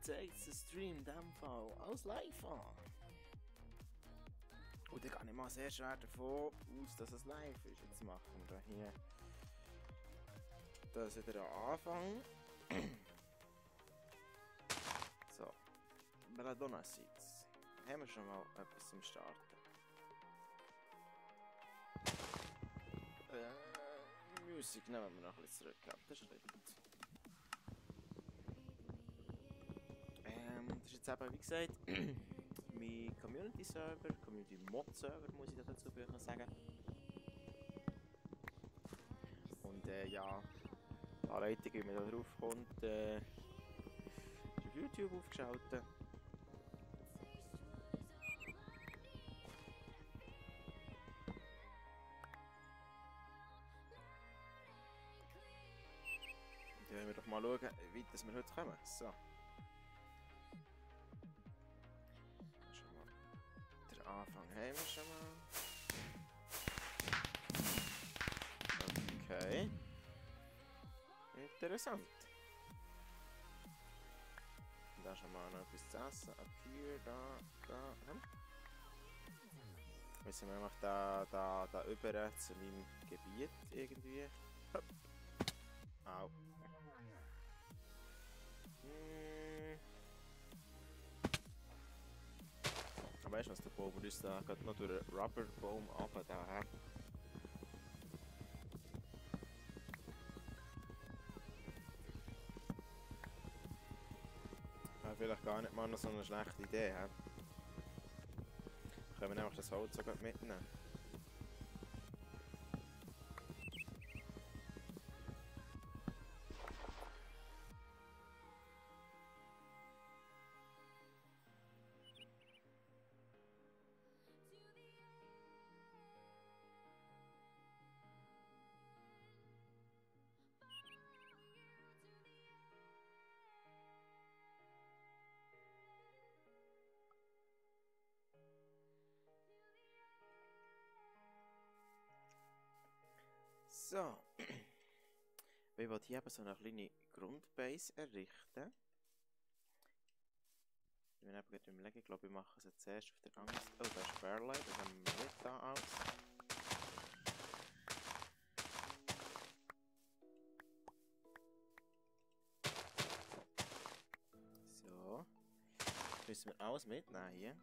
zeigt den Stream in diesem Fall als live an. Und dann gehe ich mal sehr schwer davon aus, dass es live ist. Jetzt machen wir hier das wieder am Anfang. so, Belladonna Seeds. Haben wir schon mal etwas zum Starten. Äh, Musik nehmen wir noch ein bisschen zurück. Das ist richtig. Ähm, das ist jetzt eben, wie gesagt, mein Community-Server, Community-Mod-Server, muss ich dazu sagen. Und äh, ja, Anleitung, wie man da drauf kommt, äh, auf YouTube aufgeschaltet. Und dann wollen wir doch mal schauen, wie weit wir heute kommen. So. Wir schon mal. Okay. Interessant. Da schon mal noch etwas zu essen. Ab hier, da, da. Hm. Wir sind einfach da, da, da über zu meinem Gebiet irgendwie. Hopp. Au. Baum ist da gerade noch durch den Rubberbaum runter da. hä? Ja, vielleicht gar nicht mal noch so eine schlechte Idee. He? Können wir nämlich das Holz sogar mitnehmen. So. Wir wollen hier eben so eine kleine Grundbase errichten. Ich bin eben gerade überlegen, ich glaube, wir machen es jetzt zuerst auf der Seite. Oh, da ist Fairlight, das haben wir nicht da aus. So. Müssen wir alles mitnehmen hier.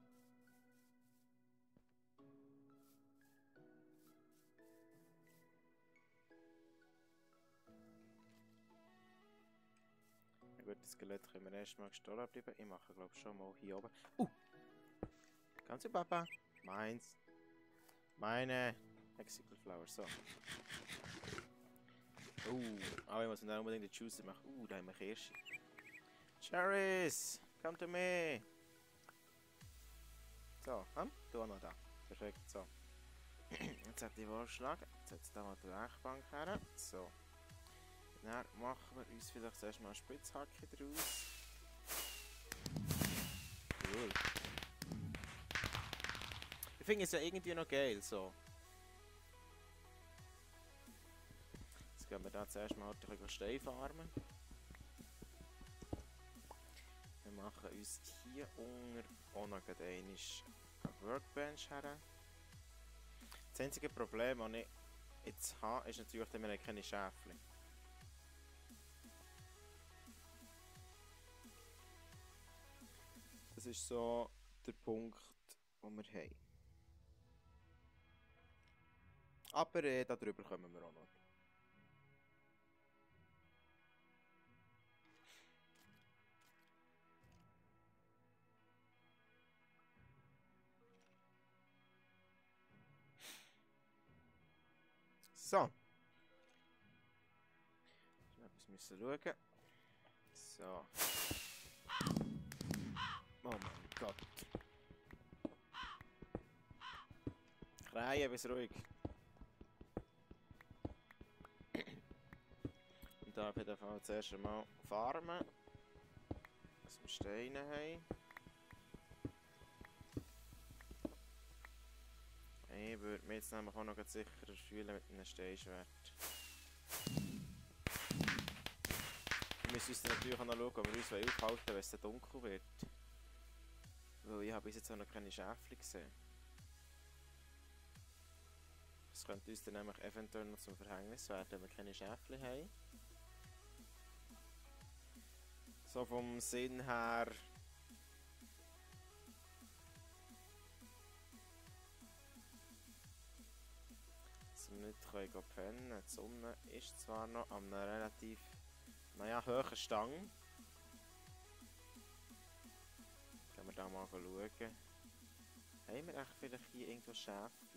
Das Skelett können wir erstmal gestohlen bleiben. Ich mache glaube ich schon mal hier oben. Uh! Kannst du Papa? Meins. Meine Mexical Flower, so. Uh, aber ich muss dann unbedingt den Juice machen. Uh, da haben wir Kirsche. Cherries! Come to me! So, hm? Du auch noch da. Perfekt, so. Jetzt hat die vorgeschlagen. Jetzt setzt da mal die Werkbank her. So. Dann machen wir uns vielleicht zuerst mal eine Spitzhacke draus. Cool. Ich finde es ja irgendwie noch geil, so. Jetzt gehen wir da zuerst mal ein bisschen Stein farmen. Wir machen uns hier unter auch noch eine Workbench her. Das einzige Problem, das ich jetzt habe, ist natürlich, dass wir keine Schäfchen Das ist so der Punkt, den wir haben. Aber äh, darüber kommen wir auch noch. So. Ich etwas müssen schauen. So. Oh mein Gott. Krähen, bis ruhig. Und da jeden Fall zuerst einmal farmen. Dass wir Steine haben. Ich würde mich jetzt nämlich auch noch sicherer fühlen mit einem Steinschwert. Wir müssen uns natürlich auch noch schauen, ob wir uns aufhalten wenn es dunkel wird. Weil ich habe bis jetzt auch noch keine Schäfchen gesehen. Das könnte uns dann nämlich eventuell noch zum Verhängnis werden, wenn wir keine Schäfchen haben. So vom Sinn her... Dass wir nicht können pennen Die Sonne ist zwar noch an einer relativ naja, hohen Stange. Können wir da mal schauen. Haben wir echt vielleicht hier irgendwo Schäfchen?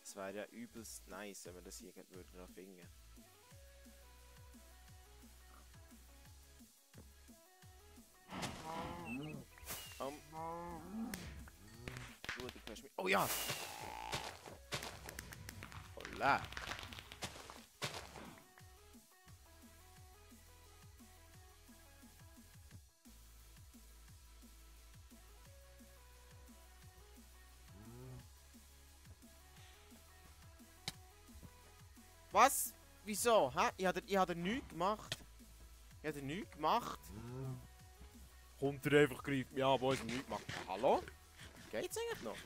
Es wäre ja übelst nice, wenn wir das hier würden noch finden. Um. Du, du hörst mich. Oh ja! Holla! Was? Wieso? Hä? Ich habe ich hab nichts gemacht. Ich habe nichts gemacht. Kommt er einfach, greift mich an, wo ich nichts gemacht Hallo? Geht's eigentlich noch?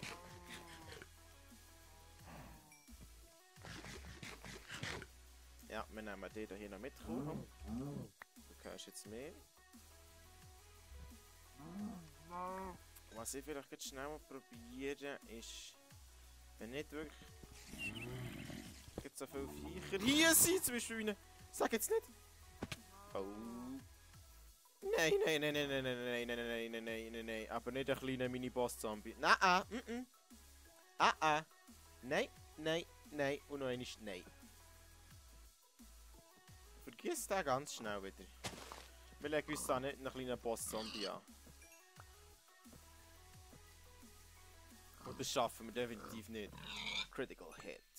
Ja, wir nehmen den hier noch mit. Du hörst jetzt mehr. Was ich vielleicht jetzt schnell mal probieren ist, wenn nicht wirklich gibt so viele Viecher. Hier sind zum Beispiel eine. Sag jetzt nicht. Oh. Nein, nein, nein, nein, nein, nein, nein, nein, nein, nein, nein, nein, nein. Aber nicht ein kleiner Mini-Boss-Zombie. Nein, ah, mm, mm. Ah, ah. Nein, nein, nein. Und noch einmal nein. Vergiss den ganz schnell wieder. Wir legen uns da nicht einen kleinen Boss-Zombie an. Und das schaffen wir definitiv nicht. Critical Hit.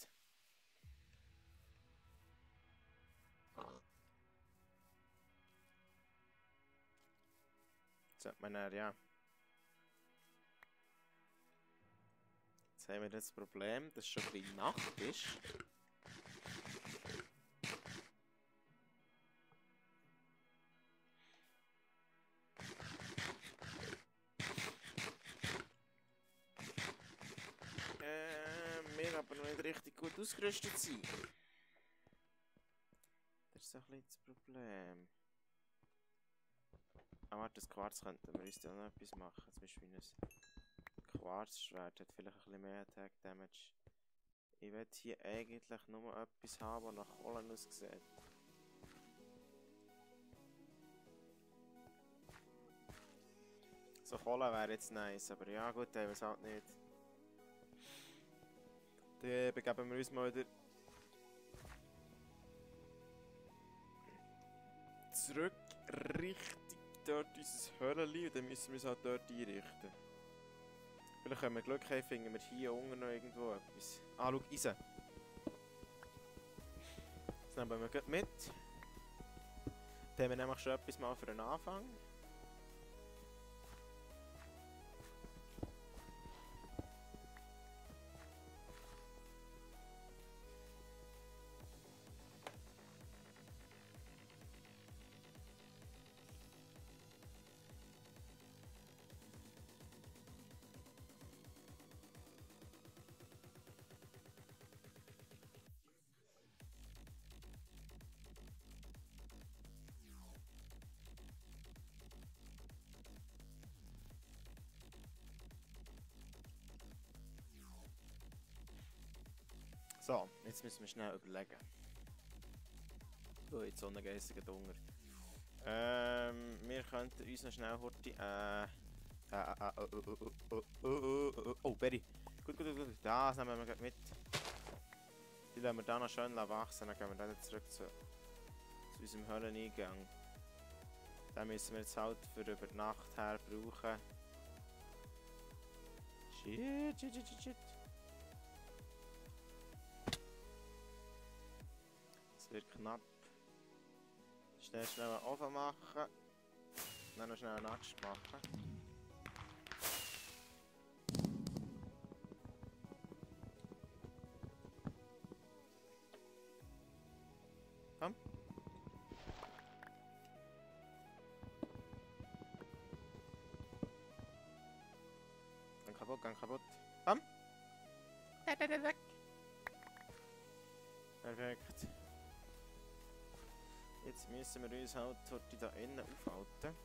Sagt man ja. Jetzt haben wir das Problem, dass es schon ein bisschen Nacht ist. Äh, wir aber noch nicht richtig gut ausgerüstet sind. Das ist ein bisschen das Problem. Ah, warte, das Quarz könnten wir uns da noch etwas machen. Zum Beispiel ein Quarzschwert hat vielleicht ein bisschen mehr Attack Damage. Ich will hier eigentlich nur etwas haben, das nach Kohlen aussieht. So Kohle wäre jetzt nice, aber ja gut, wir es halt nicht. Dann begeben wir uns mal wieder zurück Richtung dort unser Hörnli und dann müssen wir es halt dort einrichten. Vielleicht können wir Glück haben, finden wir hier unten noch irgendwo etwas. Ah, schau, Eisen. Das nehmen wir mit. Dann haben wir nämlich schon etwas mal für den Anfang. So, jetzt müssen wir schnell überlegen. Oh, die Sonne geht Hunger. Ähm, wir könnten uns noch schnell heute. Äh, äh, äh, oh, oh, oh, oh, oh, oh, oh, Berry. Gut, gut, gut, das nehmen wir mit. Die lassen wir dann noch schön wachsen, dann gehen wir dann zurück zu, zu unserem Höhleneingang. Den müssen wir jetzt halt für über Nacht her brauchen. Shit, shit, shit, shit, shit. knapp. sneller dus schnell aufmachen. een noch schnell Axt machen. Gang Gang Perfekt. Jetzt müssen wir uns halt dort da innen aufhalten.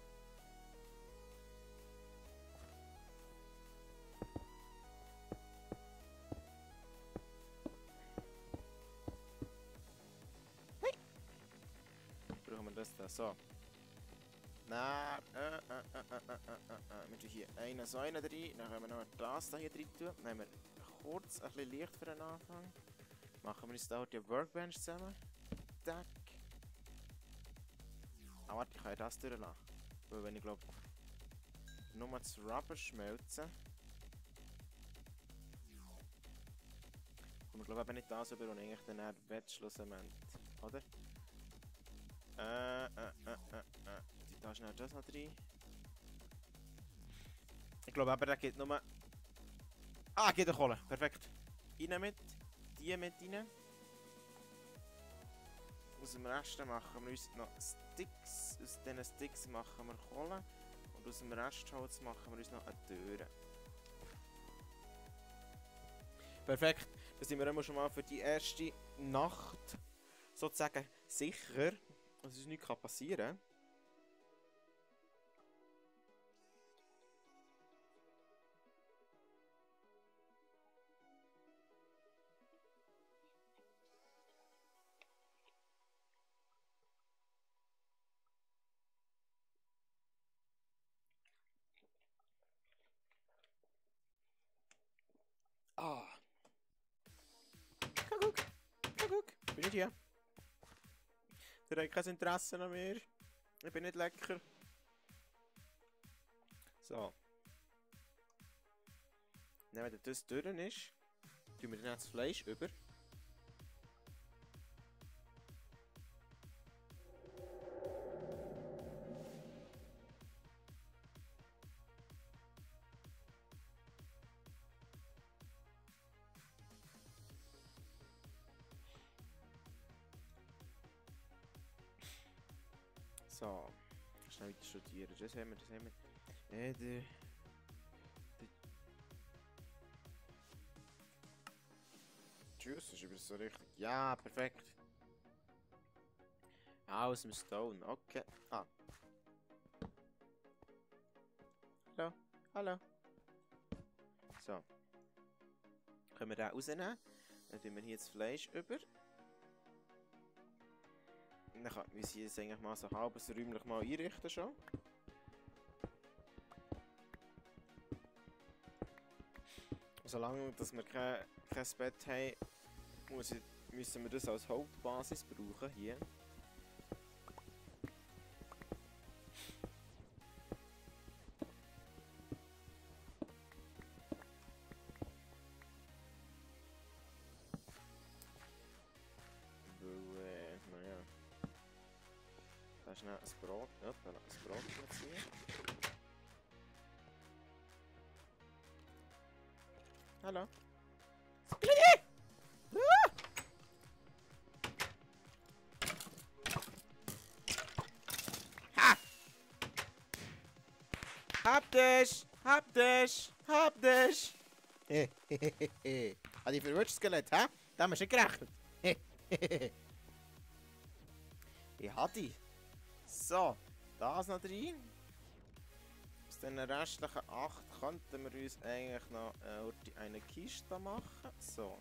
Brauchen wir das da so. Nein, äh, äh, äh, äh, äh, äh, äh. Wir tun hier eine Säule rein, dann können wir noch das da hier drin tun. Dann haben wir kurz ein bisschen Licht für den Anfang. Machen wir uns da die Workbench zusammen. Tack. Warte, ich kann das durchlassen. Weil wenn ich glaube, nur das Rubber schmelzen, kommt glaube ich nicht das über und eigentlich dann Wett schlussendlich, oder? Äh, äh, äh, äh, äh. Da schnell das noch drin. Ich glaube aber, der geht nur... Ah, geht der Kohle. Perfekt. Rein mit. Die mit rein. Aus dem Rest machen wir uns noch Sticks. Aus diesen Sticks machen wir Kohle. Und aus dem Restholz machen wir uns noch eine Tür. Perfekt. Dann sind wir immer schon mal für die erste Nacht sozusagen sicher, dass uns nichts passieren kann. Hier? Der hat kein Interesse an mir. Ich bin nicht lecker. So. Wenn das durch ist, tun wir dann das Fleisch über. Schnell weiter studieren. Das haben wir, das haben wir. Äh, der... der Tschüss, ist übrigens so richtig. Ja, perfekt. Ah, aus dem Stone. Okay. Ah. Hallo. Hallo. So. Können wir den rausnehmen. Dann tun wir hier das Fleisch über. Dann kann wir jetzt eigentlich mal so halbes räumlich mal einrichten schon. Solange dass wir kein, kein Bett haben, müssen wir das als Hauptbasis brauchen hier. Hab dich! Hab dich! Hab dich! Hehehehe. Hat die verwirrt Skelett, hä? Da haben wir schon gerechnet. ich hatte. So, das noch rein. Aus den restlichen 8 könnten wir uns eigentlich noch äh, eine Kiste machen. So.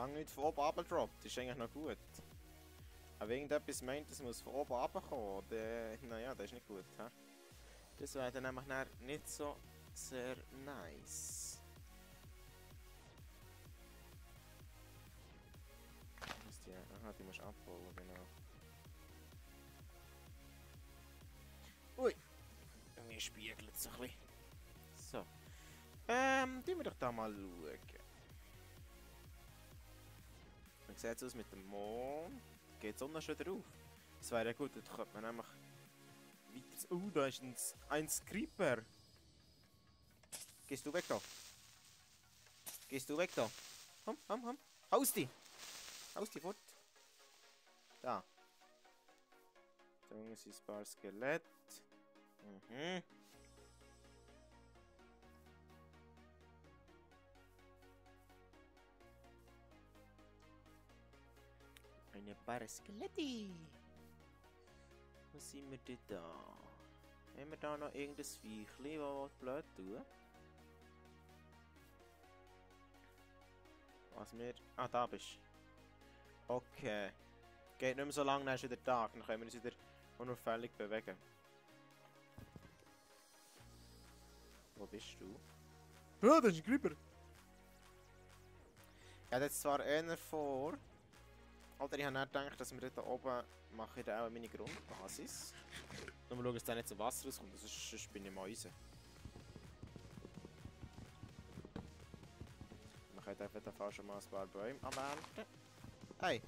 Solange nicht von oben runter droppt, ist eigentlich noch gut. Aber irgendetwas meint, es muss von oben runterkommen, dann, naja, das ist nicht gut. He? Das wäre dann nämlich nicht so sehr nice. Was aha, die musst du abbauen, genau. Ui, mir spiegelt es ein bisschen. So. Ähm, tun wir doch da mal schauen. Sieht aus mit dem Mond? Geht die Sonne schon drauf? Das wäre ja gut, dann könnte man nämlich weiter... Oh, da ist ein, ein Creeper. Gehst du weg da? Gehst du weg da? Komm, komm, komm. Haus die! Haus die fort. Da. Da sind ein paar Skelette. Mhm. Eine paar Skelette. Was sind wir denn da? Haben wir da noch irgendein Viechli, das blöd tun? Was wir... Ah, da bist du. Okay. Geht nicht mehr so lange, dann ist wieder Tag. Dann können wir uns wieder unauffällig bewegen. Wo bist du? Ja, das ist ein Creeper. Ich hatte jetzt zwar eher vor... Oder ich habe nicht gedacht, dass wir dort oben mache ich auch meine Grundbasis. Nur mal schauen, dass da nicht so Wasser rauskommt, sonst, sonst bin ich Mäuse. Man könnte jeden Fall schon mal ein paar Bäume abernten. Hey!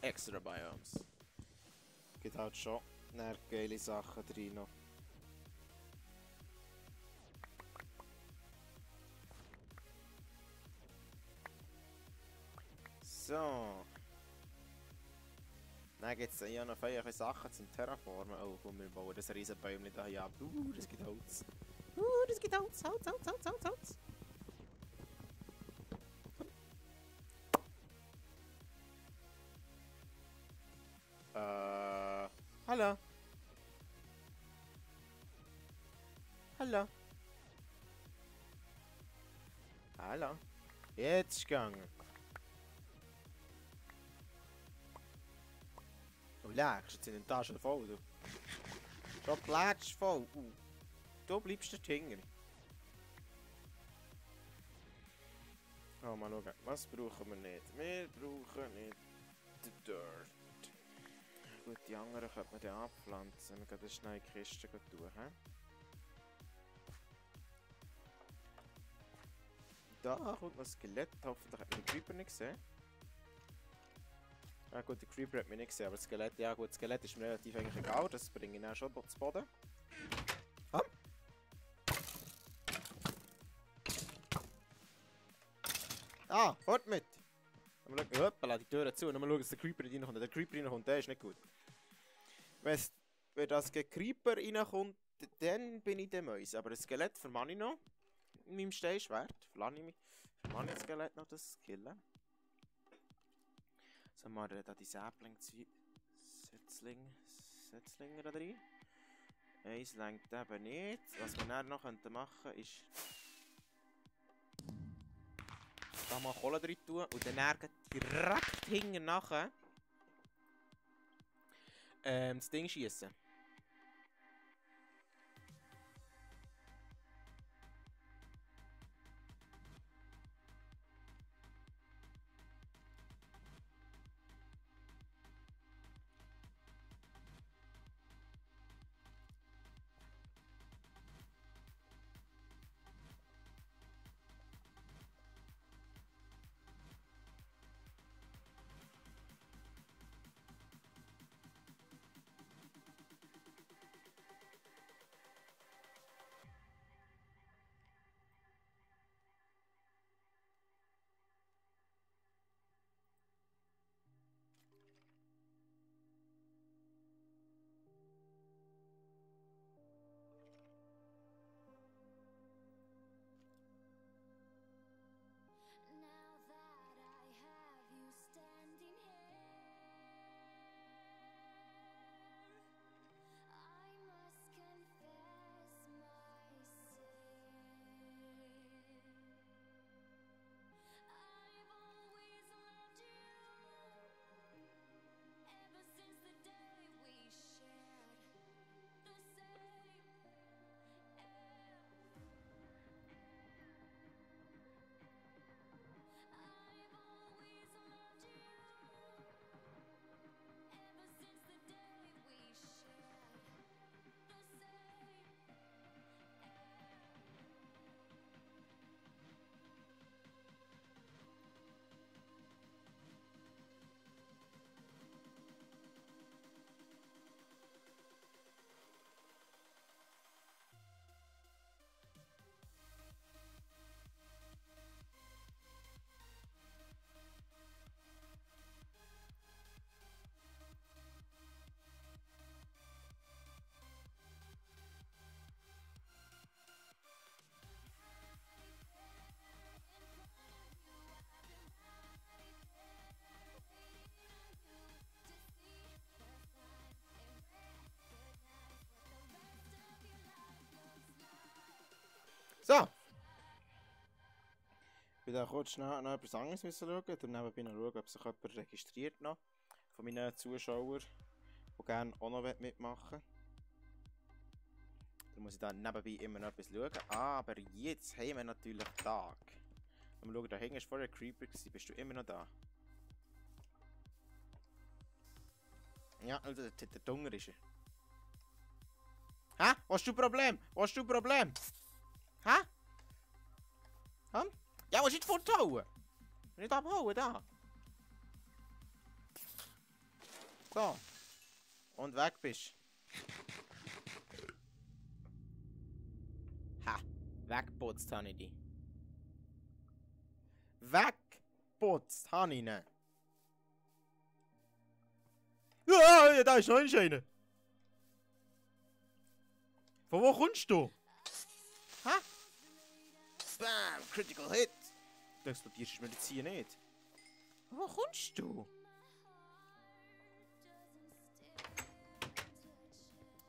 Extra Biomes. Gibt halt schon eine geile Sachen drin noch. Dann gibt es ja noch viele Sachen zum Terraformen. Oh, komm, wir bauen das riesen Bäumchen da hier ab. Uh, das gibt Holz. Uh, das gibt Holz, Holz, Holz, Holz, Holz, Holz. Äh, hallo. Hallo. Hallo. Jetzt gegangen. Lagst jetzt in den Taschen voll, du. Du plätschst voll. Uh. Du bleibst der Tinger. Oh, mal schauen. Was brauchen wir nicht? Wir brauchen nicht den Dirt. Gut, die anderen könnte man dann abpflanzen. Wir gehen eine schnell in die Kiste tun. He? Da kommt noch ein Skelett. Hoffentlich hat man den Creeper nicht gesehen. Ja gut, der Creeper hat mich nicht gesehen, aber das Skelett, ja gut, das Skelett ist mir relativ eigentlich egal, das bringe ich dann schon zu Boden. Ah. Ah, fort mit! Mal schauen, hoppala, die Türen zu, und mal schauen, dass der Creeper reinkommt. Der Creeper reinkommt, der ist nicht gut. Wenn's, wenn das Creeper reinkommt, dann bin ich der Mäuse. Aber das Skelett vermann ich noch. In meinem Steinschwert. Verlange ich mich. Vermann ich das Skelett noch das killen. So, mal da die Säbling Setzling, Setzlinge da drin. Eins längt eben nicht. Was wir dann noch könnten machen ist. Da mal Kohle drin tun und dann direkt hinten nachher. Ähm, das Ding schießen. So. Ich will da kurz schnell noch etwas anderes müssen schauen. Daneben bin ich schauen, ob sich jemand registriert noch. Von meinen Zuschauern, die gerne auch noch mitmachen. Dann muss ich dann nebenbei immer noch etwas schauen. Ah, aber jetzt haben wir natürlich Tag. Und wir schauen, da hinten ist vorher Creeper gewesen. Bist du immer noch da? Ja, also der, der Dunger ist er. Hä? Was ist du Problem? Was ist du Problem? Hä? Hm? Ja, was nicht forthauen? Nicht abhauen, da. So. Und weg bist. Ha. Weggeputzt habe ich dich. Weggeputzt habe ich ihn. Da ist noch ein Scheine. Von wo kommst du? Bam! Critical Hit! Du explodierst mir jetzt hier nicht. Wo kommst du?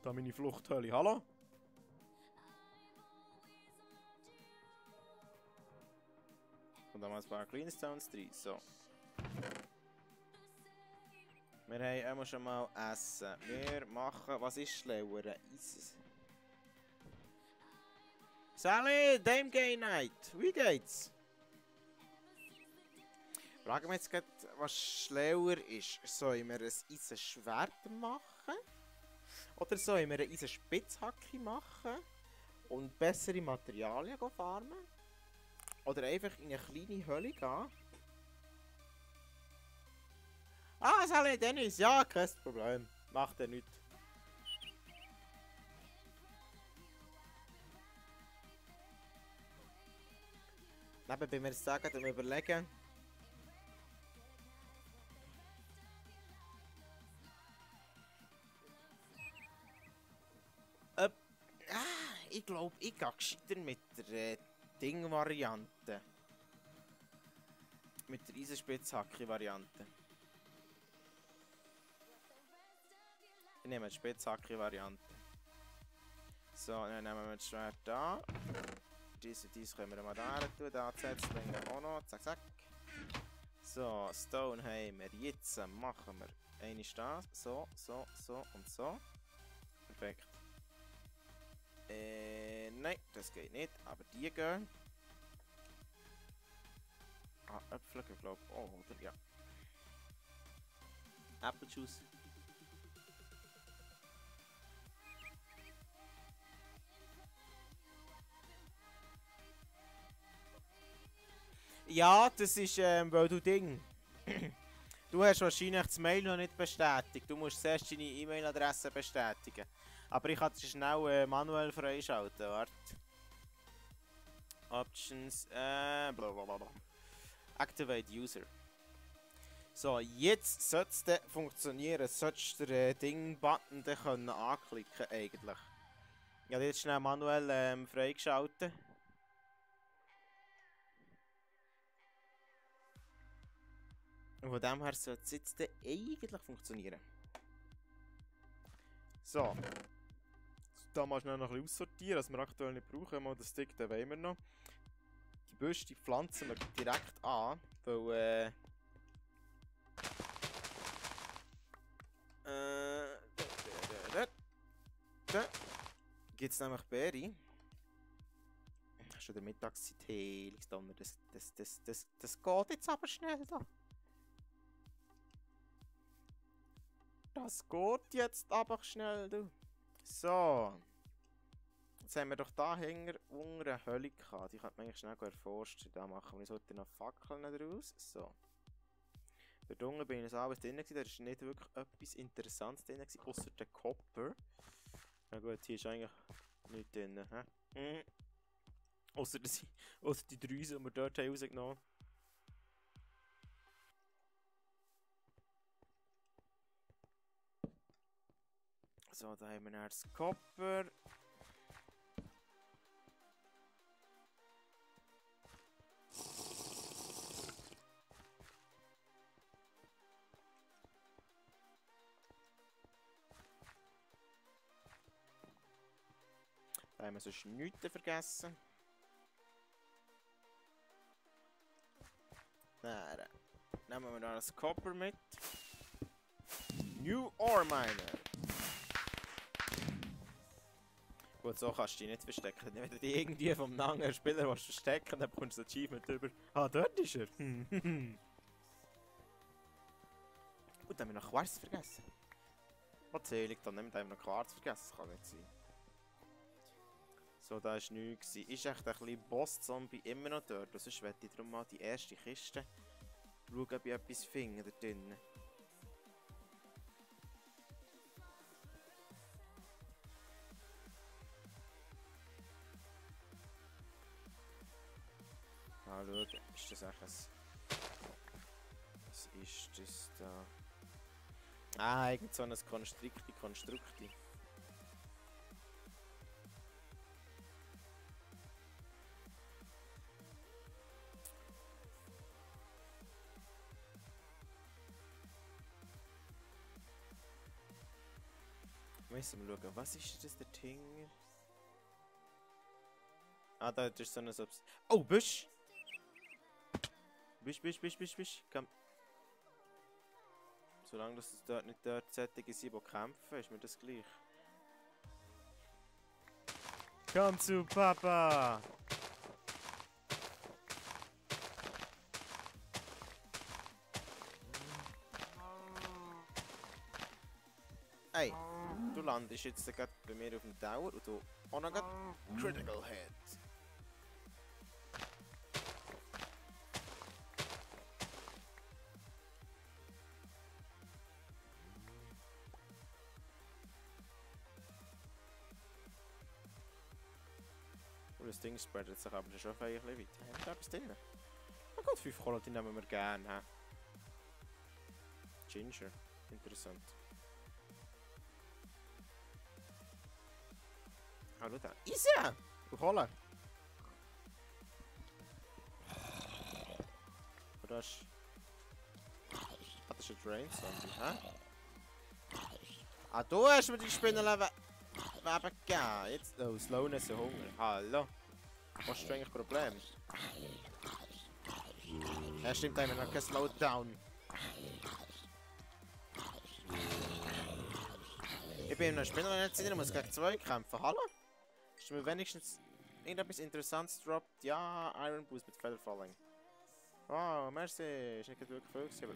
Da meine Fluchthöhle. Hallo? Und dann mal ein paar Greenstones drin. So. Wir haben einmal schon mal Essen. Wir machen... Was ist schlauer? Eis. Sally, Dame Gay Night. Wie geht's? Fragen wir jetzt gerade, was schlauer ist. Sollen wir ein Eisenschwert machen? Oder sollen wir eine Eisenspitzhacke machen? Und bessere Materialien farmen? Oder einfach in eine kleine Höhle gehen? Ah, Sally Dennis, ja, kein Problem. Macht er nichts. Nebenbei mir sagen und überlegen. Äh, ah, ich glaube, ich gehe gescheiter mit der äh, Ding-Variante. Mit der Eisenspitzhacke-Variante. Ich nehme die Spitzhacke-Variante. So, dann nehmen wir das Schwert da. Dies und können wir mal da tun. Da Setzlinge auch noch. Zack, zack. So, Stone haben wir. Jetzt machen wir eine das. So, so, so und so. Perfekt. Äh, nein, das geht nicht. Aber die gehen. Ah, Äpfel, glaube. Oh, oder? Ja. Apple Juice. Ja, das ist, ähm, weil du Ding. du hast wahrscheinlich das Mail noch nicht bestätigt. Du musst zuerst deine E-Mail-Adresse bestätigen. Aber ich kann es schnell äh, manuell freischalten. Warte. Options, äh, blablabla. Activate User. So, jetzt sollte es funktionieren. Solltest du den äh, Ding-Button können anklicken eigentlich. Ich habe jetzt schnell manuell ähm, freigeschaltet. Und von dem her sollte es jetzt eigentlich funktionieren. So. Da mal schnell noch ein bisschen aussortieren, was wir aktuell nicht brauchen. Mal das Stick, den wollen wir noch. Die Büste pflanzen wir direkt an, weil äh, äh, da, da, gibt es nämlich Beere. Schon der Mittagszeit, hey, das, das, das, das, das geht jetzt aber schnell da. Das geht jetzt aber schnell, du. So. Jetzt haben wir doch da hinter unter eine Hölle gehabt. Die könnte man eigentlich schnell erforschen. Da machen wir uns heute noch Fackeln draus. So. Dort unten bin ich noch alles drin. Da war nicht wirklich etwas Interessantes drin, außer der Copper. Na gut, hier ist eigentlich nichts drin. Hm. Außer, die, außer die Drüse, die wir dort rausgenommen haben. So, da haben wir dann das Copper. Da haben wir sonst nichts vergessen. Dann nehmen wir noch das Copper mit. New Ore Miner. Gut, so kannst du dich nicht verstecken. Wenn du dich irgendwie vom anderen Spieler willst verstecken dann bekommst du das Achievement über. Ah, dort ist er. Und dann haben wir noch Quarz vergessen. Zählig, dann haben wir noch Quarz vergessen. Das kann nicht sein. So, da war nichts. Ist echt ein bisschen Boss-Zombie immer noch dort? Sonst werde ich darum mal die erste Kiste schauen, ob ich etwas finde da drinnen. Schauen. Ist das echt ein... Was ist das da? Ah, irgend so ein Konstrukti, Konstrukti. Müssen wir schauen, was ist das der Ding? Ah, da ist so ein Subs. Oh, Busch! Busch, Busch, Busch, Busch, Busch. Komm. Solange das dort nicht dort Sättige sind, die kämpfen, ist mir das gleich. Komm zu Papa! Hey, du landest jetzt gerade bei mir auf dem Tower und du auch noch Critical Hit. Das Ding spreadet sich aber schon ein bisschen weiter. Haben wir da etwas drin? Na gut, 5 Kohle, die nehmen wir gerne. Ginger, interessant. Ah, schau da. Isa! Du Kohle! Und das ist... Ah, das ist ein Drain Zombie, hä? Ah, du hast mir die Spinnenleben... Leben gegeben. Jetzt... Oh, Slowness und Hunger. Hallo? Was ist eigentlich Problem? Ja, stimmt, haben noch kein Slowdown. Ich bin in einem nicht drin, muss gegen zwei kämpfen. Hallo? Ist mir wenigstens irgendetwas Interessantes droppt? Ja, Iron Boost mit Feather Falling. Wow, merci. Ist nicht wirklich viel gewesen, aber...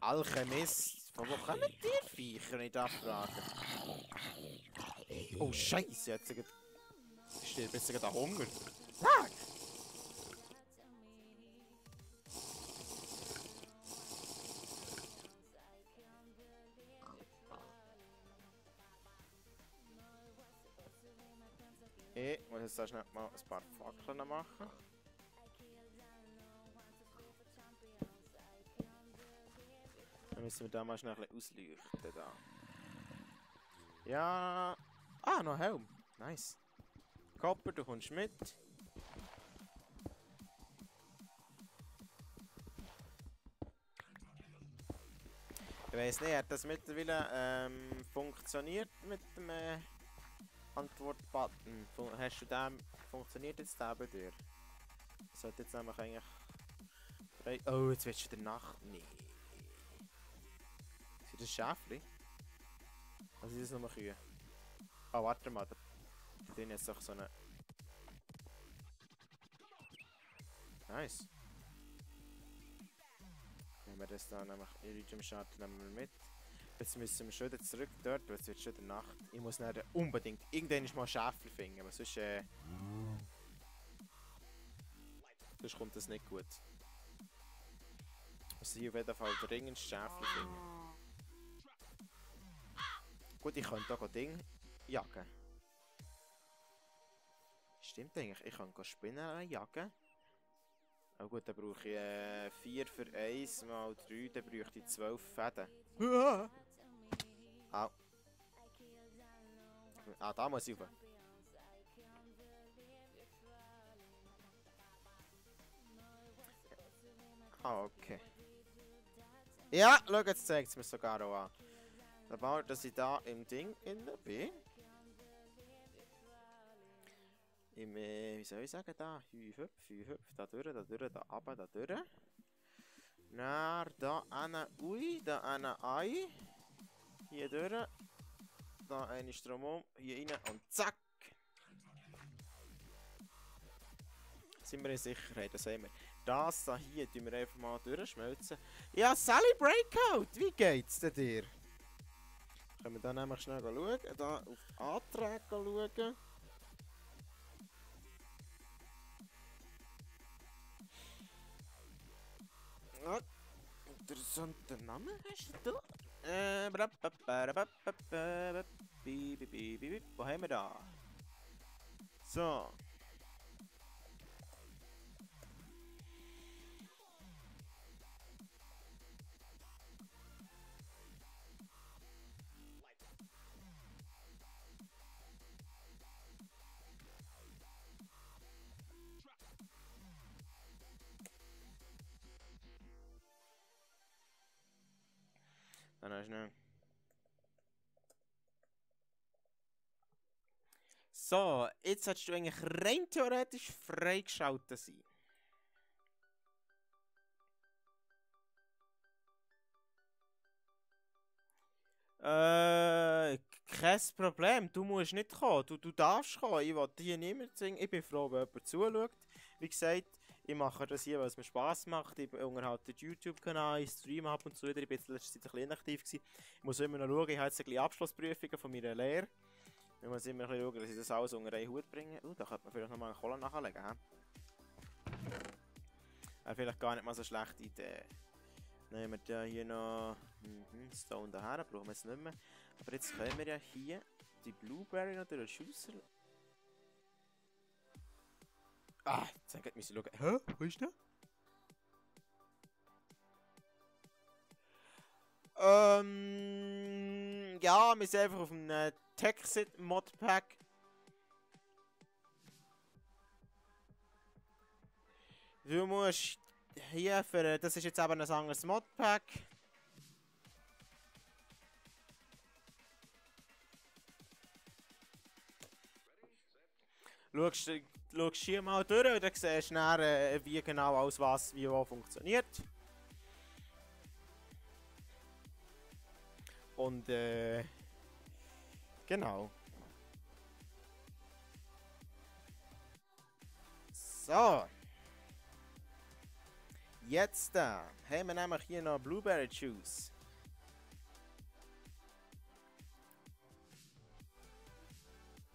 Alchemist! Von wo kommen die Viecher nicht abfragen? Oh Scheiße, jetzt geht. Ich stehe besser gerade Hunger. Sag! Ich muss jetzt da schnell mal ein paar Fackeln machen. Dann müssen wir da mal schnell ein bisschen ausleuchten. Da. Ja. Ah, noch Helm. Nice. Copper, du kommst mit. Ich weiß nicht, hat das mittlerweile ähm, funktioniert mit dem äh, Antwort-Button? Hast du den, funktioniert jetzt der bei dir? Sollte jetzt nämlich eigentlich... Oh, jetzt wird schon der Nacht... Nee. Sind das Schäfli? Was ist das nochmal Kühe? Ah, warte mal. Da drin ist doch so eine... Nice. Nehmen wir das da nämlich Iridium Shuttle nehmen wir mit. Jetzt müssen wir schon wieder zurück dort, weil es wird schon der Nacht. Ich muss dann unbedingt irgendwann mal Schäfli finden, aber sonst äh... Sonst kommt das nicht gut. Ich muss hier auf jeden Fall dringend Schäfli finden. Gut, ich könnte auch Ding jagen. Stimmt eigentlich, ich kann Spinnen jagen. Oh gut, dann brauche ich äh, 4 für 1 mal 3, dann bräuchte ich 12 Fäden. Au. Ah, da muss ich rauf. Ah, okay. Ja, schau, jetzt zeigt es mir sogar auch an. Sobald dass ich da im Ding innen bin. im, äh, wie soll ich sagen, da, hüpf, hüpf, hüpf, da durch, da durch, da runter, da durch. Na, da eine Ui, da eine Ei. Hier durch. Da eine Strom um, hier rein und zack. Sind wir in Sicherheit, das sehen wir. Das da hier tun wir einfach mal durchschmelzen. Ja, Sally Breakout, wie geht's denn dir? Können wir dann nämlich schnell schauen. Da auf Anträge schauen. Ja, interessanter Name hast du da? Äh, Wo haben wir da? So. Dann hast du So, jetzt solltest du eigentlich rein theoretisch freigeschaltet sein. Äh, kein Problem. Du musst nicht kommen. Du, du darfst kommen. Ich will nicht mehr singen. Ich bin froh, wenn jemand zuschaut. Wie gesagt, ich mache das hier, weil es mir Spass macht. Ich unterhalte den YouTube-Kanal, ich streame ab und zu wieder. Ich bin letzte Zeit ein bisschen inaktiv gewesen. Ich muss immer noch schauen. Ich habe jetzt ein bisschen Abschlussprüfungen von meiner Lehre. Ich muss immer ein bisschen schauen, dass ich das alles unter einen Hut bringe. Uh, da könnte man vielleicht noch mal eine Kohle nachlegen. He? Wäre vielleicht gar nicht mal so eine schlechte Idee. Nehmen wir hier noch mhm, Stone daher, brauchen wir jetzt nicht mehr. Aber jetzt können wir ja hier die Blueberry noch durch den Schusser. Ah, jetzt müssen wir schauen. Hä? Wo ist der? Ähm, ja, wir sind einfach auf einem Texit Modpack. Du musst hier für, das ist jetzt eben ein anderes Modpack. Schaust, schaust hier mal durch und dann siehst du dann, äh, wie genau alles was wie wo funktioniert. Und äh, genau. So. Jetzt da haben wir nämlich hier noch Blueberry Juice.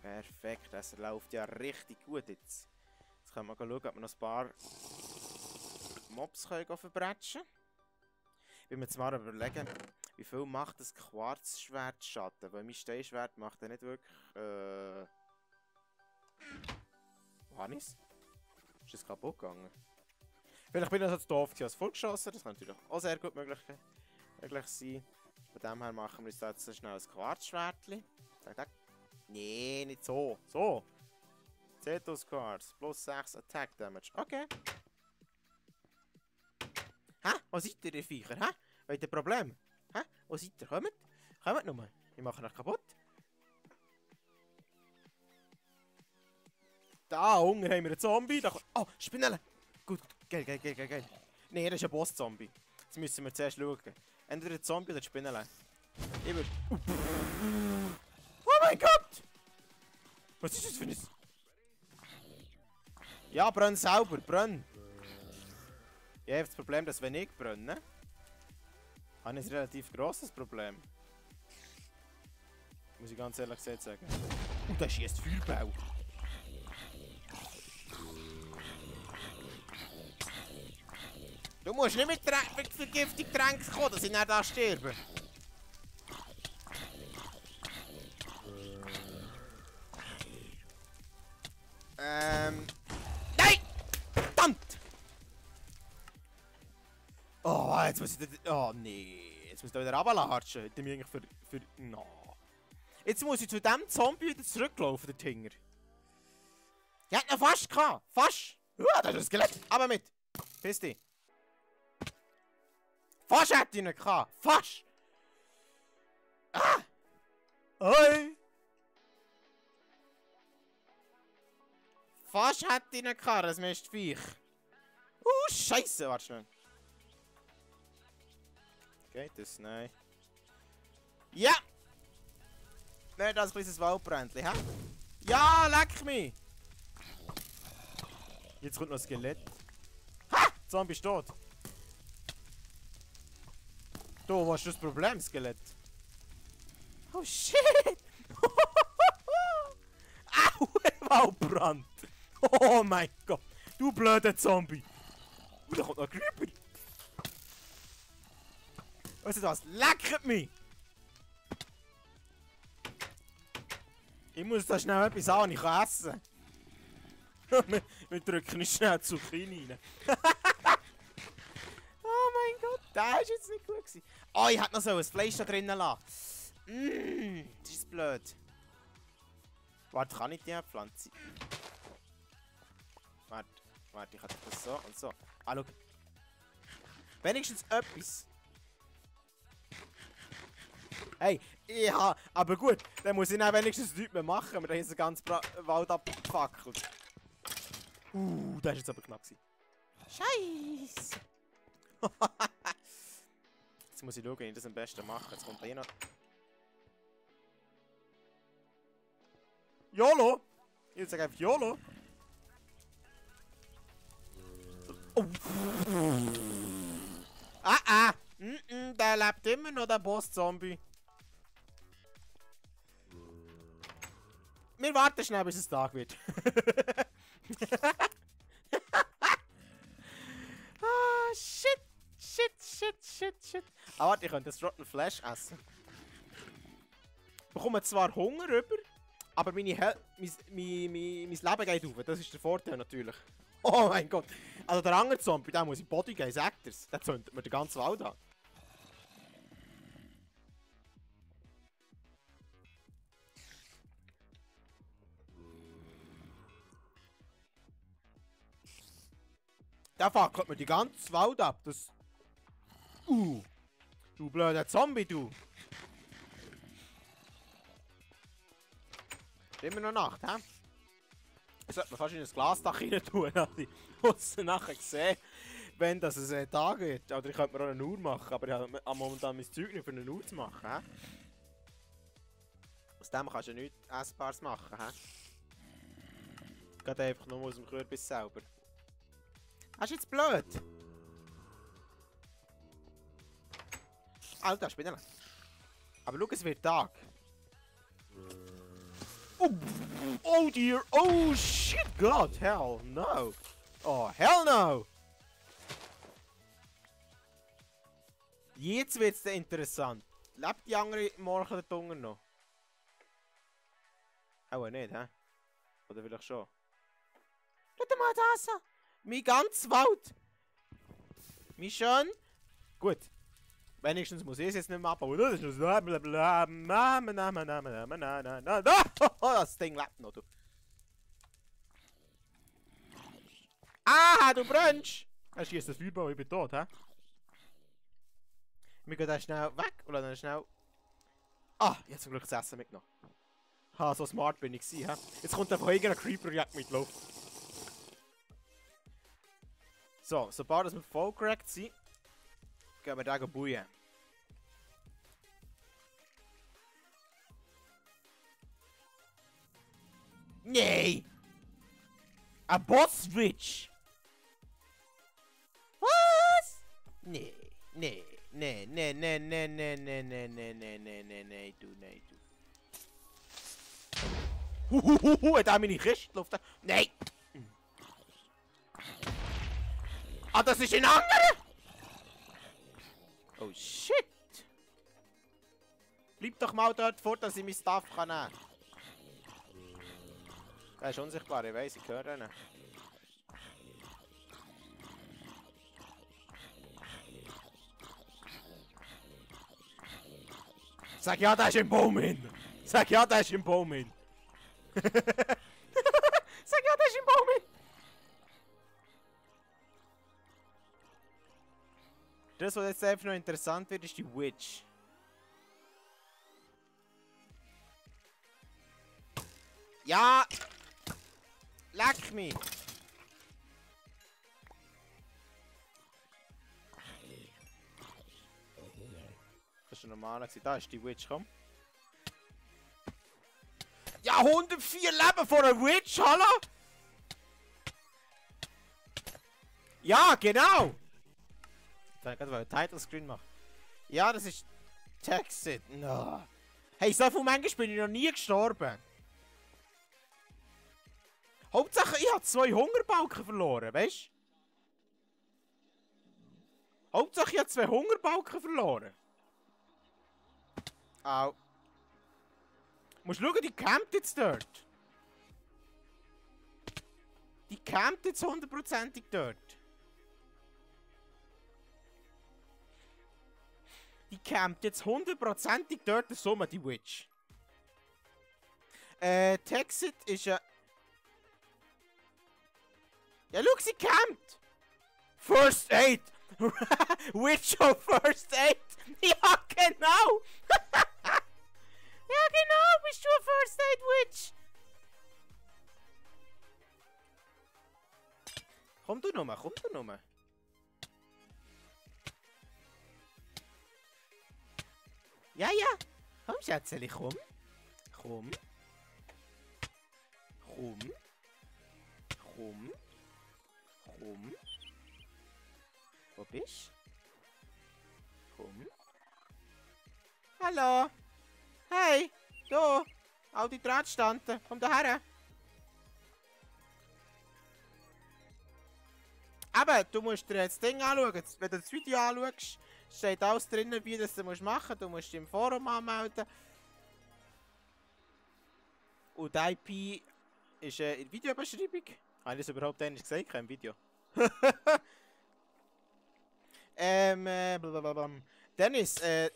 Perfekt, das läuft ja richtig gut jetzt. Jetzt können wir schauen, ob wir noch ein paar Mobs können verbrechen Ich bin mir jetzt mal überlegen, wie viel macht das Quarzschwert Schatten? Weil mein Steinschwert macht ja nicht wirklich... Äh... Hannis? Ist das kaputt gegangen? Vielleicht bin ich also zu doof als vollgeschossen, das kann natürlich auch sehr gut möglich, möglich sein. Von dem her machen wir uns jetzt schnell ein Quarzschwertchen. Zack, zack. Nee, nicht so. So. Zetos Cards. Plus 6 Attack Damage. Okay. Hä? Wo seid ihr, ihr Viecher? Hä? Wollt ihr Problem? Hä? Wo seid ihr? Kommt? Kommt nur. Ich mache euch kaputt. Da unten haben wir einen Zombie. Da oh, Spinelle. Gut, gut. Geil, geil, geil, geil, geil. Nee, das ist ein Boss-Zombie. Jetzt müssen wir zuerst schauen. Entweder ein Zombie oder ein Spinelle. Ich würde... Oh mein Gott! Was ist das für ein... Ja, brenn sauber, brenn! Ich habe das Problem, dass wenn ich brenne, habe ich ein relativ grosses Problem. Muss ich ganz ehrlich gesagt sagen. Und da schießt Feuerbau. Du musst nicht mit, mit Vergiftungsgetränken kommen, dass ich nicht da sterbe. Ähm. Nein! Verdammt! Oh, jetzt muss ich da. Oh nee. Jetzt muss ich da wieder runterlatschen. Hätte mich eigentlich für. für. No. Jetzt muss ich zu dem Zombie wieder zurücklaufen, der Tinger. Ich hätte noch fast gehabt. Fast. Uh, das ist ein Skelett. Aber mit. Piss dich. Fast hätte ich ihn gehabt. Fast. Ah! Oi! Fast hätte ich ihn gehabt, das Mistviech. Uh, Scheiße, warte schnell. Geht das? Nein. Ja! Nicht als kleines Waldbrändchen, hä? Ja, leck mich! Jetzt kommt noch ein Skelett. Ha! Zombie ist tot. Du, was ist das Problem, Skelett? Oh shit! Au, Waldbrand! Oh mein Gott! Du blöder Zombie! Und da kommt noch ein Creeper! Weißt du was? Lecket mich! Ich muss da schnell etwas an, ich kann essen. wir, drücken nicht schnell Zucchini rein. oh mein Gott, der war jetzt nicht gut. Gewesen. Oh, ich hätte noch so ein Fleisch da drinnen lassen. Mmm, das ist blöd. Warte, kann ich die Pflanze? Warte, warte, ich kann das so und so. Ah, schau. Wenigstens etwas. Hey, ja, aber gut, dann muss ich dann wenigstens nichts mehr machen. Wir haben jetzt den ganzen Bra Wald abgefackelt. Uh, das war jetzt aber knapp. Scheiße! jetzt muss ich schauen, wie ich das am besten mache. Jetzt kommt noch. YOLO! Ich sage einfach YOLO! Oh. Ah ah! Mm -mm, der lebt immer noch, der Boss-Zombie. Wir warten schnell, bis es Tag wird. ah, shit, shit, shit, shit, shit. Ah, warte, ich könnte das Rotten Flash essen. Ich bekomme zwar Hunger rüber, aber meine Hel mein, mein, mein, mein Leben geht auf. Das ist der Vorteil natürlich. Oh mein Gott. Also der andere Zombie, der muss in Body gehen, sagt er's. Der zündet mir den ganzen Wald an. Der fackelt mir die ganze Wald ab. Das. Uh. Du blöder Zombie, du. Immer noch Nacht, hä? Sollte man fast in ein Glasdach rein tun, muss nachher sehen, wenn das ein äh, Tag wird. Oder ich könnte mir auch eine Uhr machen, aber ich habe momentan mein Zeug nicht für eine Uhr zu machen, hä? Aus dem kannst du ja nichts Essbares machen, hä? Geht einfach nur aus dem Kürbis selber. Das ist jetzt blöd. Alter, Spinnen. Aber schau, es wird Tag. Oh, oh dear, oh shit, God, hell no. Oh, hell no. Jetzt wird's interessant. Lebt die andere Morgen der Tunger noch? Auch nicht, hä? Oder vielleicht schon? Schau mal das an! Mein ganzes Wald! Wie schön! Gut. Wenigstens muss ich es jetzt nicht mehr abbauen. Das Ding lebt noch. Ah, du brennst! Er schießt das Feuerball, ich bin tot, hä? Wir gehen dann schnell weg oder dann schnell... Ah, jetzt zum Glück das Essen mitgenommen. Ha, so smart bin ich gewesen, hä? Jetzt kommt einfach irgendein Creeper jagt mit Luft. So, sobald wir voll correct sind, gehen wir da buien. Nee! A Boss Nee, nee, nee, nee, nee, nee, nee, nee, nee, nee, nee, nee, nee, nee, du, nee, du. Huhuhuhu, hat er meine Kiste Luft? Nein! Ah, das ist ein anderer! Oh shit! Bleib doch mal dort vor, dass ich mein Stuff kann nehmen kann. Der ist unsichtbar, ich weiß, ich höre ihn. Sakya Atashin Bowman! Sakya Atashin Bowman! Sakya Atashin Bowman! Das, was jetzt einfach noch interessant wird, ist die Witch. Ja! Leck mich! War normal. Da ist die Witch, komm. Ja, 104 Leben von einer Witch, hallo? Ja, genau! Ich wollte einen Title Screen machen. Ja, das ist Texit. No. Hey, so viel Menschen bin ich noch nie gestorben. Hauptsache, ich habe zwei Hungerbalken verloren, weißt du? Hauptsache, ich habe zwei Hungerbalken verloren. Au. Musst schauen, die campt jetzt dort. Die campt jetzt hundertprozentig dort. Die campt jetzt hundertprozentig dort der Summe, die Witch. Äh, Texit ist ja... Ja, schau, sie campt! First Aid! Witch of First Aid! Ja, genau! ja, genau, du ein First Aid Witch? Komm du nochmal, komm du nochmal. Ja, ja. Komm, Schätzeli, komm. Komm. Komm. Komm. Komm. Wo bist du? Komm. Hallo. Hey. Du. All die Drahtstanten. Komm da her. Aber du musst dir jetzt das Ding anschauen. Wenn du das Video anschaust, steht alles drinnen, wie das du machen musst. Du musst dich im Forum anmelden. Und die IP ist äh, in der Videobeschreibung. Habe ich das überhaupt einmal gesagt? Kein Video. ähm, äh, blablabla. Dennis, äh,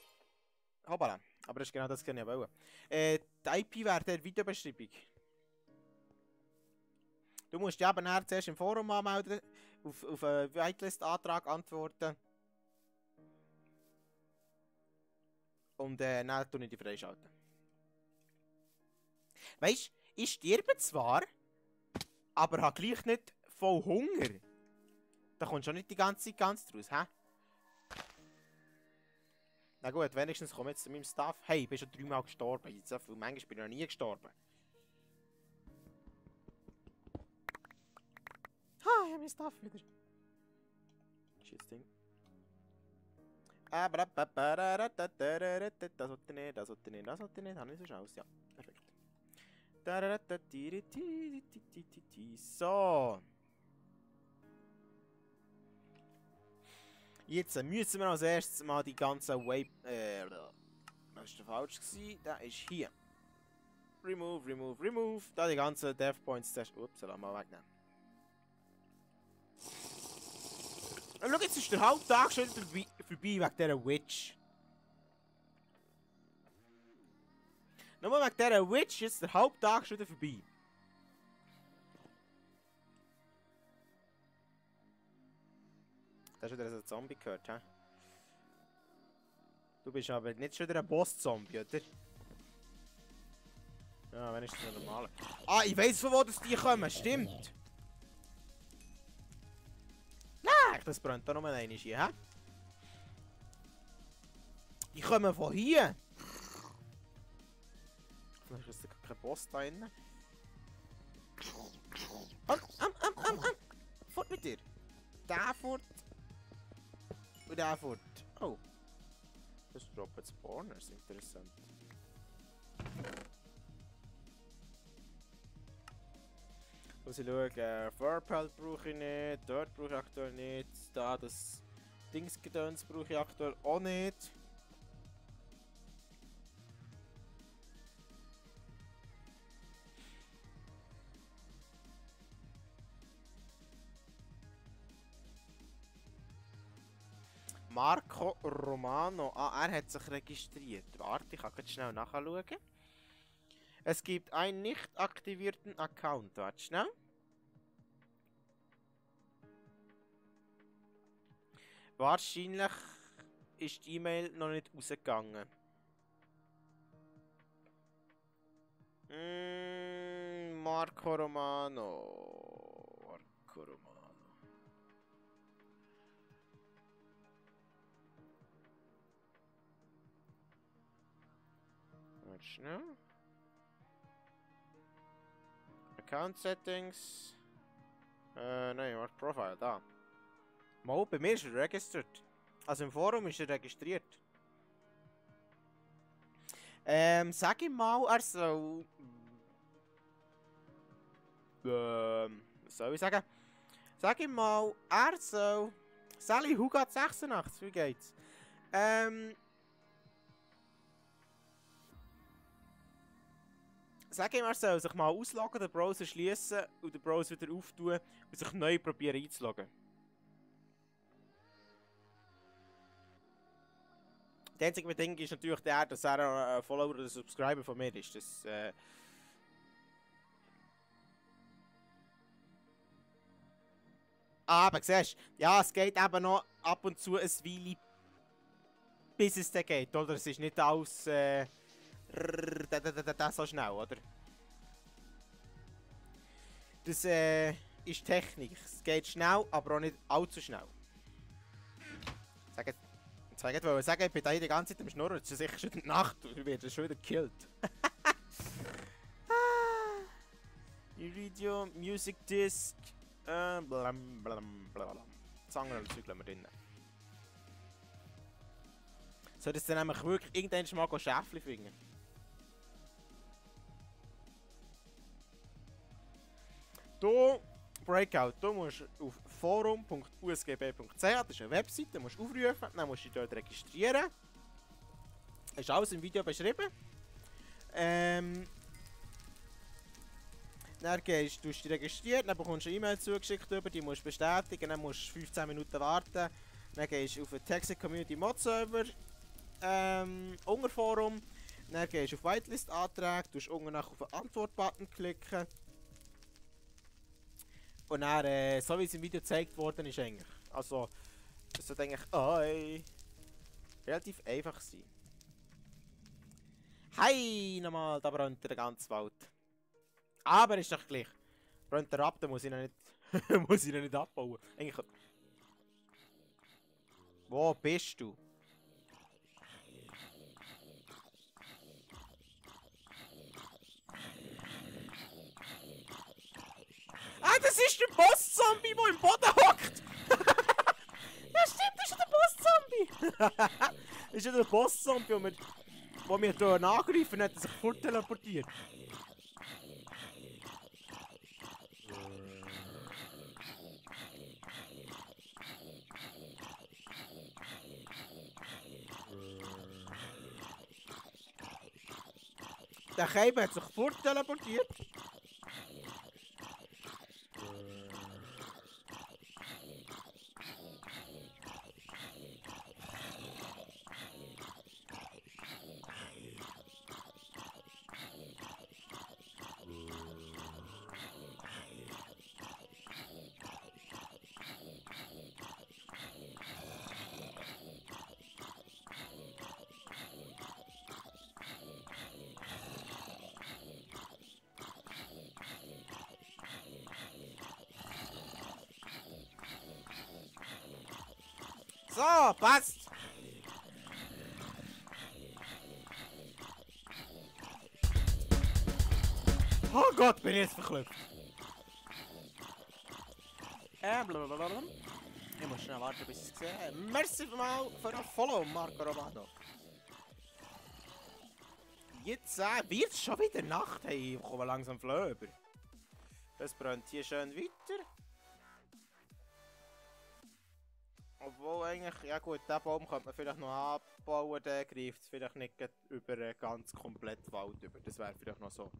hoppala. Aber das ist genau das, was ich wollte. Äh, die IP wäre der Videobeschreibung. Du musst dich eben zuerst im Forum anmelden, auf, auf einen Whitelist-Antrag antworten. Und äh, dann tue ich die freischalten. Weißt du, ich sterbe zwar, aber habe gleich nicht voll Hunger. Da kommt schon nicht die ganze Zeit ganz draus, hä? Na gut, wenigstens komme jetzt zu meinem Staff. Hey, ich bin schon dreimal gestorben. Jetzt, so manchmal bin ich noch nie gestorben. Ha, ich habe mein Staff wieder. Shit, Ding. Das sollte nicht, das sollte nicht, das sollte nicht. Habe ich so aus? Ja, perfekt. So. Jetzt müssen wir als erstes mal die ganzen Way... Äh, das war falsch. Gewesen. Der ist hier. Remove, remove, remove. Da die ganzen Death Points zuerst... Ups, mal wegnehmen. Und schau, jetzt ist der Haupttag schon vorbei, wegen dieser Witch. Nur wegen dieser Witch ist der Haupttag schon wieder vorbei. Hast wieder so ein Zombie gehört, hä? Du bist aber nicht schon wieder ein Boss-Zombie, oder? Ja, wenn ist das normal. Ah, ich weiß von wo das die kommen, stimmt! Nein, das brennt da noch einmal hier, hä? Die kommen von hier! Vielleicht ist kein Boss da drin. Am, am, am, am, am! Fort mit dir! Der fort! Und der! Oh! Das droppt Spawners, interessant. Muss ich schauen, äh, brauche ich nicht, dort brauche ich aktuell nicht, da das Dingsgedöns brauche ich aktuell auch nicht. Marco Romano. Ah, er hat sich registriert. Warte, ich kann schnell nachschauen. Es gibt einen nicht aktivierten Account. Warte schnell. Wahrscheinlich ist die E-Mail noch nicht rausgegangen. Mm, Marco Romano. Schnell. Account Settings. Äh, nein, warte, Profile, da. Mal, bei mir ist er registered. Also im Forum ist er registriert. Ähm, sag ihm mal, er soll... Ähm, was soll ich sagen? Sag ihm mal, er soll... Sally Hugat 86, wie geht's? Ähm... Sag ihm, er soll sich mal ausloggen, den Browser schließen und den Browser wieder auftun und sich neu probieren einzuloggen. Der einzige Ding ist natürlich der, dass er ein Follower oder Subscriber von mir ist. Das, äh Aber siehst du, ja, es geht eben noch ab und zu ein Weile, bis es dann geht, oder? Es ist nicht alles äh, so schnell, oder? Das äh, ist Technik. Es geht schnell, aber auch nicht allzu schnell. Sag jetzt, weil ich sagen, ich bin da die ganze Zeit am Schnurren. Es ist sicher schon die Nacht und du wirst schon wieder gekillt. Video, Music Disc, äh, blam blam blam. Zangen und Zeug wir drin. Soll das dann nämlich wirklich irgendwann mal Schäfchen finden? Du, Breakout, du musst auf forum.usgb.ch, das ist eine Webseite, musst aufrufen, dann musst du dich dort registrieren. Ist alles im Video beschrieben. Ähm, dann gehst du dich registriert, dann bekommst du eine E-Mail zugeschickt, über, die musst du bestätigen, dann musst du 15 Minuten warten. Dann gehst du auf den Texas Community Mod Server, ähm, Unterforum. Dann gehst du auf Whitelist-Anträge, tust unten auf den Antwort-Button klicken. Und dann, äh, so wie es im Video gezeigt worden ist eigentlich. Also, das sollte eigentlich oi, relativ einfach sein. Hi, nochmal, da brennt der ganze Wald. Aber ist doch gleich. Brennt der ab, dann muss ich ihn nicht, muss ich ihn nicht abbauen. Eigentlich... Wo bist du? Ah, das ist der Boss-Zombie, der im Boden hockt! ja, stimmt, das ist der Boss-Zombie! das ist ja der Boss-Zombie, der wir, wir hier angreifen, hat er sich fortteleportiert. Der Käfer hat sich fortteleportiert. So, Gott, bin ich jetzt verklüpft. Äh, blablabla. Ich muss schnell warten, bis ich es sehe. Merci mal für ein Follow, Marco Romano. Jetzt äh, wird es schon wieder Nacht. Hey, ich komme langsam Flöber. Das brennt hier schön weiter. Obwohl eigentlich, ja gut, den Baum könnte man vielleicht noch abbauen, der greift vielleicht nicht über ganz komplett Wald über. Das wäre vielleicht noch so.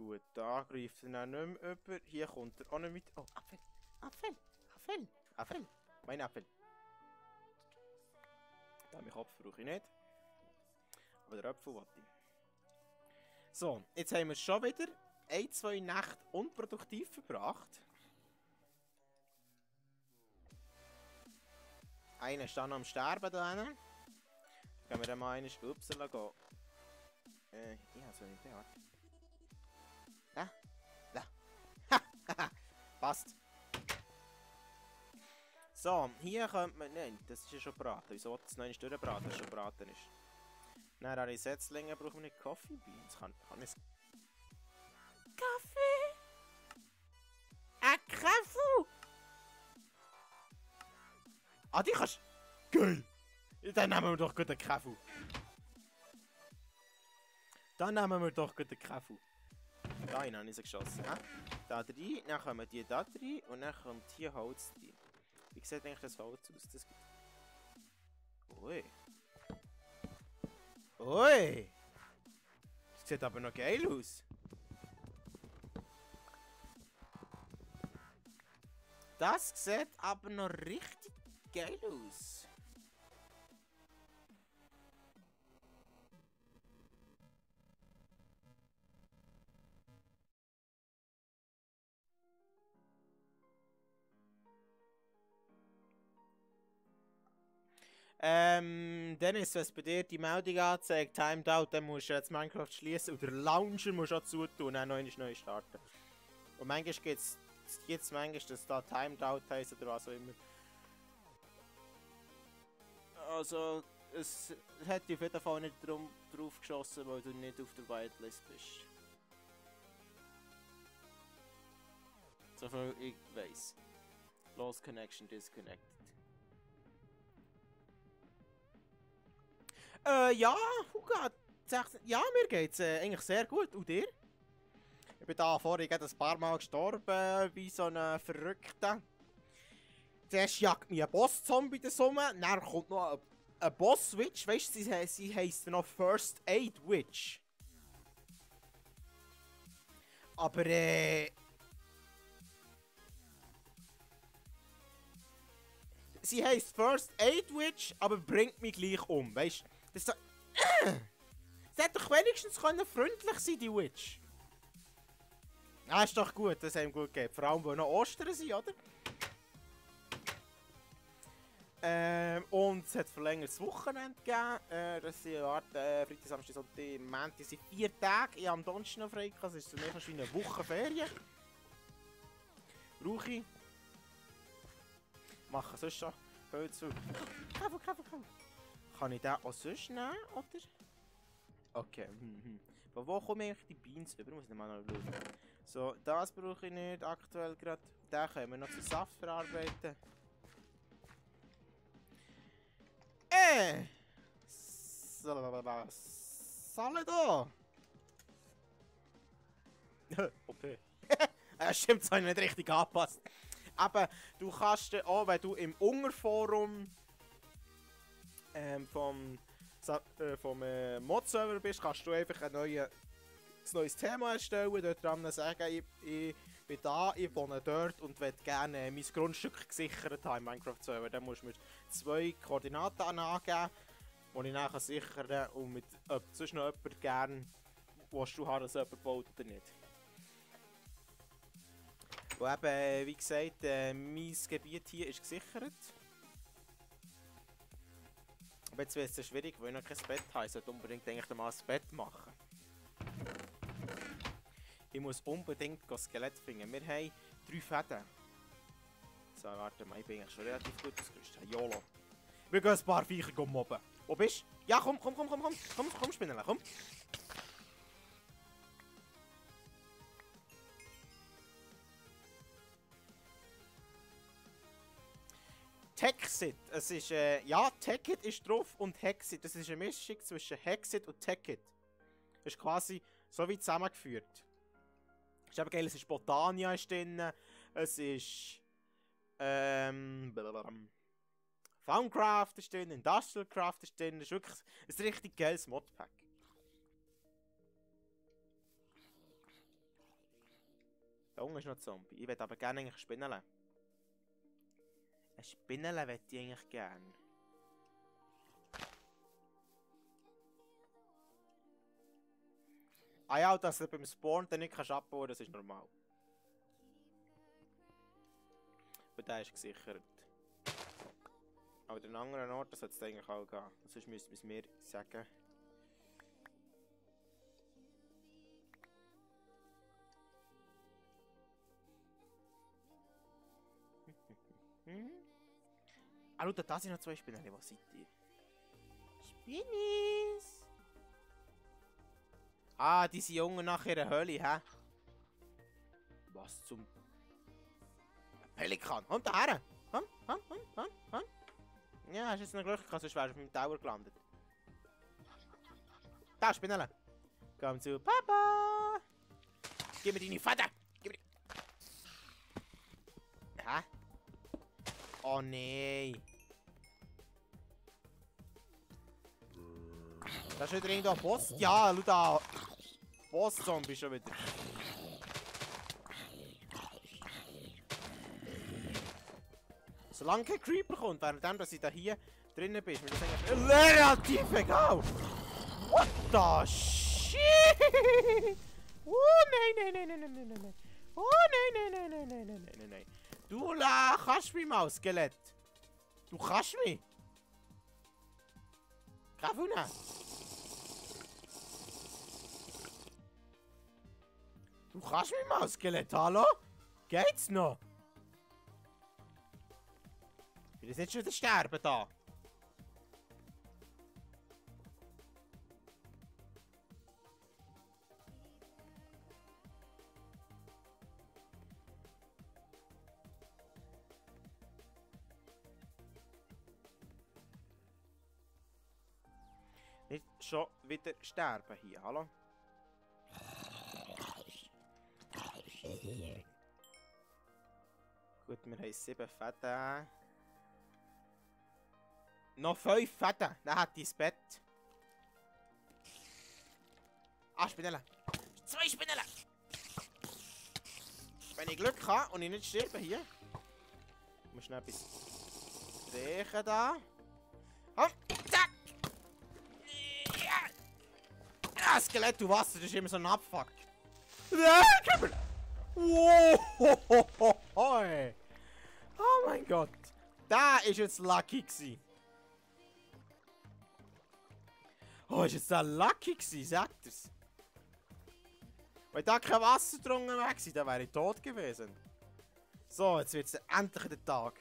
Gut, da greift er dann nicht mehr über. Hier kommt er auch nicht mit. Oh, Apfel! Apfel! Apfel! Apfel! Mein Apfel! Den Kopf brauche ich nicht. Aber der Apfel wollte ich. So, jetzt haben wir schon wieder ein, zwei Nächte unproduktiv verbracht. Einer ist dann am Sterben da hinten. Gehen wir dann mal einen Upsala gehen. Äh, ich habe so nicht gehört. Passt. So, hier könnte man... Nein, das ist ja schon braten. Wieso das noch nicht durchbraten, dass es schon braten ist? Habe ich Setzlinge, brauchen wir nicht Coffee Beans. Kann, kann ich Kaffee? Ein Kaffee? Ah, die kannst... Geil! Dann nehmen wir doch gut einen Kaffee. Dann nehmen wir doch gut einen Kaffee. Da rein habe ich sie geschossen. He? Da rein, dann kommen die da rein und dann kommt hier Holz rein. Wie sieht eigentlich das Holz aus? Das. Ui. Ui! Das sieht aber noch geil aus. Das sieht aber noch richtig geil aus. Ähm, Dennis, es bei dir die Meldung anzeigt, Timed Out, dann musst du jetzt Minecraft schließen und der Launcher musst du auch zutun und dann neu, neu starten. Und manchmal gibt es jetzt manchmal, dass da Timed Out heisst oder was auch immer. Also, es hat dich auf jeden Fall nicht drum, drauf geschossen, weil du nicht auf der Whitelist bist. So viel ich weiß. Lost Connection disconnected. Äh, ja, Huga, ja, mir geht's äh, eigentlich sehr gut. Und dir? Ich bin da vorhin ein paar Mal gestorben, wie so ein Verrückter. Zuerst jagt mich ein Boss-Zombie da dann kommt noch ein, ein Boss-Witch, weißt du, sie, sie heisst noch First Aid Witch. Aber äh. Sie heisst First Aid Witch, aber bringt mich gleich um, weißt du? Das ist so. Äh, sie hätte doch wenigstens können freundlich sein, die Witch. Ah, ist doch gut, das haben gut gegeben. Vor allem, wo noch Ostern sind, oder? Ähm, und es hat verlängertes Wochenende gegeben. Äh, das sind, warte, äh, Freitag, Samstag, Sonntag, Montag sind vier Tage. Ich habe am Donnerstag noch frei gehabt. Das ist so mehr fast wie eine Woche Ferien. Brauche ich. Machen sonst schon viel zu. Kaffee, Kaffee, Kaffee. Kann ich den auch sonst nehmen, oder? Okay. Hm, hm. Von wo kommen eigentlich die Beans über? Muss ich mal noch schauen. So, das brauche ich nicht aktuell gerade. Den können wir noch zu Saft verarbeiten. Äh! Salado! okay. äh, stimmt, das habe ich nicht richtig angepasst. Aber du kannst auch, wenn du im Ungerforum ähm, vom, äh, vom äh, Mod-Server bist, kannst du einfach ein, neue, ein neues Thema erstellen, dort dran sagen, ich, ich bin da, ich wohne dort und will gerne mein Grundstück gesichert haben im Minecraft-Server. Dann musst du mir zwei Koordinaten angeben, die ich nachher sichern und mit ob sonst noch jemand gerne willst du haben, dass baut oder nicht. Und eben, wie gesagt, äh, mein Gebiet hier ist gesichert. Aber jetzt wird es schwierig, weil ich noch kein Bett habe. Ich sollte unbedingt eigentlich mal ein Bett machen. Ich muss unbedingt das Skelett finden. Wir haben drei Fäden. So, warte mal, ich bin eigentlich schon relativ gut ausgerüstet. YOLO. Wir gehen ein paar Viecher mobben. Wo bist du? Ja, komm, komm, komm, komm, komm, komm, komm, Spinnele, komm. Techit. Es ist, äh, ja, Techit ist drauf und Hexit. Das ist eine Mischung zwischen Hexit und. Das ist quasi so wie zusammengeführt. Ist eben geil, es ist Botania ist drin, es ist, ähm, Farmcraft ist drin, Industrialcraft ist drin. Ist wirklich ein richtig geiles Modpack. Da unten ist noch ein Zombie. Ich würde aber gerne eigentlich spinnen. Ein Spinnele möchte ich eigentlich gerne. Ah ja, dass du beim Spawn dann nicht kannst abbauen das ist normal. Aber der ist gesichert. Aber den anderen Ort sollte es eigentlich auch gehen. Sonst müsste man es mir sagen. Ah, schau, da sind noch zwei Spinner. Was seid ihr? Spinnis! Ah, diese Jungen nach ihrer Hölle, hä? Was zum... Pelikan, komm daher! Komm, komm, komm, komm, komm! Ja, hast jetzt noch Glück gehabt, sonst wärst du auf dem Tower gelandet. Da, Spinelle! Komm zu Papa! Gib mir deine Vater! Gib mir die... Hä? Oh nee! Da ist wieder irgendwo ein Boss. Ja, schau da! Boss-Zombie schon wieder. Solange kein Creeper kommt, währenddem, dass ich da hier drinnen bin, ist mir das eigentlich relativ egal. What the shit? Oh nein, nein, nein, nein, nein, nein, nein. Oh nein, nein, nein, nein, nein, nein, nein, nein. Du la, kannst mich mal, Skelett. Du kannst mich. Gravuna. Du kannst mich mal, Skelett, hallo? Geht's noch? Ich will jetzt nicht schon wieder sterben da. Schon wieder sterben hier, hallo? Gut, wir haben sieben Fäden. Noch fünf Fäden, dann hat ich das Bett. Ah, Spinelle. Zwei Spinelle! Wenn ich Glück habe und ich nicht sterbe hier. Ich muss schnell etwas drehen da. Komm, Ah, Skelett, du Wasser, das ist immer so ein Abfuck. Kämpfer! Wow! Oh mein Gott! Da ist jetzt lucky gewesen. Oh, ist jetzt da lucky gewesen, sagt er's. Wenn da kein Wasser weg gewesen, dann wäre ich tot gewesen. So, jetzt wird es endlich der Tag.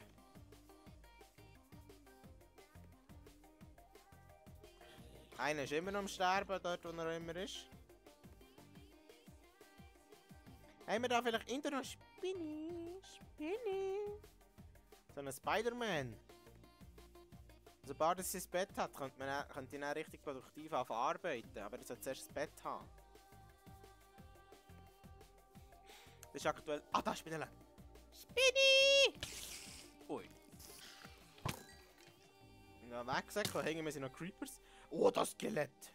Einer ist immer noch am Sterben, dort wo er immer ist. Haben wir da vielleicht hinter noch Spinny? Spinny? So ein Spider-Man. Sobald er sein Bett hat, könnte, man, könnte ihn dann richtig produktiv arbeiten. Aber er sollte zuerst das Bett haben. Das ist aktuell... Ah, da ist Spinelle! Spinny! Ui. Ja, weggesackt, da hängen wir sind noch Creepers. Oder Skelett.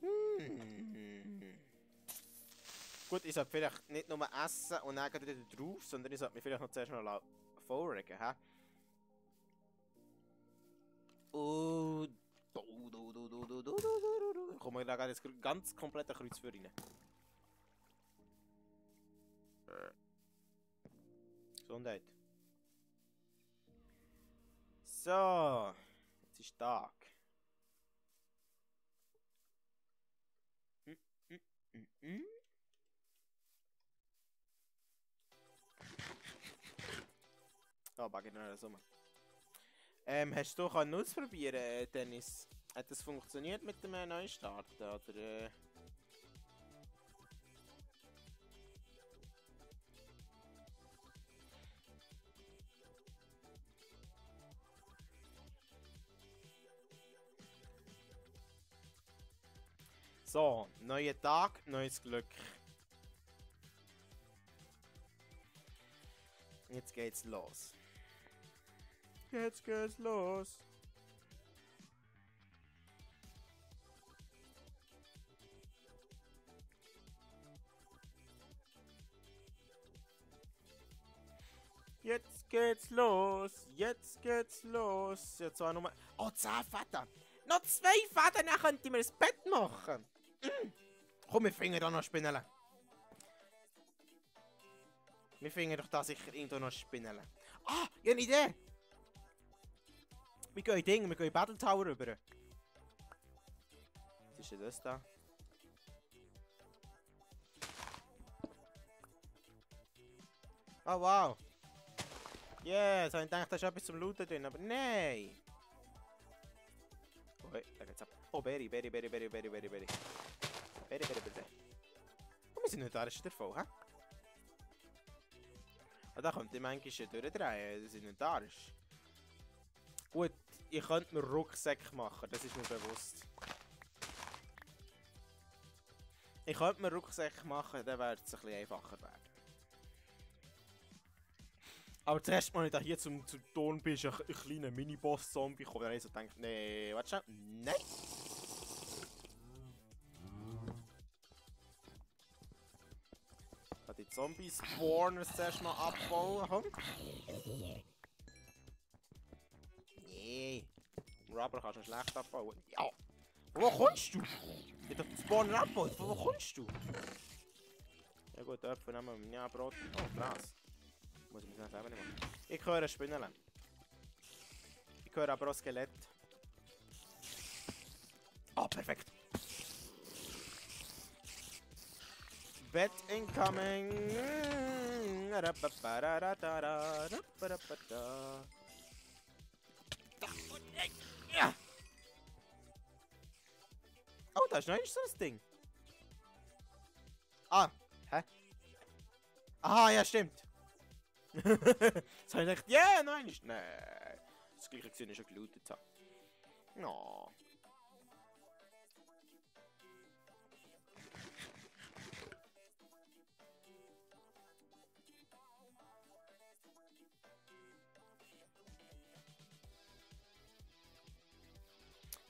Hm. Gut, ich sollte vielleicht nicht nur essen und dann wieder drauf, sondern ich sollte mich vielleicht noch zuerst noch vorregen, hä? Und... Komm, wir legen jetzt ganz komplett ein Kreuz für rein. Gesundheit. So jetzt ist Tag. Oh, Buggy noch so. Ähm, hast du auch ausprobieren, äh, Dennis? Hat das funktioniert mit dem äh, Neustarten, oder? Äh? So, neuer Tag, neues Glück. Jetzt geht's los. Jetzt geht's los. Jetzt geht's los. Jetzt geht's los. Jetzt war nur. Oh, 10 Fäden. Noch zwei Fäden, dann könnte ich mir ein Bett machen. Mm. Komm, wir finden da noch Spinnele. Wir finden doch da sicher irgendwo noch Spinnele. Ah, ich habe eine Idee. Wir gehen Ding, wir gehen Battle Tower rüber. Was ist denn das da? Oh wow. Yeah, jetzt ich gedacht, da ist etwas zum Looten drin, aber nein. Oh, da geht's ab. Oh, Berry, Berry, Berry, Berry, Berry, Berry, Berry. Berry, Berry, Berry. Oh, wir sind nicht da, ist der voll, hä? Ah, da kommt die manchmal durchdrehen, das ist. Gut, ich könnte mir Rucksack machen, das ist mir bewusst. Ich könnte mir Rucksack machen, dann wäre es ein bisschen einfacher werden. Aber zuerst mal, wenn ich da hier zum, zum Ton bist, ein, ein kleiner Mini-Boss-Zombie kommt, dann habe ich so gedacht, nee, warte schon, nein! Zombies-Spawners zuerst mal abbauen. Komm. Nee. Rubber kannst du schlecht abbauen. Ja! Wo kommst du? Ich hab Spawner abgebaut, wo kommst du? Ja gut, Äpfel nehmen wir. Ja, Brot. Oh, Gras. Muss ich mir selber nicht machen. Ich höre ein Spinnele. Ich höre aber auch Skelett. Ah, oh, perfekt. Bett incoming. Oh, da ist noch so ein Ding. Ah, hä? Ah, ja, stimmt. Jetzt habe ich gedacht, yeah, nein, ist. Nein. Das gleiche gesehen, ich schon gelootet habe. No.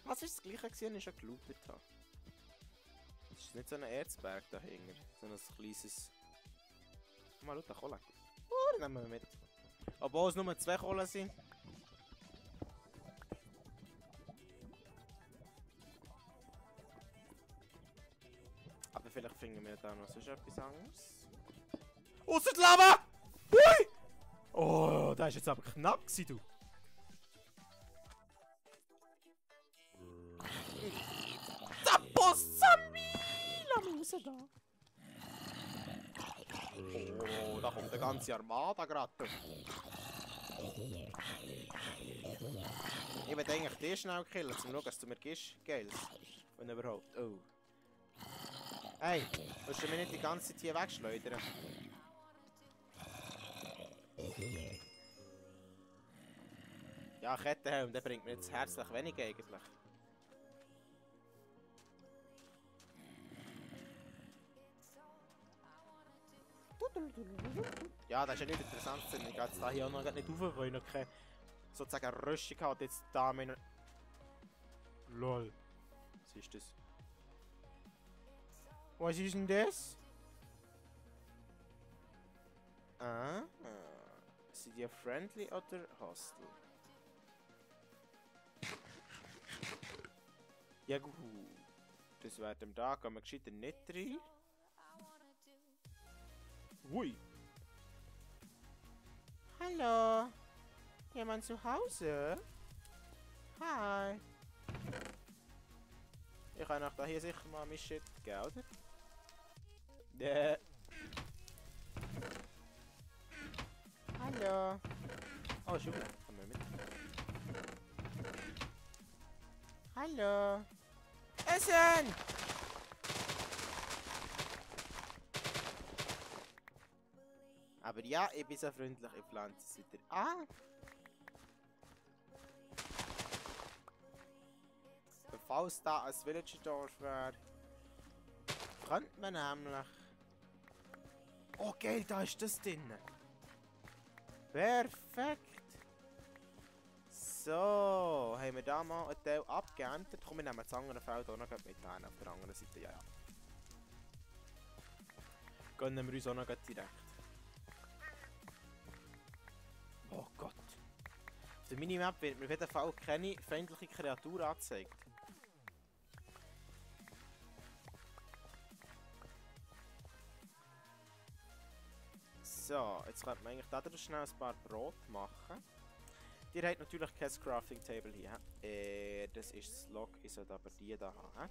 Was ist das gleiche gesehen, ich schon gelootet habe? Das ist nicht so ein Erzberg dahinter, sondern ein kleines. Mal, schau, Kohle. Oh, den nehmen wir mit. Obwohl es nur zwei Kohlen sind. Aber vielleicht finden wir da noch sonst etwas anderes. Ausser die Lava! Hui! Oh, da ist jetzt aber knapp gewesen, du. Raus da. Oh, da eine ganze Armada gerade. Ich will eigentlich die schnell killen, um zu schauen, dass du mir gibst. Geil. Wenn überhaupt. Oh. Hey, willst du mich nicht die ganze Zeit hier wegschleudern? Ja, Kettenhelm, der bringt mir jetzt herzlich wenig eigentlich. Ja, das ist ja nicht interessant. Ich gehe jetzt da hier auch noch nicht rauf, weil ich noch keine sozusagen Röschung habe. Jetzt da meine. LOL. Was ist das? Was ist denn das? Ah. Sind die friendly oder hostile? Ja gut. Das werden wir da. Gehen wir gescheiter nicht rein. Hui. Hallo. Jemand zu Hause? Hi. Ich kann auch da hier sicher mal geben, oder? Nee. Hallo. Oh, schon Komm mal mit. Hallo. Essen! Aber ja, ich bin so freundlich, ich pflanze es wieder an. Falls da ein Villager-Dorf wäre, könnte man nämlich... Oh geil, da ist das drin. Perfekt. So, haben wir da mal einen Teil abgeerntet. Komm, wir nehmen das andere Feld auch noch mit rein, auf der anderen Seite, ja ja. Gönnen wir uns auch noch direkt. Der Minimap wird mir auf jeden Fall keine feindliche Kreatur angezeigt. So, jetzt könnte man eigentlich da schnell ein paar Brot machen. Ihr habt natürlich kein Crafting Table hier. Äh, das ist das Log, ich sollte aber die da haben.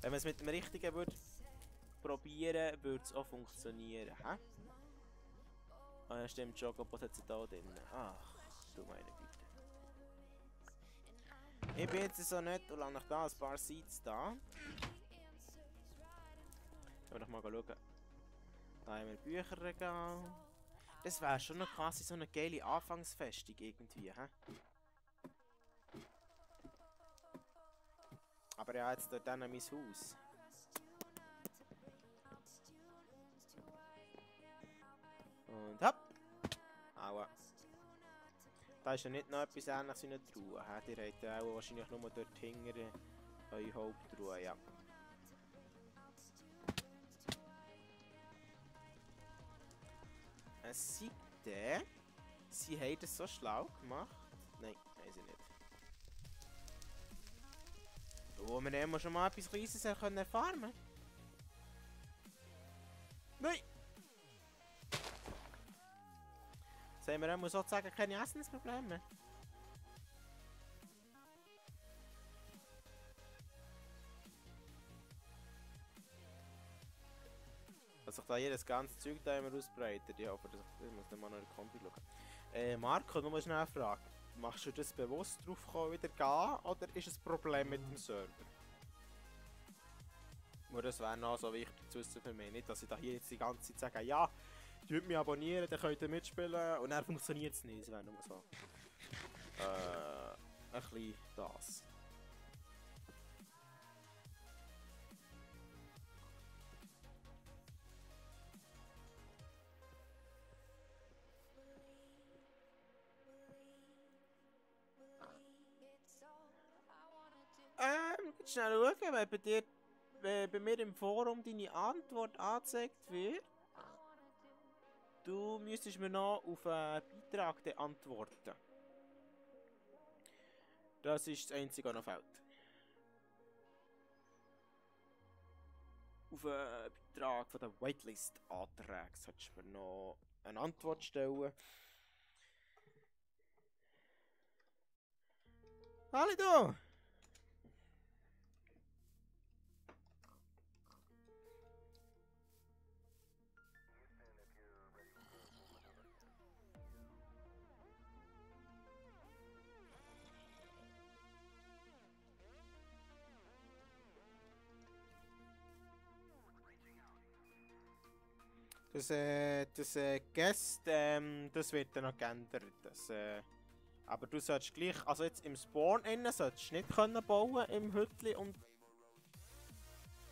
Wenn man es mit dem richtigen würde probieren, würde es auch funktionieren. He? Ah ja, stimmt, Chocobot hat sie da drin. Ach, du meine Güte. Ich bin jetzt so nett und lasse noch da ein paar Seeds da. Wir doch mal schauen. Da haben wir Bücherregal. Das wäre schon noch quasi so eine geile Anfangsfestung irgendwie, hä? Aber ja, jetzt dort dann mein Haus. Und hopp! Aua. Da ist ja nicht noch etwas ähnliches wie eine Truhe. He? Ihr habt auch wahrscheinlich nur dort hinten eure Haupttruhe, ja. Es sei denn, sie haben das so schlau gemacht. Nein, haben sie nicht. Wo wir immer schon mal etwas Kleines können farmen Nein! Jetzt haben wir immer sozusagen keine Essensprobleme. Dass sich da jedes ganze Zeug da immer ausbreitet. Ja, aber das, ich muss dann mal noch in den Kombi schauen. Äh, Marco, nur mal schnell eine Frage. Machst du das bewusst drauf kommen, wieder gehen, oder ist es ein Problem mit dem Server? Nur das wäre noch so wichtig zu wissen für mich. Nicht, dass ich da hier jetzt die ganze Zeit sage, ja, Tut mich abonnieren, dann könnt ihr mitspielen und dann funktioniert es nicht. Das wäre nur so. Äh, ein bisschen das. Ähm, schnell schauen, weil bei dir, bei mir im Forum deine Antwort angezeigt wird. Du müsstest mir noch auf einen Beitrag antworten. Das ist das einzige, was noch fehlt. Auf einen Beitrag von der Whitelist-Anträgen solltest du mir noch eine Antwort stellen. Hallo! Das, äh, das äh, Guest, ähm, das wird dann noch geändert. Das, äh, aber du solltest gleich, also jetzt im Spawn innen solltest du nicht können bauen im Hütli und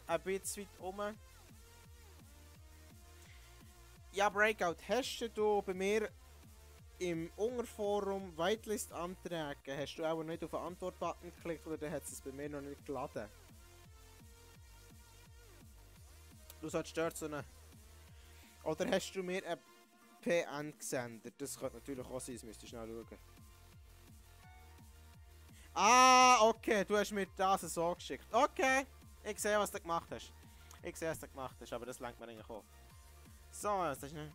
ein bisschen weit um. Ja, Breakout, hast du bei mir im Unterforum Whitelist-Anträge, hast du auch nicht auf den Antwort-Button geklickt oder hat es bei mir noch nicht geladen? Du solltest dort so eine oder hast du mir ein PN gesendet? Das könnte natürlich auch sein, das müsste ich schnell schauen. Ah, okay, du hast mir das so geschickt. Okay, ich sehe, was du gemacht hast. Ich sehe, was du gemacht hast, aber das lenkt mir eigentlich auch. So, das ist nicht...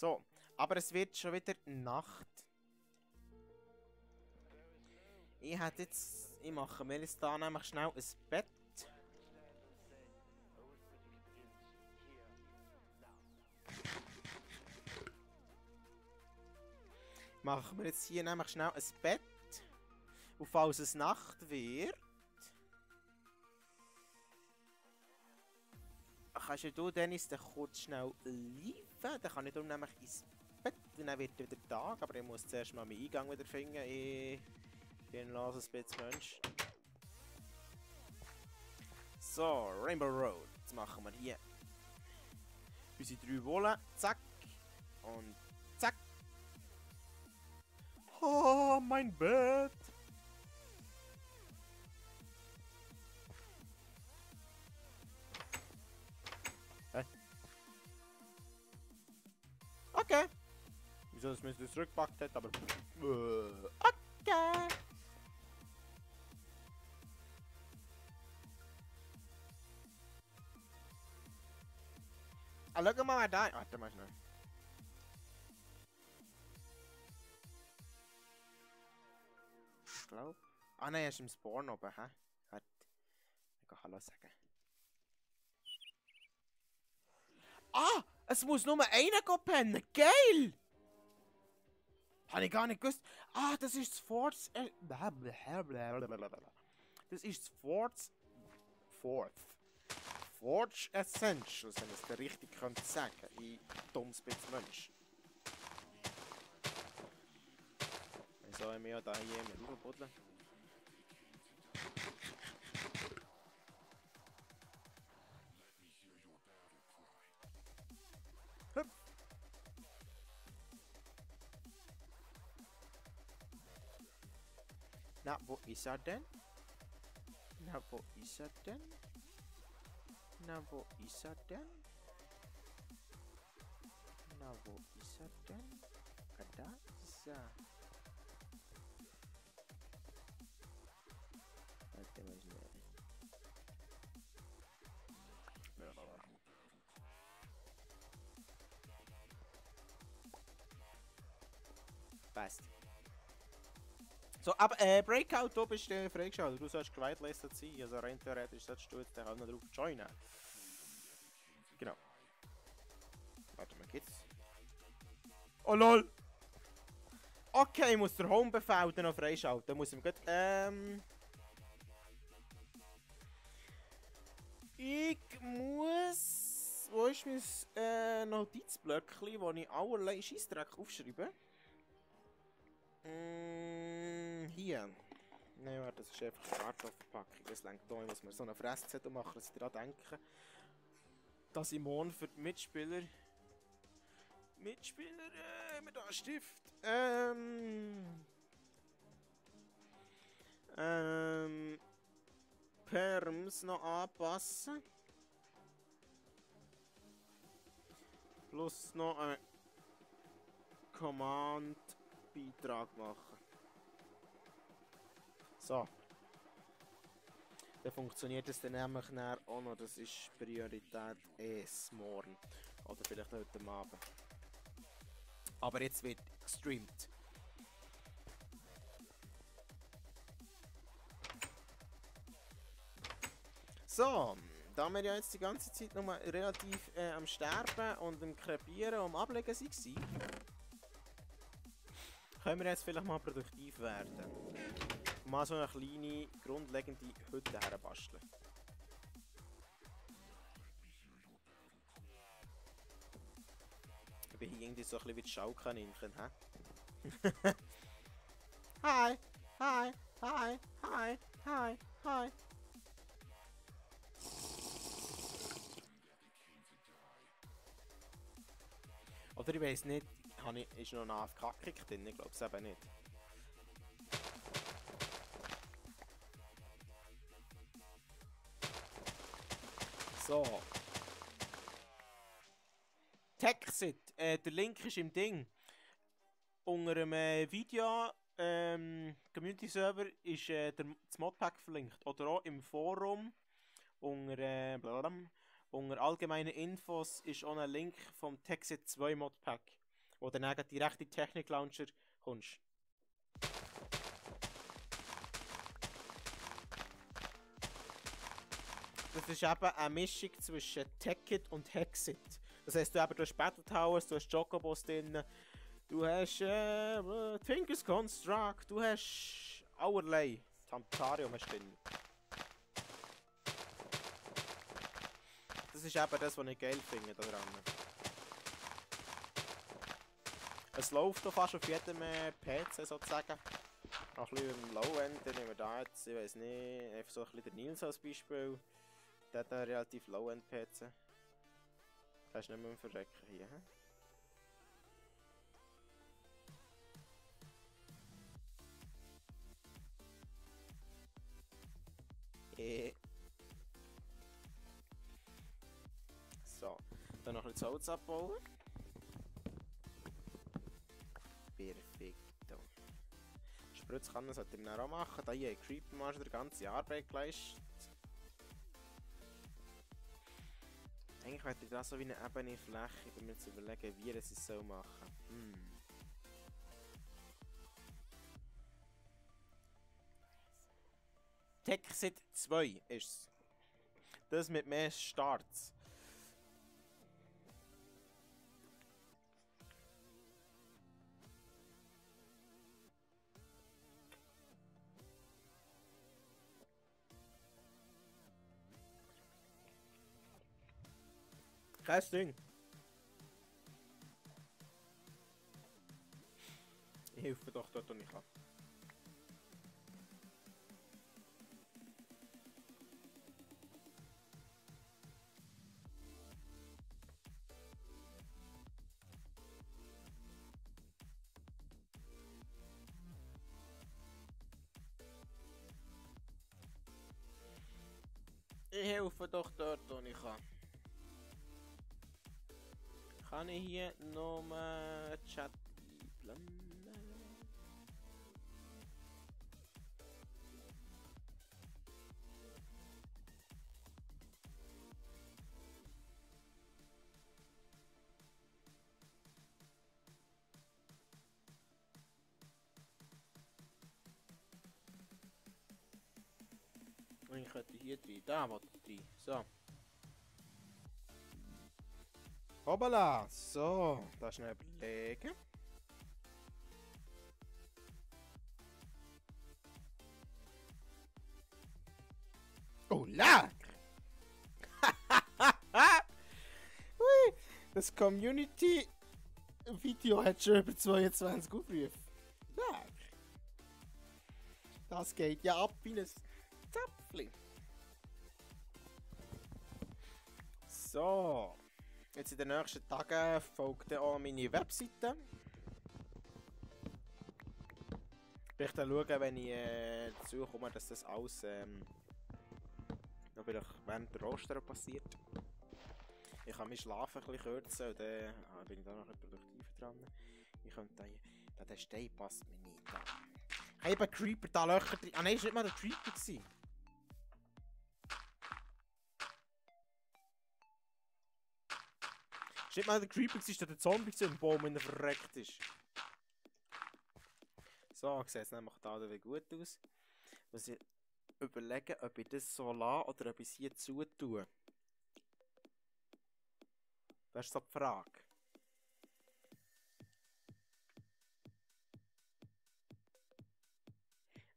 So, aber es wird schon wieder Nacht. Ich hätte jetzt... Ich mache mir jetzt da nämlich schnell ein Bett. Machen wir jetzt hier nämlich schnell ein Bett. Und falls es Nacht wird... Kannst du, Dennis, dann kurz schnell live dann kann ich darum nämlich ins Bett dann wird wieder Tag, aber ich muss zuerst mal meinen Eingang wieder finden. Ich bin ein loses Mensch. So, Rainbow Road. Jetzt machen wir hier unsere drei Wollen. Zack. Und zack. Oh, mein Bett. Wieso das mir das zurückgepackt hat, aber... Okay. Ah, schau mal da. Warte mal schnell. Hallo? Ah nein, er ist im Spawn oben, hä? Warte. Ich kann Hallo sagen. Ah! Es muss nur einer gehen pennen! Geil! Habe ich gar nicht gewusst. Ah, das ist das Forts... Äh, das ist das Forts... Fourth. Forge Essentials, wenn ich es richtig könnte sagen. Ich dummes bisschen Mensch. Wieso haben wir da hier mit? Na, wo ist er denn? Na, wo ist er denn? Na, wo ist er denn? So, aber äh, Breakout, du bist äh, freigeschaltet. Du sollst gewitelistet sein. Also rein theoretisch solltest du jetzt auch noch drauf joinen. Genau. Warte mal, geht's? Oh lol! Okay, ich muss der Home-Befehl dann noch freischalten. Dann muss ich gut, ähm... Ich muss... Wo ist mein äh, Notizblöckchen, wo ich allerlei Scheissdreck aufschreibe? Mm, hier. Nein, das ist einfach eine Kartoffelpackung. Das lenkt. Ich muss mir so eine Fresszettel machen, dass ich daran denke, dass ich morgen für die Mitspieler. Mitspieler, äh, mit einem Stift. Ähm. Ähm. Perms noch anpassen. Plus noch ein Command Beitrag machen. So. Dann funktioniert es dann nämlich auch noch. Das ist Priorität S morgen. Oder vielleicht heute Abend. Aber jetzt wird gestreamt. So, da wir ja jetzt die ganze Zeit noch mal relativ äh, am Sterben und am Krepieren und am Ablegen waren, können wir jetzt vielleicht mal produktiv werden. Mal so eine kleine, grundlegende Hütte herbasteln. Ich bin hier irgendwie so ein bisschen wie die Schaukaninchen, hä? hi, hi, hi, hi, hi, hi. Oder ich weiß nicht, ich, ist noch ein AFK-Kick drin? Ich glaube es eben nicht. So. Texit, äh, der Link ist im Ding. Unter dem äh, Video ähm, Community Server ist äh, der, das Modpack verlinkt. Oder auch im Forum unter, äh, unter allgemeine Infos ist auch ein Link vom Texit 2 Modpack wo du dann direkt in den Technik-Launcher kommst. Das ist eben eine Mischung zwischen Techit und Hexit. Das heisst, du, eben, du hast Battle Towers, du hast Chocobos drin, du hast äh, Tinkers Construct, du hast allerlei. Tantarium hast drin. Das ist eben das, was ich geil finde daran. Es läuft doch fast auf jedem äh, PC sozusagen. Noch ein bisschen im Low-End, nehmen wir da jetzt, ich weiß nicht, einfach so ein bisschen der Nils als Beispiel. Der hat einen relativ Low-End-PC. Kannst du nicht mehr verrecken hier, hä? Eh. So, dann noch ein bisschen Holz abbauen. Perfekto. Spritzkanne sollte ich auch machen. Da hier schon die ganze Arbeit geleistet. Eigentlich hätte ich da so wie eine ebene Fläche, um mir zu überlegen, wie es es so machen soll. Hm. Texit 2 ist es. Das mit mehr Starts. Kein Ding. Ich helfe doch dort, wo ich kann. Ich helfe doch ich hier nochmal Chat? Und ich könnte hier drin, da wollte ich rein. So. Hoppala! So, da schnell überlegen. Oh! Ui, das Community-Video hat schon über 22 Aufrufe. Leck! Das geht ja ab wie ein Zäpfchen. So. Jetzt in den nächsten Tagen folgt auch meine Webseite. Ich dann schauen, wenn ich äh, dazu komme, dass das alles ähm, noch vielleicht während der Ostern passiert. Ich kann mein Schlafen ein bisschen kürzen und dann ah, bin ich da noch ein produktiver dran. Ich könnte da, da der Stein passt mir nicht. Da. Ich habe Creeper da Löcher drin. Ah nein, das war nicht mal der Creeper. Gewesen. War nicht mal der Creeper, war der Zombie im Baum, wenn er verreckt ist. So, sieht es nämlich da wieder gut aus. Muss ich überlegen, ob ich das so lasse oder ob ich es hier zutue. Das ist so die Frage.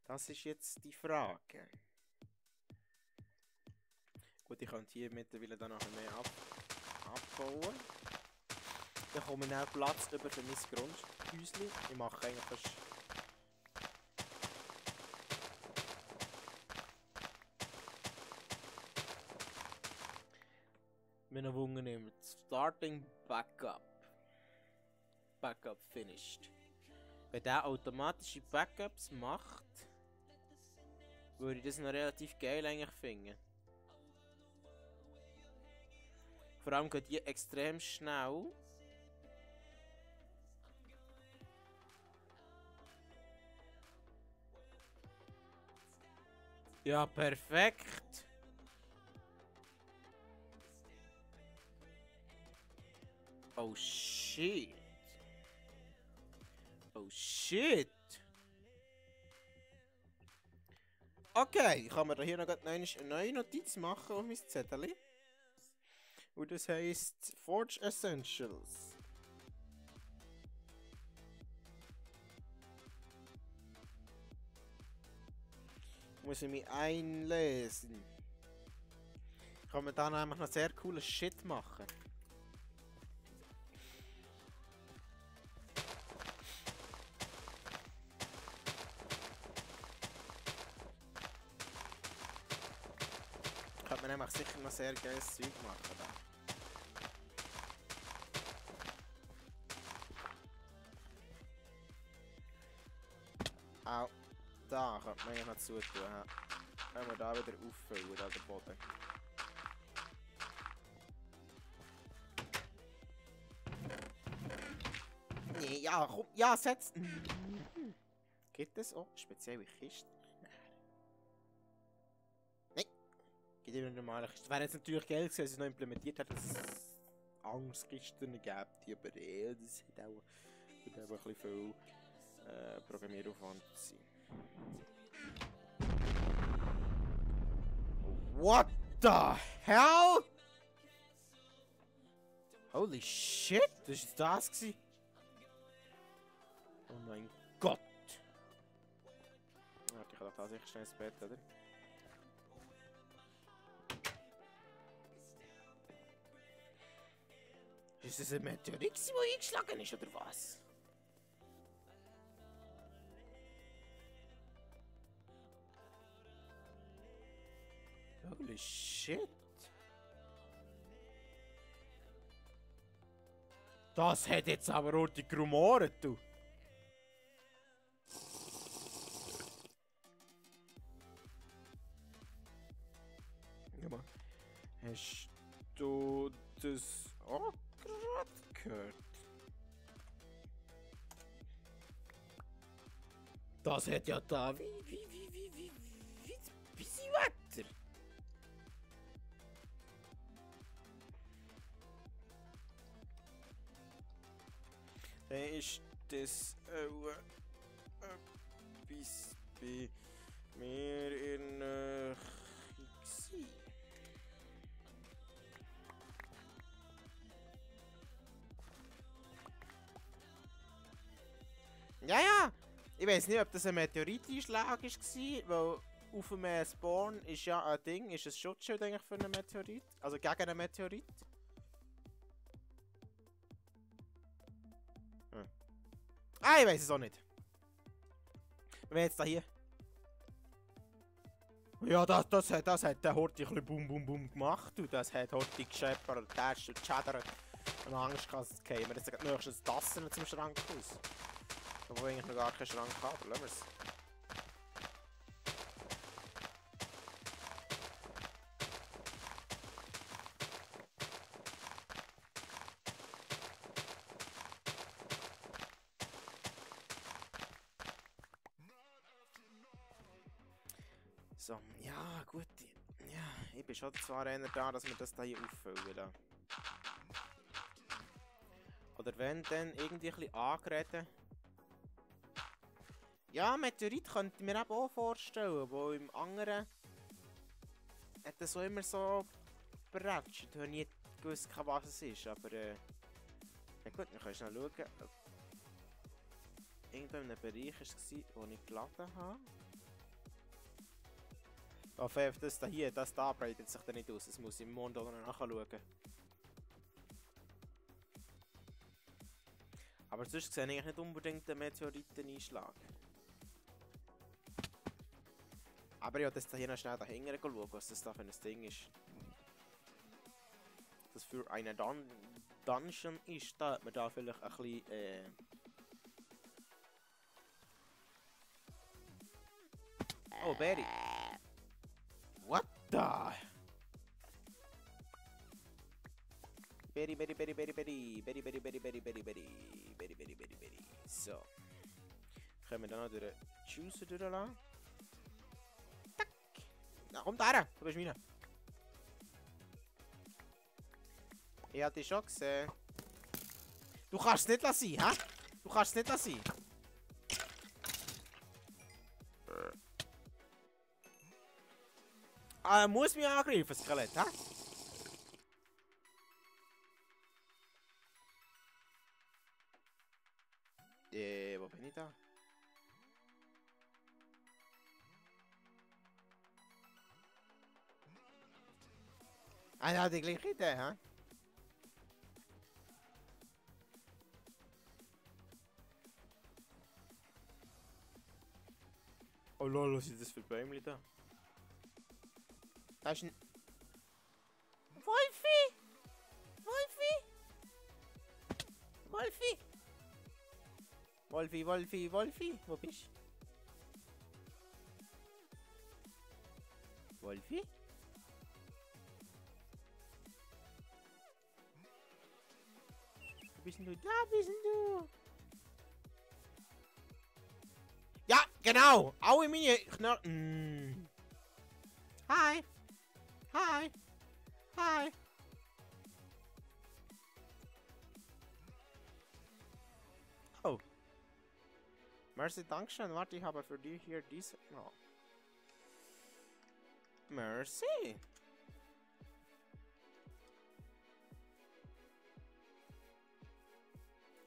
Das ist jetzt die Frage. Gut, ich könnte hier mittlerweile dann noch mehr ab abbauen. Dann komme ich Platz über für mein Grundhäuschen. Ich mache eigentlich fast... Meine Wunge nehmen. Starting Backup. Backup finished. Wenn der automatische Backups macht, würde ich das noch relativ geil eigentlich finden. Vor allem geht die extrem schnell. Ja, perfekt. Oh shit. Oh shit. Okay, ich kann mir hier noch eine neue Notiz machen auf mein Zettel. Und das heißt Forge Essentials. Muss ich mich einlesen. Kann man dann einfach noch sehr cooles Shit machen. Kann man nämlich sicher noch sehr geiles Zeug machen. Da. Da könnte man ja noch zutun. Wenn wir da wieder auffüllen, da den Boden. Nee, ja, komm, ja, setz. Gibt es auch spezielle Kisten? Nein. Gibt eine normale Kiste. Wäre jetzt natürlich geil gewesen, wenn es noch implementiert hat, dass es Angstkisten gibt, aber eh, das hat auch, auch ein bisschen viel äh, Programmieraufwand sein. What the hell? Holy shit, das war das gewesen? Oh mein Gott. Warte, ich kann da sicher schnell ins Bett, oder? Ist das ein Meteorit, der eingeschlagen ist, oder was? Holy shit. Das hat jetzt aber ordentlich gerumoret, du. Hast du das auch gerade gehört? Das hat ja da wie, wie, wie, wie, wie, wie, wie, wie Wetter. Dann ist das auch etwas bei mir in Nähe. Ja, ja! Ich weiß nicht, ob das ein Meteoriteinschlag war, weil auf einem Spawn ist ja ein Ding, ist ein Schutzschild eigentlich für einen Meteorit, also gegen einen Meteorit. Ah, ich weiß es auch nicht. Wenn jetzt da hier. Ja, das, das, hat- das hat der Horti ein bisschen bum bum bum gemacht und das hat Horti gescheppert, tätscht und geschädert. Und Angst gehabt, es käme. Jetzt geht nächstens Tassen zum Schrank aus. Obwohl ich eigentlich noch gar keinen Schrank habe, lassen wir es. Bin schon zwar einer da, dass wir das da hier auffüllen. Da. Oder wenn, dann irgendwie ein bisschen angereden. Ja, Meteorit könnte ich mir eben auch vorstellen, wo im anderen hat er so immer so beratscht. Ich habe nie gewusst, was es ist, aber äh, ja gut, kannst du noch schauen, ob irgendwo in einem Bereich war, wo ich geladen habe. Auf das da hier, das da breitet sich dann nicht aus, das muss ich im Mond noch nachschauen. Aber sonst sehe ich nicht unbedingt einen Meteoriteneinschlag. Aber ja, das da hier noch schnell dahinter schauen, was das da für ein Ding ist. Das für eine Dun Dungeon ist, da hat man da vielleicht ein bisschen, äh... Oh, Berry. What the? Berry, Berry, Berry, Berry, Berry, Berry, Berry, Berry, Berry, Berry, Berry, Berry, Berry, Berry, Berry. So. Können wir dann noch den Juicer durchlassen? Tack! Na, komm da her! Du bist meine. Ich hab dich schon gesehen. Du kannst es nicht lassen, hä? Du kannst es nicht lassen. Ah, er muss mich angreifen, Skelett, hä? Äh, wo bin ich da? Ah, ja, die gleiche Idee, hä? Oh lol, was ist das für Bäumli da? Als je... Wolfie! Wolfie! Wolfie! Wolfie, Wolfie, Wolfie. Wo bist du? Wolfie? Wo bist du? Da bist du! Ja, genau! Aue, meine Knochen! Mm. Hi! Hi. Hi. Oh. Mercy Dunction, what do you have for you hear this? No. Mercy!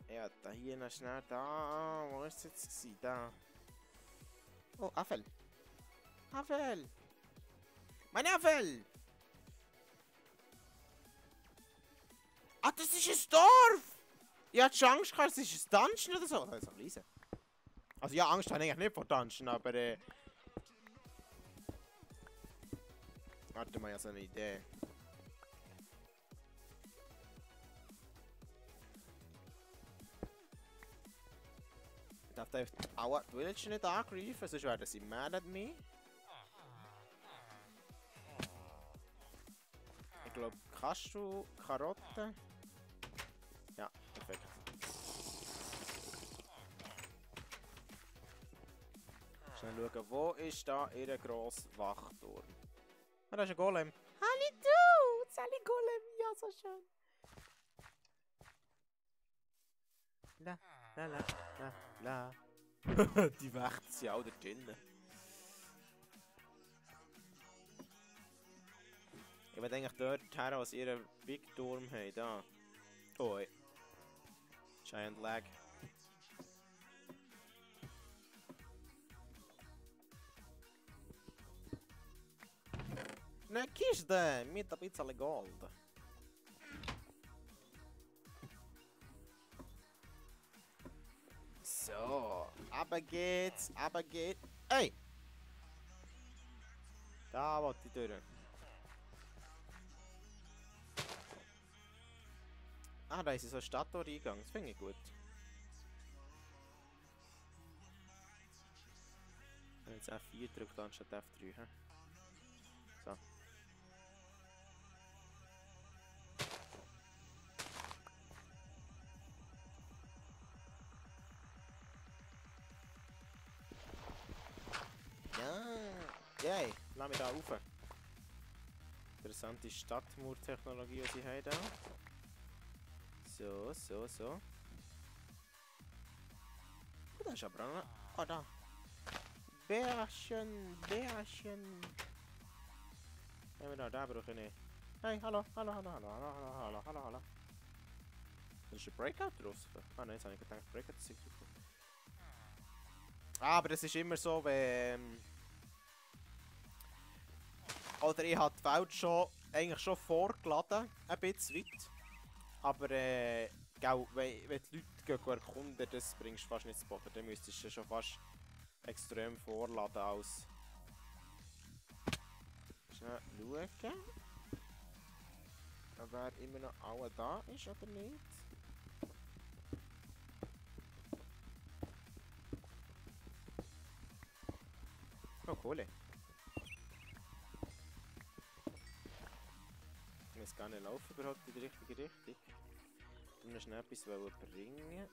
Ja, da hier noch schnell da. Wo ist jetzt gewesen? Da. Oh, Apfel. Apfel! Mein Apfel! Ah, das ist ein Dorf. Ich hatte schon Angst, es ist ein Dungeon oder so. Das ist lesen. Also ja, Angst habe ich eigentlich nicht vor Dungeon, aber äh... Warte mal, ja so eine Idee. Ich darf da auch die Villager nicht angreifen, sonst werden sie mad at me. Ich glaube, kannst du Karotten? Schauen, wo ist da ihr grosser Wachturm? Ah, da ist ein Golem. Halli du! Sally Golem, ja, so schön. La, la, la, la, la. Die Wächter sind auch da drinnen. Ich will eigentlich dort her, was ihren Big Turm haben. Da. Oh, ey. Giant Lag. Eine Kiste mit ein bisschen Gold. So, aber geht's, aber geht. Ey! Da wollte ich durch. Ah, da ist so ein Stadttor-Eingang. Das finde ich gut. Wenn jetzt F4 drückt anstatt F3. He? Lass mich da rauf. Interessante Stadtmauertechnologie, die sie haben da. So, so, so. Oh, da ist aber noch... Oh, da. Bärchen, Bärchen. Ja, da, da brauche ich nicht. Hey, hallo, hallo, hallo, hallo, hallo, hallo, hallo, hallo, hallo. Das ist ein Breakout drauf. Ah nein, jetzt habe ich gedacht, Breakout ist drauf. Ah, aber das ist immer so, wenn... Oder ich habe die Welt schon, eigentlich schon vorgeladen, ein bisschen weit. Aber äh, gell, wenn, wenn die Leute erkunden, das bringst du fast nicht zu Boden. Dann müsstest du schon fast extrem vorladen als... Schnell schauen. Ob er immer noch alle da ist oder nicht. Oh, Kohle. Ich muss gar nicht laufen überhaupt in die richtige Richtung. Ich muss schnell etwas bringen.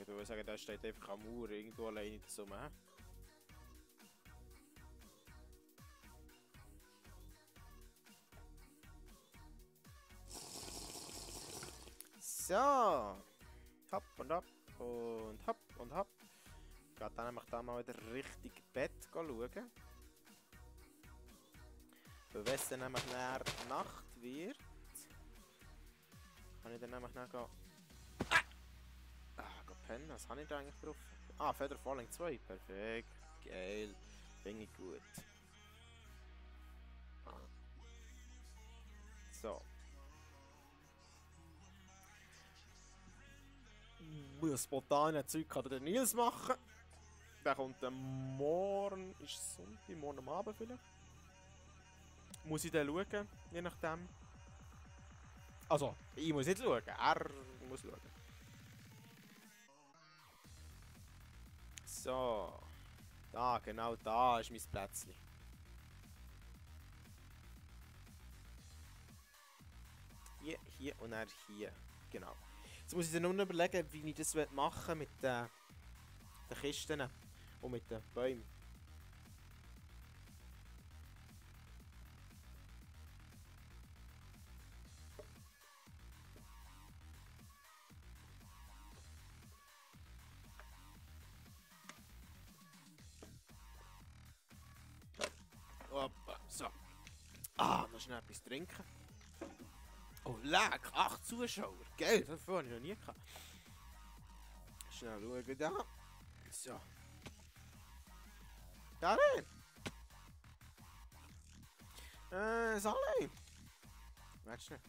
Ich würde sagen, der steht einfach am Mauer irgendwo alleine Summe. So. Hopp und hopp und hopp und hopp. Geht dann nämlich da mal wieder richtig Bett schauen. Weil wenn es dann nämlich näher Nacht wird, kann ich dann nämlich nachher. Ah! Ah, gehen pennen. Was habe ich da eigentlich drauf? Ah, Feather Falling 2. Perfekt. Geil. Finde ich gut. So. Das spontane Zeug kann der Nils machen. Der kommt dann morgen, ist es Sonntag, morgen am Abend vielleicht. Muss ich dann schauen, je nachdem. Also, ich muss nicht schauen, er muss schauen. So. Da, genau da ist mein Plätzchen. Hier, hier und dann hier. Genau. Jetzt muss ich dann nur überlegen, wie ich das machen mit den, den Kisten und mit den Bäumen. Schnell etwas trinken. Oh, leck, acht Zuschauer. Geil, das habe ich noch nie gehabt. Schnell schauen da. So. Da rein. Äh, Sally. Warte schnell.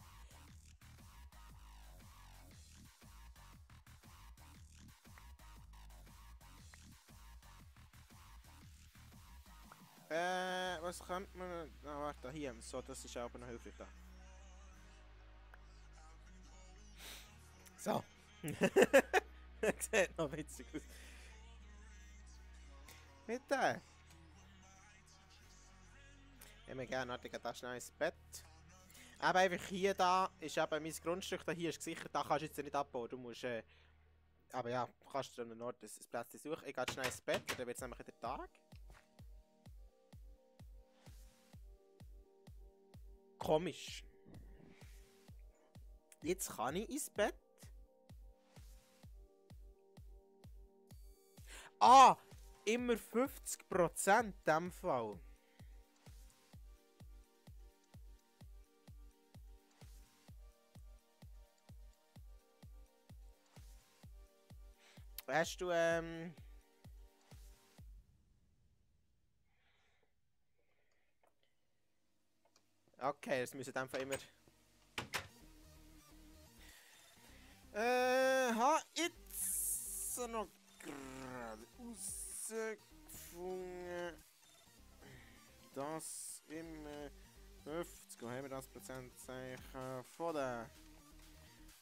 Äh, was könnte man... Na, warte, hier. So, das ist aber noch hilfreich da. So. Sieht noch witzig aus. Bitte. Ich mir gerne warte, das schnell Bett. Aber einfach hier da ist eben mein Grundstück, da hier ist gesichert, da kannst du jetzt nicht abbauen. Du musst. Äh, aber ja, kannst du an einem Ort das, das Platz suchen. Ich gehe schnell ins Bett, dann wird es nämlich der Tag. Komisch. Jetzt kann ich ins Bett. Ah! Immer 50% in dem Fall. Hast du, ähm... Okay, das müssen einfach immer... Äh, ha, jetzt noch gerade rausgefunden, dass immer 50, wo haben wir das Prozentzeichen von den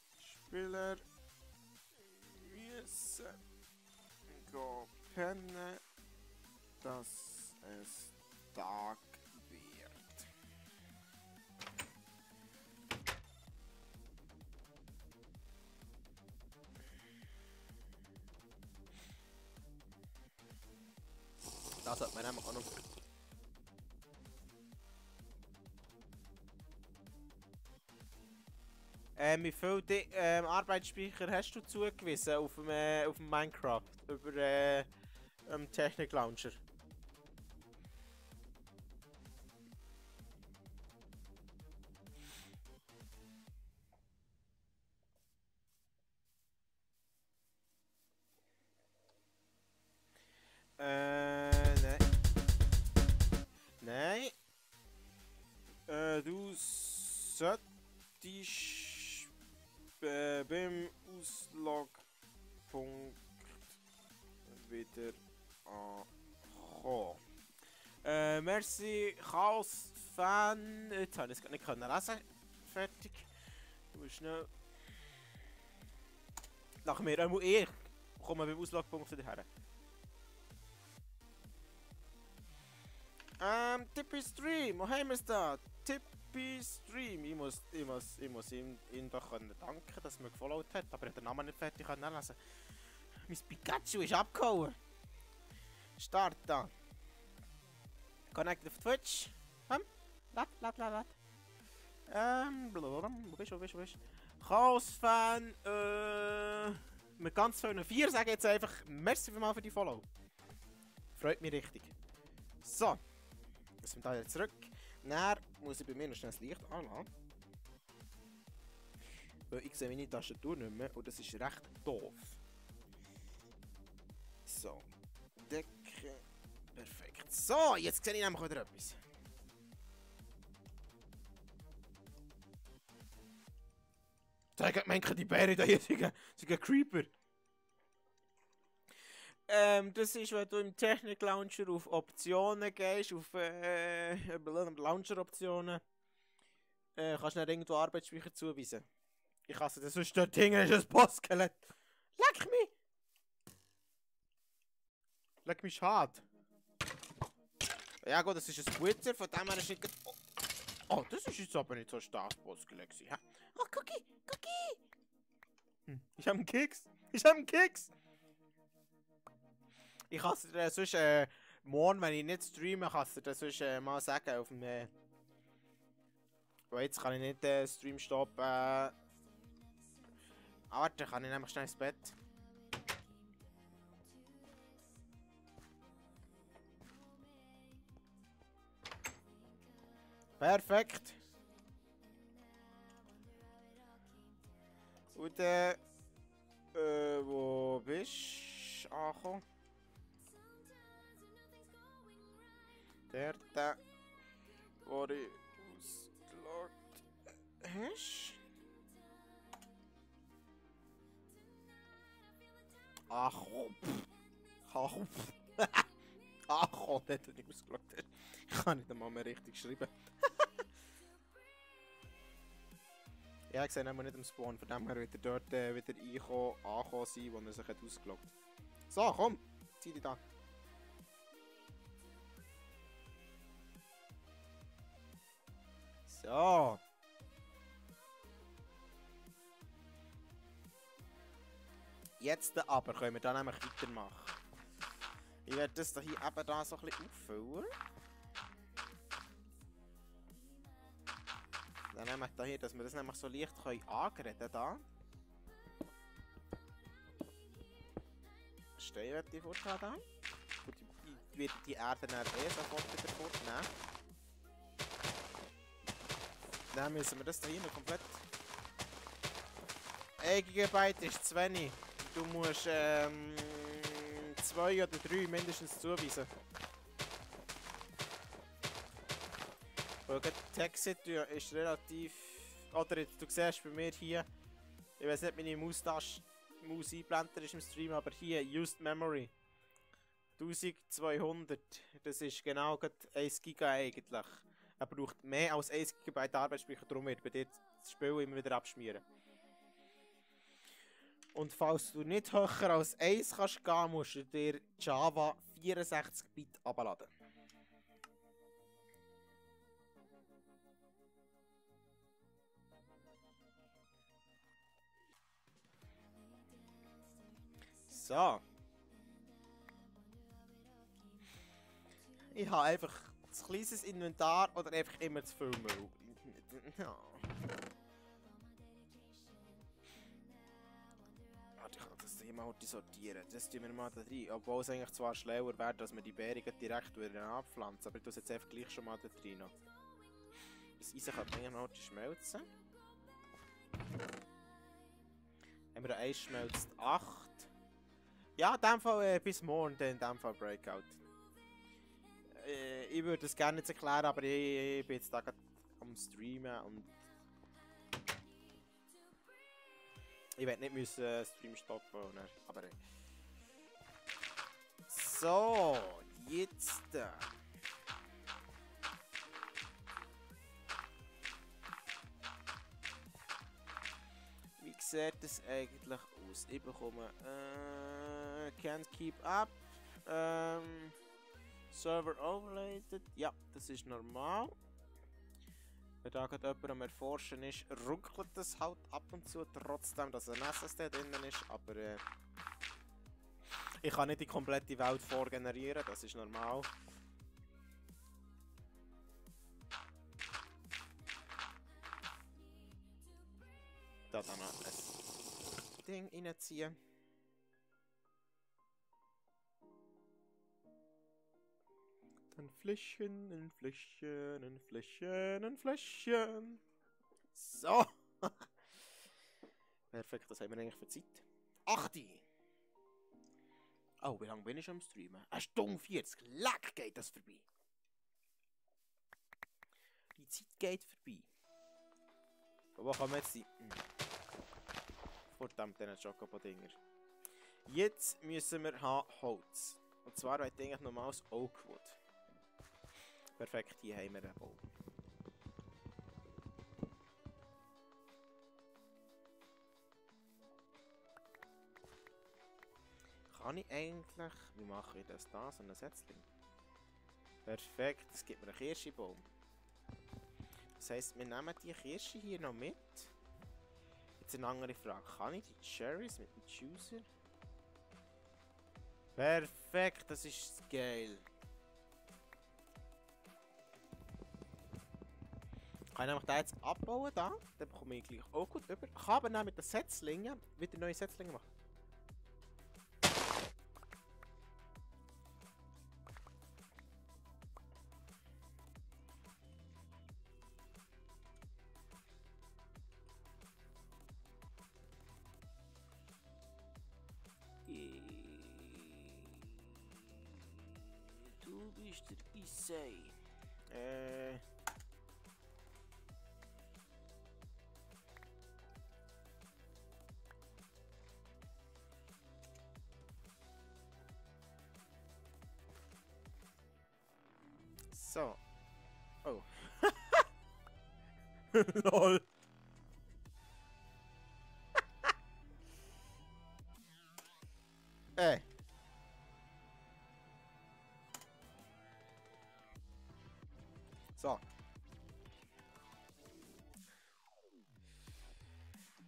Spieler müssen gehen pennen, dass es Tag Das hat auch noch. Ähm, wie viel Di ähm, Arbeitsspeicher hast du zugewiesen auf dem, äh, auf dem Minecraft über äh, Technik Launcher? Merci, Chaos-Fan. Jetzt habe ich es gar nicht können lesen. Fertig. Du musst schnell. Nach mir, einmal ich komme beim Auslogpunkt wieder her. Ähm, Tippi Stream, wo haben wir es da? Tippi Stream. Ich muss, ich muss, ich muss ihm, ihm doch können danken, dass er mir gefollowt hat, aber ich den Namen nicht fertig lesen. Mein Pikachu ist abgehauen. Start da. Connect auf Twitch. Hm? Lad, lad, lad, lad. Ähm, blablabla. wo bist du, wo bist du, wo bist du? Chaos-Fan, äh, mit ganz vielen vier sage ich jetzt einfach, merci mal für die Follow. Freut mich richtig. So. Jetzt sind wir da zurück. Dann muss ich bei mir noch schnell das Licht anlassen. Weil ich sehe meine Tastatur nicht mehr und das ist recht doof. So. Decke. So, jetzt sehe ich nämlich wieder etwas. Zeig mir die Bären da hier sind ein Creeper. Ähm, das ist, wenn du im Technik-Launcher auf Optionen gehst, auf äh, Launcher-Optionen, äh, kannst du dann irgendwo Arbeitsspeicher zuweisen. Ich hasse das, sonst dort hinten ist ein Bosskelett. Leck mich! Leck mich schade. Ja gut, das ist ein Squitzer, von dem her ist nicht... Oh, oh, das ist jetzt aber nicht so stark Bosskelett gewesen, hä? Oh, Cookie! Cookie! Hm, ich hab einen Keks! Ich hab einen Keks! Ich kann es dir sonst äh, morgen, wenn ich nicht streame, kann es dir sonst äh, mal sagen auf dem... Äh, weil jetzt kann ich nicht den äh, Stream stoppen. Äh, ah, warte, kann ich nämlich schnell ins Bett. Perfekt. Und äh, eh, äh eh, wo bist du angekommen? Der, der, wo ich ausgelockt hast? Ach, pff. Ach, pff. Ach, oh, der hat nicht ausgelockt. Ich kann nicht einmal mehr richtig schreiben. Ja, ich sehe ihn nicht im Spawn, von dem her wird er dort äh, wieder reinkommen, angekommen sein, wo er sich hat ausgeloggt So, komm, zieh dich da. So. Jetzt aber können wir dann nämlich weitermachen. Ich werde das hier eben da so ein bisschen auffüllen. Dann nehmen wir hier, dass wir das nämlich so leicht können angereden da. Stein wird die forthaben da. Gut, ich werde die Erde dann eh sofort wieder fortnehmen. Dann müssen wir das hier noch komplett... 1 GB ist zu wenig. Du musst ähm, zwei oder drei mindestens zuweisen. Die Texit ist relativ... Oder du siehst bei mir hier... Ich weiß nicht, meine Maustaste... Maus einblender ist im Stream, aber hier, Used Memory. 1200. Das ist genau 1 GB eigentlich. Er braucht mehr als 1 GB Arbeitsspeicher, darum wird bei dir das Spiel immer wieder abschmieren. Und falls du nicht höher als 1 kannst gehen, musst du dir Java 64 Bit abladen. So. Ich habe einfach ein kleines Inventar oder einfach immer zu viel Müll. Warte, ich kann das hier mal sortieren. Das tun wir mal da rein. Obwohl es eigentlich zwar schlauer wäre, dass wir die Beeren direkt wieder abpflanzen. Aber ich tue es jetzt einfach gleich schon mal da rein. Das Eisen kann eigentlich noch schmelzen. Haben wir Eis schmelzt 8. Ja, in äh, bis morgen, dann in Breakout. Äh, ich würde es gerne jetzt erklären, aber ich, ich bin jetzt da gerade am Streamen und ich werde nicht müssen äh, Stream stoppen, oder? aber äh. so, jetzt. Äh. Wie sieht das eigentlich aus? Ich bekomme äh, can't keep up. Ähm, Server overloaded. Ja, das ist normal. Wenn da gerade jemand am Erforschen ist, ruckelt das halt ab und zu, trotzdem, dass ein SSD drin ist. Aber äh, ich kann nicht die komplette Welt vorgenerieren, das ist normal. Da noch ein Ding reinziehen. Ein Fläschchen, ein Fläschchen, ein Fläschchen, ein Fläschchen. So. Perfekt, das haben wir eigentlich für Zeit. 8. Oh, wie lange bin ich am Streamen? Eine Stunde 40. Leck geht das vorbei. Die Zeit geht vorbei. Wo kommen jetzt die... Verdammt, den Chocobo-Dinger. Jetzt müssen wir haben Holz. Und zwar wollte ich eigentlich normales Oakwood. Perfekt, hier haben wir einen Baum. Kann ich eigentlich... Wie mache ich das da? So ein Setzling? Perfekt, das gibt mir einen Kirschbaum. Das heisst, wir nehmen die Kirsche hier noch mit. Jetzt eine andere Frage. Kann ich die Cherries mit dem Juicer? Perfekt, das ist geil. Kann ich den jetzt abbauen, da. Dann bekomme ich gleich auch gut über. Ich kann aber dann mit den Setzlingen wieder neue Setzlinge machen. Der Issei? Äh. So. Oh. Lol.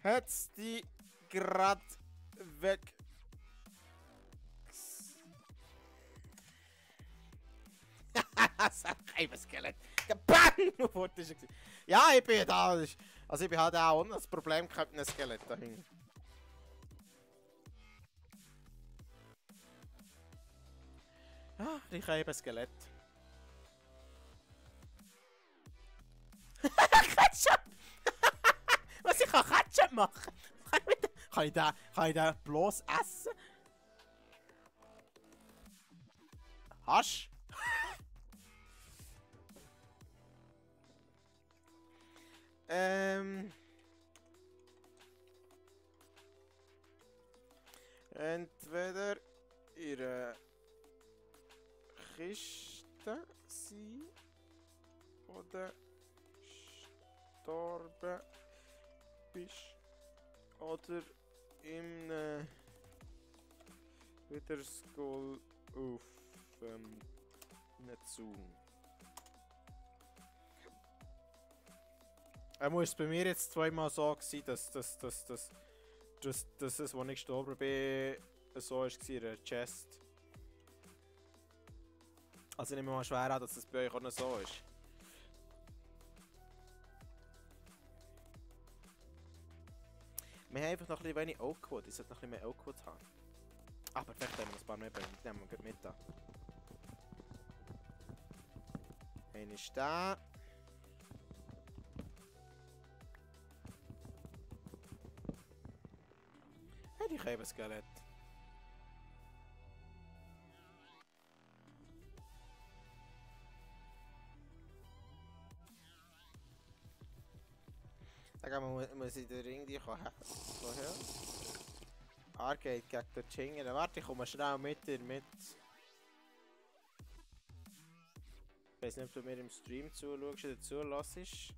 Hat's die grad weg. das ist Skelett. Bang! Er gewesen. Ja, ich bin da. Also ich bin halt auch ohne das Problem gehabt mit einem Skelett dahin. Ah, ich habe eben Skelett. Ketchup machen? Kann ich, den, kann ich den bloß essen? Hasch? ähm. Entweder ihre Kiste sein oder gestorben bist oder im äh, wieder Skull auf ähm, einem Zaun. Er muss bei mir jetzt zweimal so gewesen, dass das dass, dass, dass, dass es, wo ich gestorben bin, so war in der Chest. Also nicht mal schwer an, dass das bei euch auch noch so ist. Wir haben einfach noch ein bisschen wenig Oakwood. Ich sollte noch ein bisschen mehr Oakwood haben. Ah, perfekt, haben wir ein paar mehr Bäume. Die nehmen wir mit an. Einer ist da. Hey, ich ein Skelett. Gehen wir, muss ich den Ring die. Woher? Arcade gegen den Chingen. Warte, ich komme schnell mit dir mit. Ich weiß nicht, ob du mir im Stream zuschaust oder zulässt.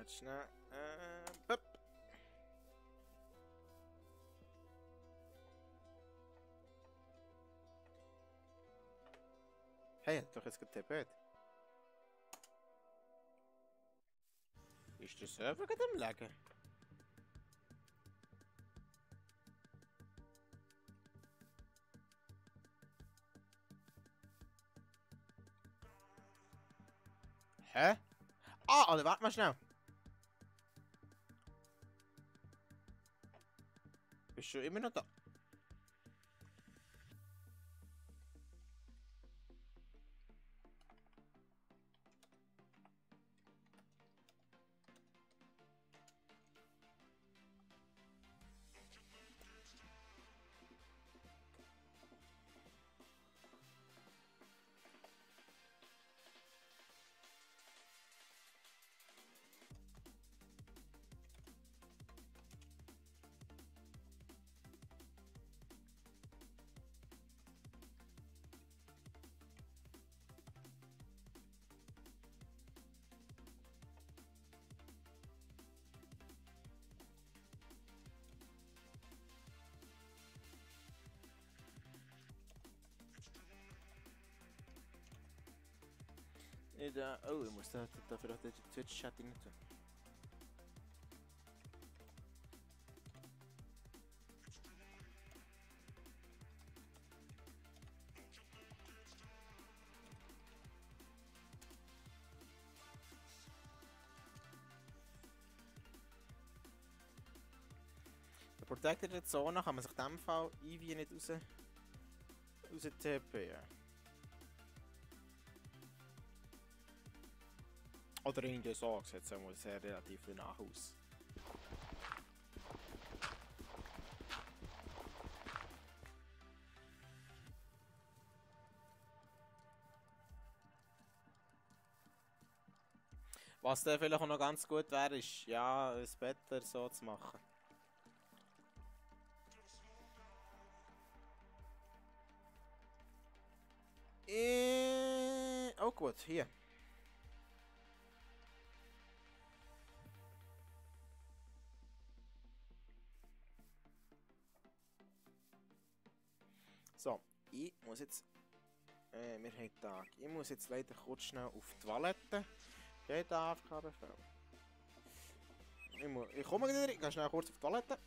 Warte schnell. Äh, bup. Hey, hat doch jetzt getippt. Ist der Server gerade am Legen? Hä? Ah, oder warte mal schnell. Bist du immer noch da? In der, oh, ich muss da, dafür auch den Twitch-Chat rein tun. Der Protected Zone kann man sich in dem Fall Ivy nicht raus, raus TP. Oder irgendwie so, sieht es einmal sehr relativ danach aus. Was dann vielleicht auch noch ganz gut wäre, ist ja, es besser so zu machen. Äh, oh gut, hier. So, ich muss jetzt. Äh, wir haben Tag. Ich muss jetzt leider kurz schnell auf die Toilette. Geht AFK-Befehl. Ich, muss, ich komme gleich, ich gehe schnell kurz auf die Toilette.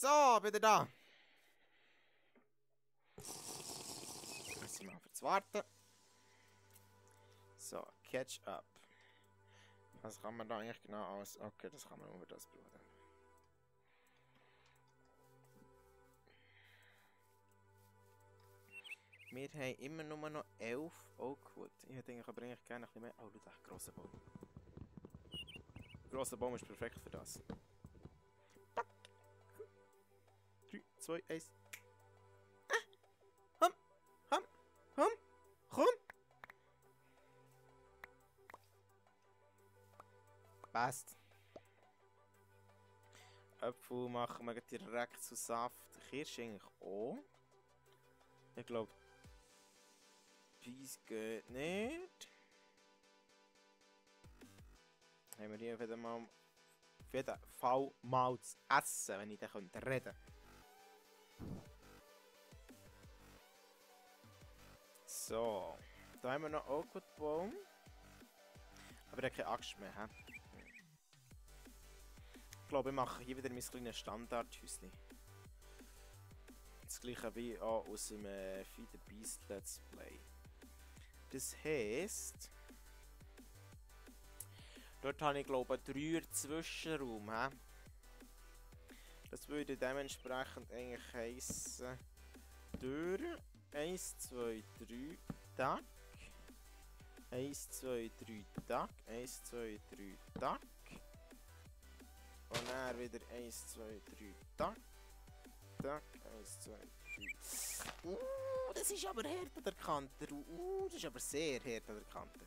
So, wieder da. Müssen wir fürs Warten. So, Catch Up. Was kann man da eigentlich genau aus? Okay, das kann man über das brauchen. Wir haben immer nur noch 11 Oakwood. Ich eigentlich aber eigentlich gerne ein bisschen mehr. Oh, schau, der grosse Baum. Der grosse Baum ist perfekt für das. 3, 2, 1. Ah! Hum! Hum! Komm! Passt. Apfel machen wir direkt zu Saft. Kirsch eigentlich auch. Ich glaube, Peas geht nicht. Haben wir hier wieder mal auf jeden Fall mal zu essen, wenn ich dann reden könnte. So, da haben wir noch Oakwood-Baum. Aber der hat keine Axt mehr, hä? Ich glaube, ich mache hier wieder mein kleines Standardhäuschen. Das gleiche wie auch aus dem äh, Feed the Beast Let's Play. Das heisst... Dort habe ich glaube ich einen 3 Zwischenraum. He? Das würde dementsprechend eigentlich heissen... Durch 1, 2, 3 Tag. 1, 2, 3 Tag. 1, 2, 3 Tag. Und dann wieder 1, 2, 3 Tag. Tag. 1, 2, 3. Uh, das ist aber hart an der Kante. Uh, das ist aber sehr hart an der Kante.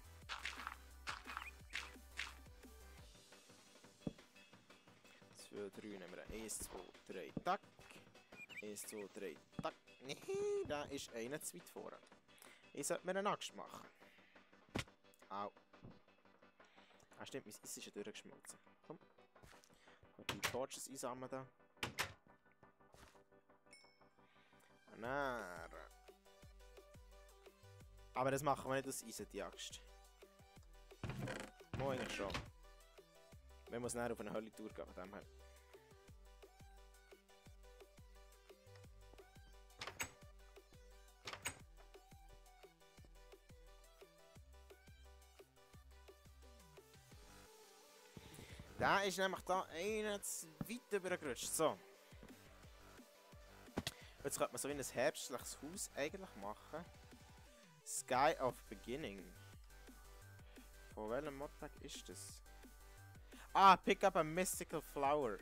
Zwei, drei nehmen wir. 1, 2, 3, Tack. 1, 2, 3, Tack. Nee, da ist einer zu weit vorne. Ich sollte mir eine Axt machen. Au. Ah stimmt, mein Eis ist ja durchgeschmolzen. Komm. Und die Torches einsammeln da. Und dann... Aber das machen wir nicht aus Eisen, die Axt. Moin, schon. Wir müssen näher auf eine Hölle-Tour gehen, von dem her. Da ist nämlich da einer zu weit übergerutscht. So. Jetzt könnte man so wie ein herbstliches Haus eigentlich machen. Sky of Beginning. Von welchem Modtag ist das? Ah, pick up a mystical flower.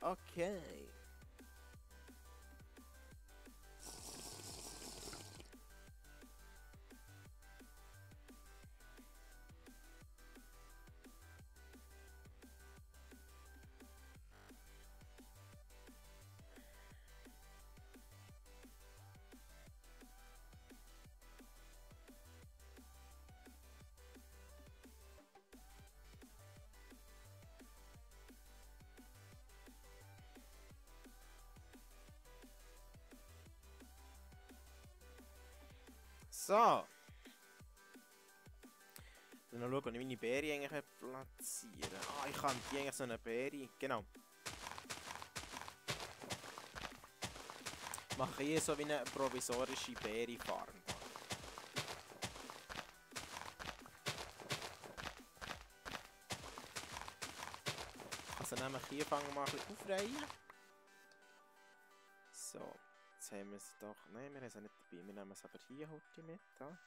Okay. So. Dann schauen, wie ich meine Beere eigentlich platzieren Ah, ich kann die eigentlich so eine Beere. Genau. Mache hier so wie eine provisorische Beerefarm. Also nämlich hier fangen wir mal ein bisschen aufreihen. So. Jetzt haben wir es doch. Nein, wir haben es nicht. Wir nehmen es aber hier heute mit. Da.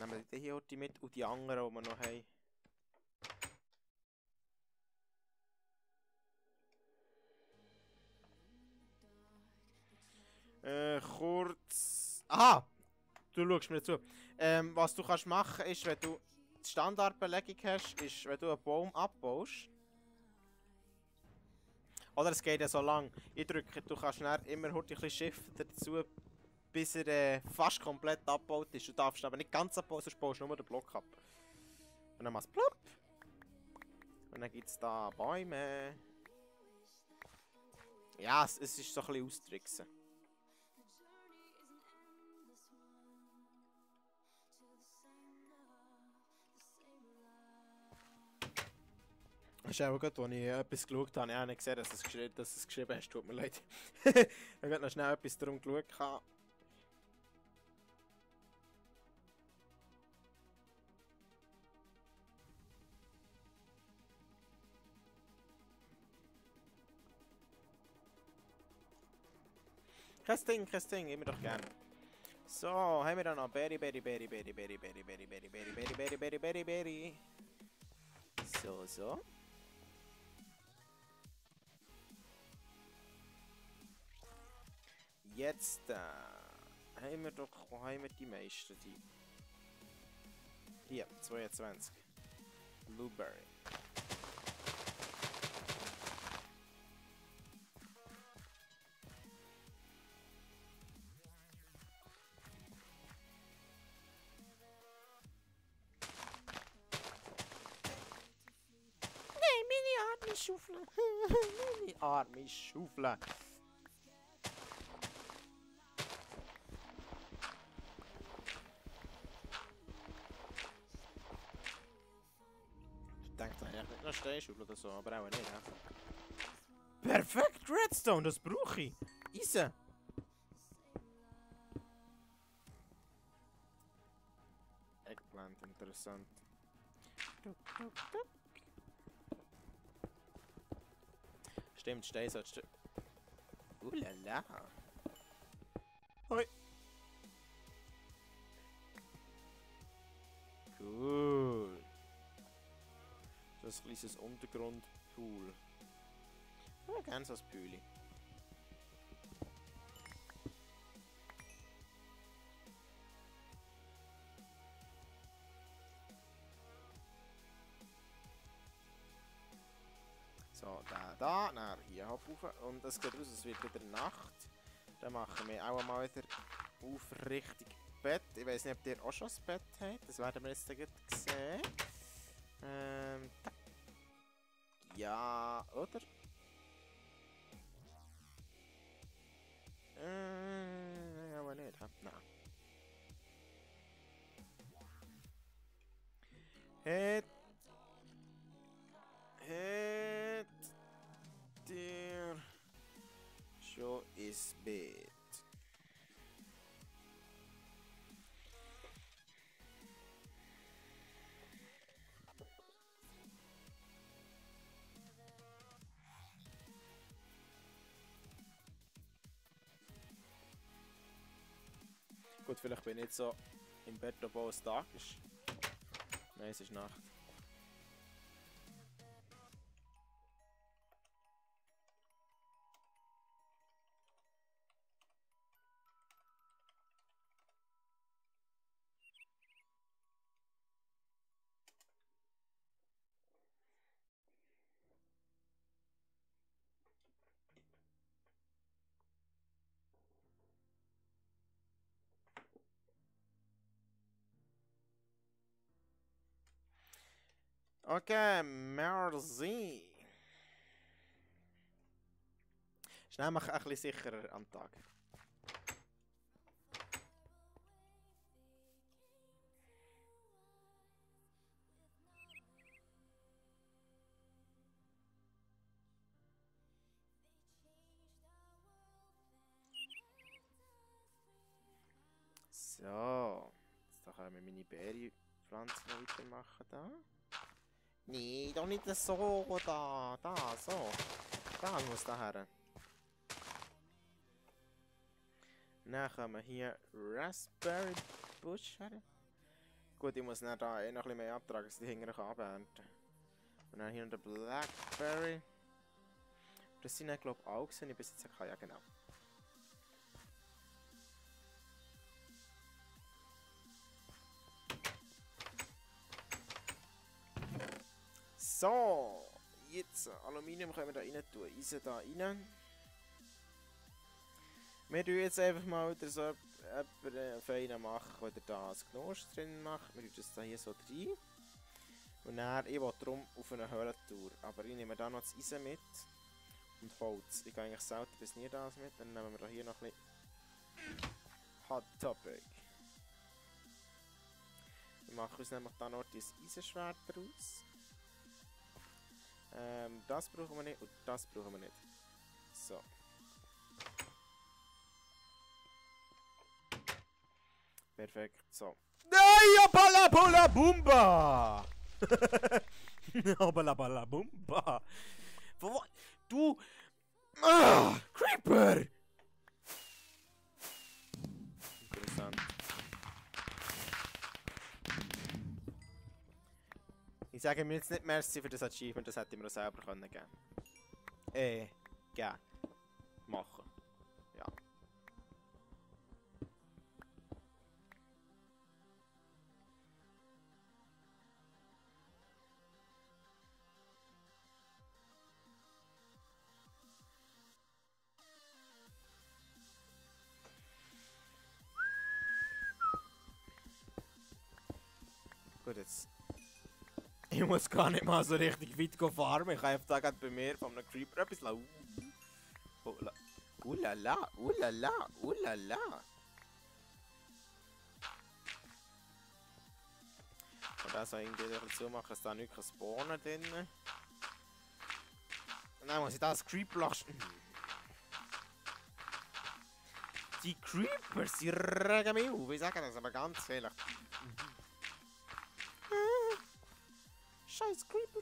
Nehmen wir hier heute mit und die anderen, die wir noch haben. Äh, kurz. Aha! Du schaust mir zu. Ähm, was du kannst machen ist, wenn du die Standardbelegung hast, ist, wenn du einen Baum abbaust, oder es geht ja so lang. Ich drücke, du kannst immer heute ein bisschen Shift dazu, bis er äh, fast komplett abgebaut ist. Du darfst aber nicht ganz abbauen, sonst baust du nur den Block ab. Und dann machst du plopp. Und dann gibt es da Bäume. Ja, es, es ist so ein bisschen austricksen. Ist auch gut, als ich etwas geschaut habe. Ich habe nicht gesehen, dass du es geschrieben, dass es geschrieben hast. Tut mir leid. ich habe noch schnell etwas darum geschaut. Kein Ding, kein Ding, immer doch gerne. So, haben wir dann noch Berry, Berry, Berry, Berry, Berry, Berry, Berry, Berry, Berry, Berry, Berry, Berry, Berry. So, so. Jetzt äh, haben wir doch, wo haben wir die meisten? Die hier, 22. Blueberry. Nee, meine Steinschaufel oder so, aber auch nicht. Ja. Perfekt, Redstone, das brauche ich. Eisen. Eggplant, interessant. Stimmt, Stein sollst du... Ulala. Hoi. Kleines Untergrundpool. Gerne so ein Püli. So, da, da, dann hier rauf. Und es geht aus, es wird wieder Nacht. Dann machen wir auch mal wieder auf Richtung Bett. Ich weiß nicht, ob ihr auch schon das Bett habt. Das werden wir jetzt gleich sehen. Ähm, da. Ja, oder? Äh, aber nicht, hä? Nein. Het. Het. Der. Schon ins Bett. Vielleicht bin ich jetzt so im Bett, obwohl es Tag ist. Nein, es ist Nacht. Okay, merci. Ist nämlich ein bisschen sicherer am Tag. So, jetzt können wir meine noch weitermachen da. Nee, doch nicht so da, da, so. Da muss da her. Dann können wir hier Raspberry Bush her. Gut, ich muss dann da eh noch ein bisschen mehr abtragen, dass die hinterher abernten Und dann hier noch der Blackberry. Das sind glaube ich auch gesehen, ich jetzt kann, ja genau. So, jetzt Aluminium können wir da rein tun, Eisen da rein. Wir tun jetzt einfach mal wieder so einen feinen machen, der da das Gnosch drin macht. Wir tun das da hier so rein. Und dann, ich will darum auf eine Höhlentour. Aber ich nehme da noch das Eisen mit. Und Holz. Ich gehe eigentlich selten bis nie das mit. Dann nehmen wir da hier noch ein bisschen Hot Topic. Wir machen uns nämlich da noch dieses Eisenschwert daraus. Ähm, das brauchen wir nicht und das brauchen wir nicht. So. Perfekt, so. Nein, bala bala bumba! bala bala bumba! Du... Ah, Creeper! Ich sage mir jetzt nicht merci für das Achievement, das hätte ich mir auch selber können geben Äh, geben. Machen. Ja. Gut, jetzt ich muss gar nicht mal so richtig weit farmen. Ich kann einfach da gerade bei mir von einem Creeper etwas lau. Oh, la. Ulala, ulala, ulala. Und das irgendwie dazu machen, dass da nicht spawnen drin. Dann muss ich das Creeper lassen. Die Creepers, die regen mich auf. Ich sage das aber ganz ehrlich. Scheiß Creeper.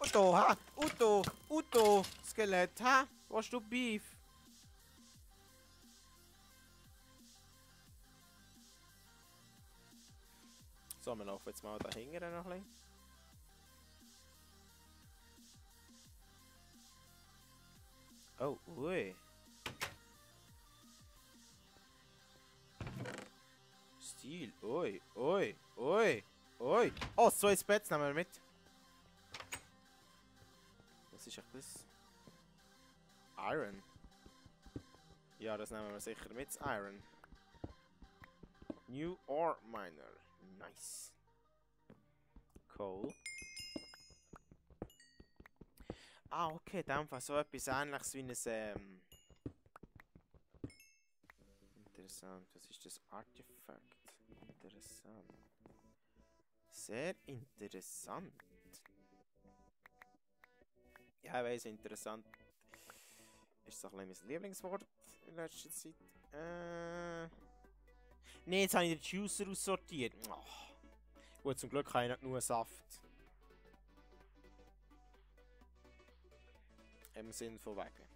Uto, ha? Uto, Uto, Skelett, ha? Wo hast du Beef? So, wir laufen jetzt mal da hinten noch ein bisschen. Oh, ui. Stil, ui, ui, ui. Ui. Oh, zweites Bett nehmen wir mit. Was ist echt das? Iron. Ja, das nehmen wir sicher mit, Iron. New Ore Miner. Nice. Coal. Ah, okay, dem Fall so etwas ähnliches wie ein, ähm... Interessant, was ist das Artefakt? Interessant. Sehr interessant. Ja, ich weiss, interessant ist so ein mein Lieblingswort in letzter Zeit. Äh... Ne, jetzt habe ich den Juicer aussortiert. Oh. Gut, zum Glück habe ich nicht nur Saft. Im Sinn von wegen.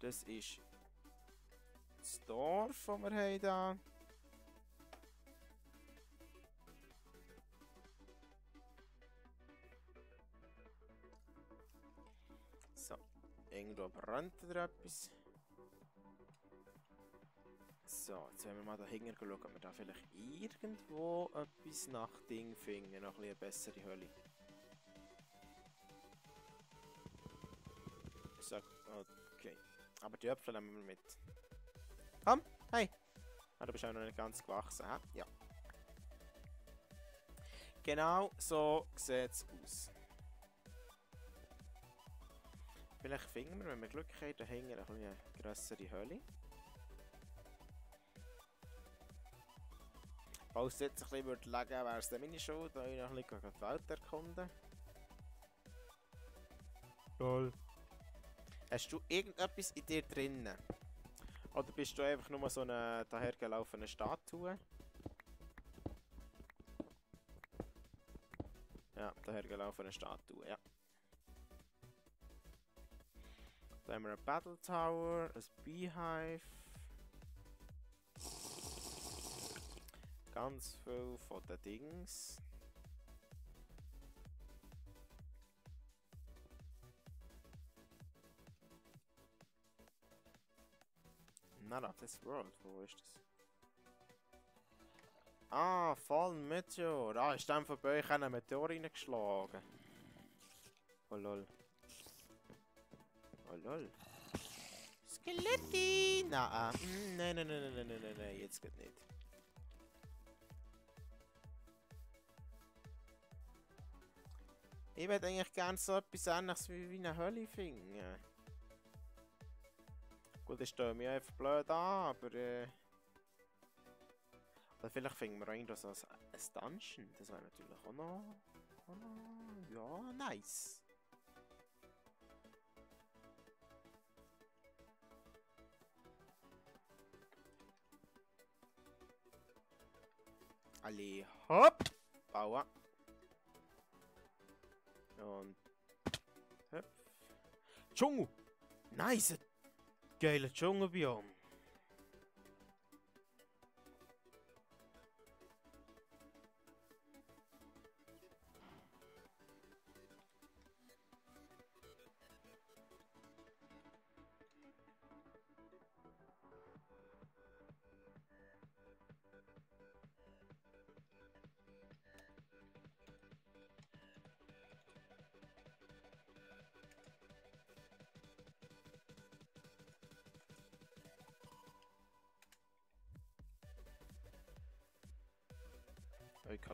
Das ist das Dorf, das wir haben da. So, irgendwo brennt da etwas. So, jetzt werden wir mal da hinten schauen, ob wir da vielleicht irgendwo etwas nach Ding finden. Noch ein eine bessere Hölle. Sag, okay. Aber die Äpfel nehmen wir mit. Komm, hey! Ah, du bist auch noch nicht ganz gewachsen, hä? Ja. Genau so sieht es aus. Vielleicht finden wir, wenn wir Glück haben, da hinten eine, eine grössere Höhle. Falls es jetzt ein bisschen würde liegen, wäre es dann meine Schuld, da ich noch ein bisschen die Welt erkunden. Lol. Hast du irgendetwas in dir drinnen? Oder bist du einfach nur so eine dahergelaufene Statue? Ja, dahergelaufene Statue, ja. Da haben wir ein Battle Tower, ein Beehive. Ganz viel von den Dings. Not of this world, wo ist das? Ah, Fallen Meteor. Ah, ist dann von bei euch ein Meteor reingeschlagen. Oh lol. Oh lol. Skeletti! Na, ah, mm, nein, nein, nein, nein, nein, nein, nein, jetzt geht nicht. Ich würde eigentlich gerne so etwas ähnliches wie, wie eine Hölle finden. Gut, das stellen mich einfach blöd an, aber äh... Oder vielleicht finden wir irgendwo so ein, ein Dungeon. Das wäre natürlich auch noch... Auch noch... Ja, nice. Alle hopp! Bauen. Und... Hüpf. Dschungel! Nice! Geile Dschungelbiom.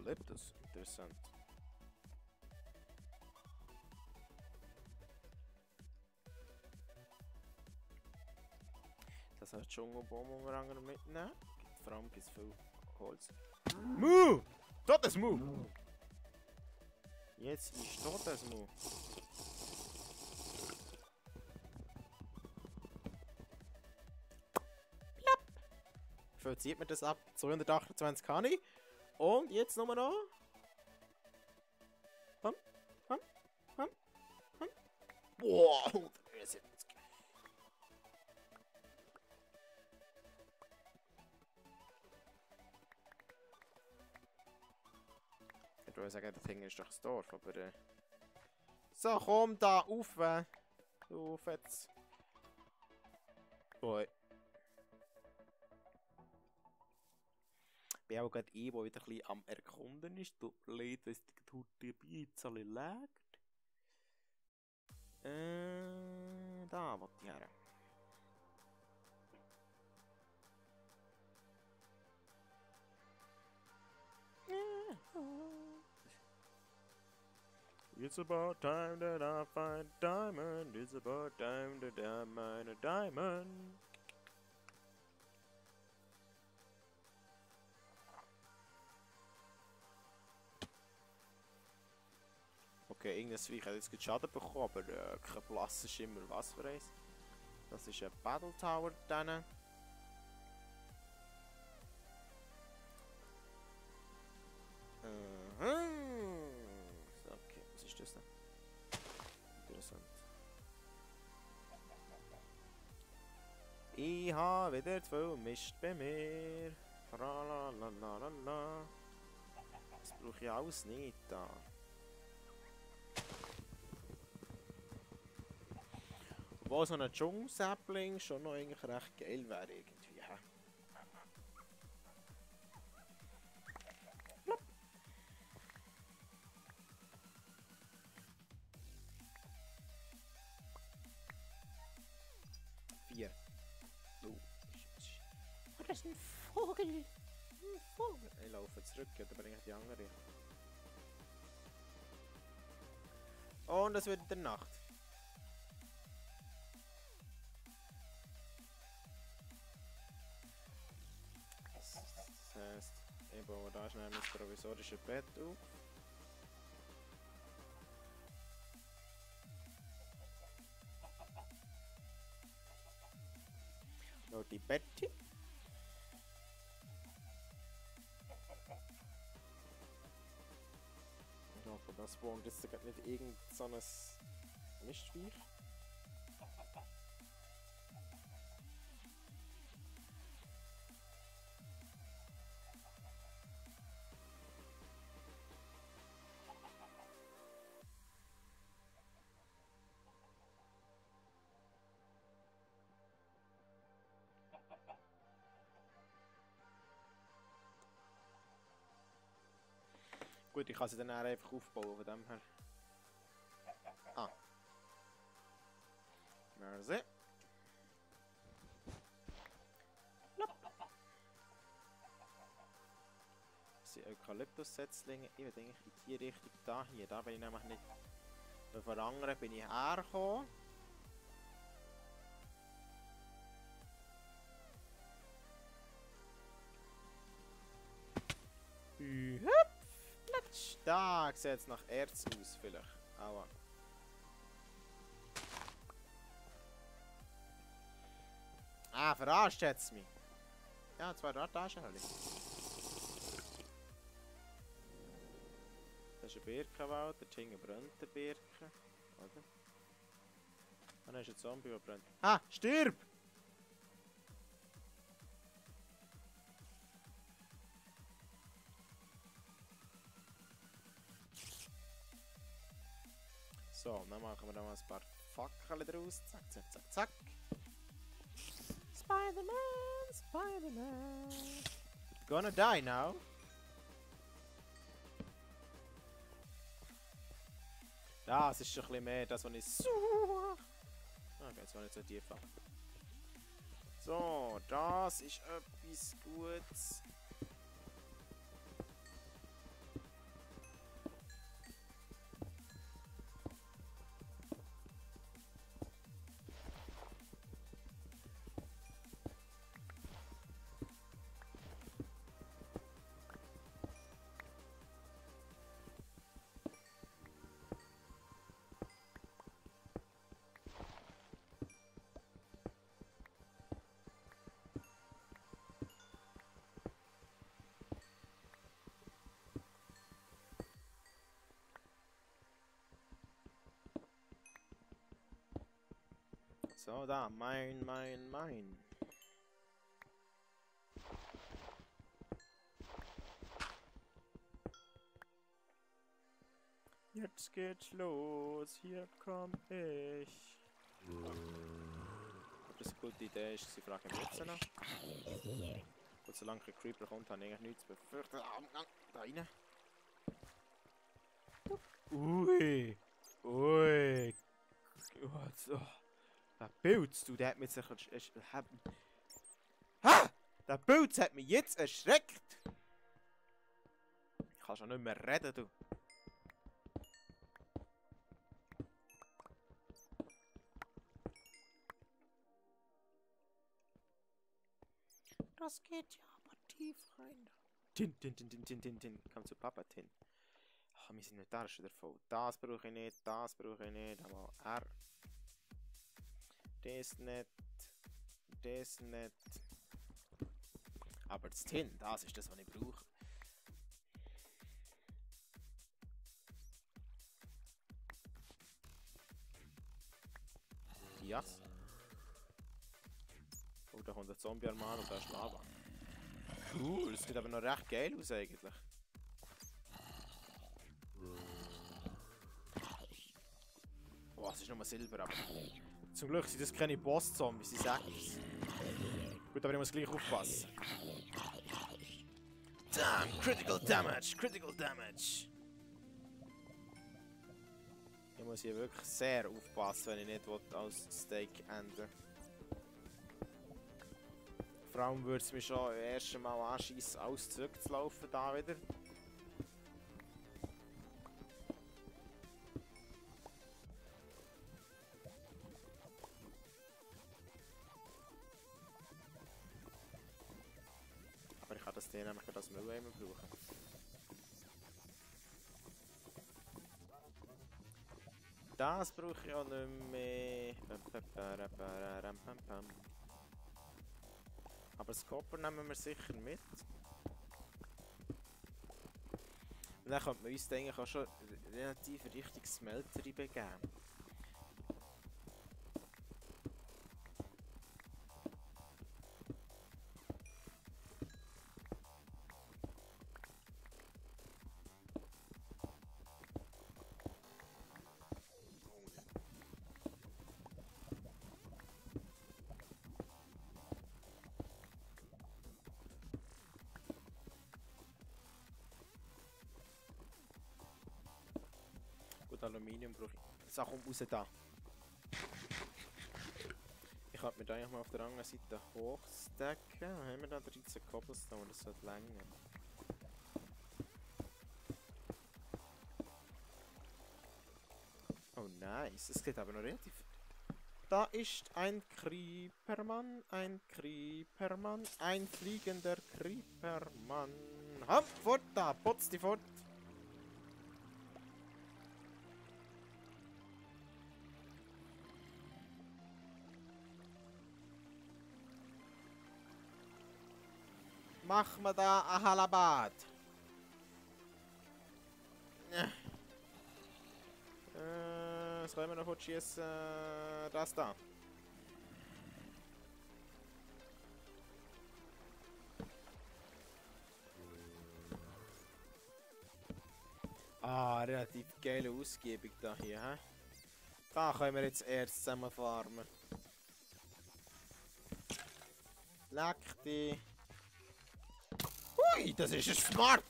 Eukalyptus, interessant. Das heißt Dschungelbaum unter anderem mitnehmen. Gibt allem gibt's viel Holz. Mu! Todesmu! Jetzt ist Todesmu. Plapp! Wie viel zieht man das ab? 228 kann ich. Und jetzt nochmal noch. Komm, komm, komm, komm. Boah, 173. Ich würde sagen, das Ding ist doch das Dorf, aber... Äh... So, komm da auf! Äh. Auf jetzt. Boy. Bin auch gerade ich, der wieder ein bisschen am Erkunden ist. Die legt. Äh, da, her. It's about time that I find diamond. It's about time that I mine a diamond. Okay, irgendein Viech hat jetzt gerade Schaden bekommen, aber äh, kein blasser Schimmer, was für eins. Das ist ein Battle Tower dann. Mhm. So, okay, was ist das denn? Interessant. Ich habe wieder zu viel Mist bei mir. Das brauche ich alles nicht da. Obwohl so ein Dschungelsapling schon noch eigentlich recht geil wäre irgendwie. Plopp. Vier. Oh. Oh, das ist ein Vogel. Ein Vogel. Ich laufe zurück, oder bringe ich die andere. Und es wird in der Nacht. Heißt, ich baue da schnell mein provisorisches Bett auf. Noch die Betty. Ich hoffe, das wohnt jetzt nicht irgend so Mistviech. Gut, ich kann sie dann einfach aufbauen, von dem her. Ah. Merci. Eukalyptus-Setzlinge. Ich will eigentlich in die Richtung hier. Da bin ich nämlich nicht. Von der anderen bin ich hergekommen. Da sieht es nach Erz aus, vielleicht. Aua. Ah, verarscht jetzt mich. Ja, zwei Radtaschen habe ich. Das ist ein Birkenwald, dort hinten brennt der Birken. Oder? Ah, da ist ein Zombie, der brennt. Ah, stirb! So, dann machen wir da mal ein paar Fackeln draus. Zack, zack, zack, zack. Spider-Man, Spider-Man. Gonna die now. Das ist schon ein bisschen mehr das, was ich suche. Okay, jetzt war nicht so tief. So, das ist etwas Gutes. So, da, mein, mein, mein. Jetzt geht's los, hier komm ich. Ob das eine gute Idee ist, sie fragen jetzt noch. Und solange ein Creeper kommt, habe ich eigentlich nichts zu befürchten. Ah, da rein. Ui. Ui. Oh, der Pilz, du, der hat mich jetzt... Ha! Der Pilz hat mich jetzt erschreckt! Ich kann schon nicht mehr reden, du. Das geht ja aber tief rein. Tin, tin, tin, tin, tin, tin, tin. Komm zu Papa, Tin. Ach, wir sind nicht da, ist wieder voll. Das brauche ich nicht, das brauche ich nicht. Einmal R. Das nicht. Das nicht. Aber das Tin, das ist das, was ich brauche. Yes. Oh, da kommt ein Zombie-Armada und da ist Lava. Cool, das sieht aber noch recht geil aus eigentlich. Oh, es ist nur Silber, aber... Zum Glück sind das keine Boss-Zombies, ich sag es. Gut, aber ich muss gleich aufpassen. Damn, critical damage, critical damage. Ich muss hier wirklich sehr aufpassen, wenn ich nicht als Steak enden Vor allem würde es mich schon das erste Mal anschießen, alles zurückzulaufen da wieder. Nämlich als Mülleimer brauchen. Das brauche ich auch nicht mehr. Aber das Copper nehmen wir sicher mit. Und dann könnte man uns denken, auch schon relativ richtig Smelter begeben. Brauche ich. Komm raus da. Ich könnte mir da eigentlich mal auf der anderen Seite hochstacken. Haben wir da 13 Cobblestone, das sollte länger. Oh nice, es geht aber noch relativ... Da ist ein Creepermann, ein Creepermann, ein fliegender Creepermann. Hopp, fort da, putz die fort. Machen wir da ein Halabat. Äh, wir noch kurz schießen? Das da. Ah, relativ geile Ausgebung da hier, hä? Da können wir jetzt erst zusammen farmen. Leck dich. Ui, das ist ein Smart!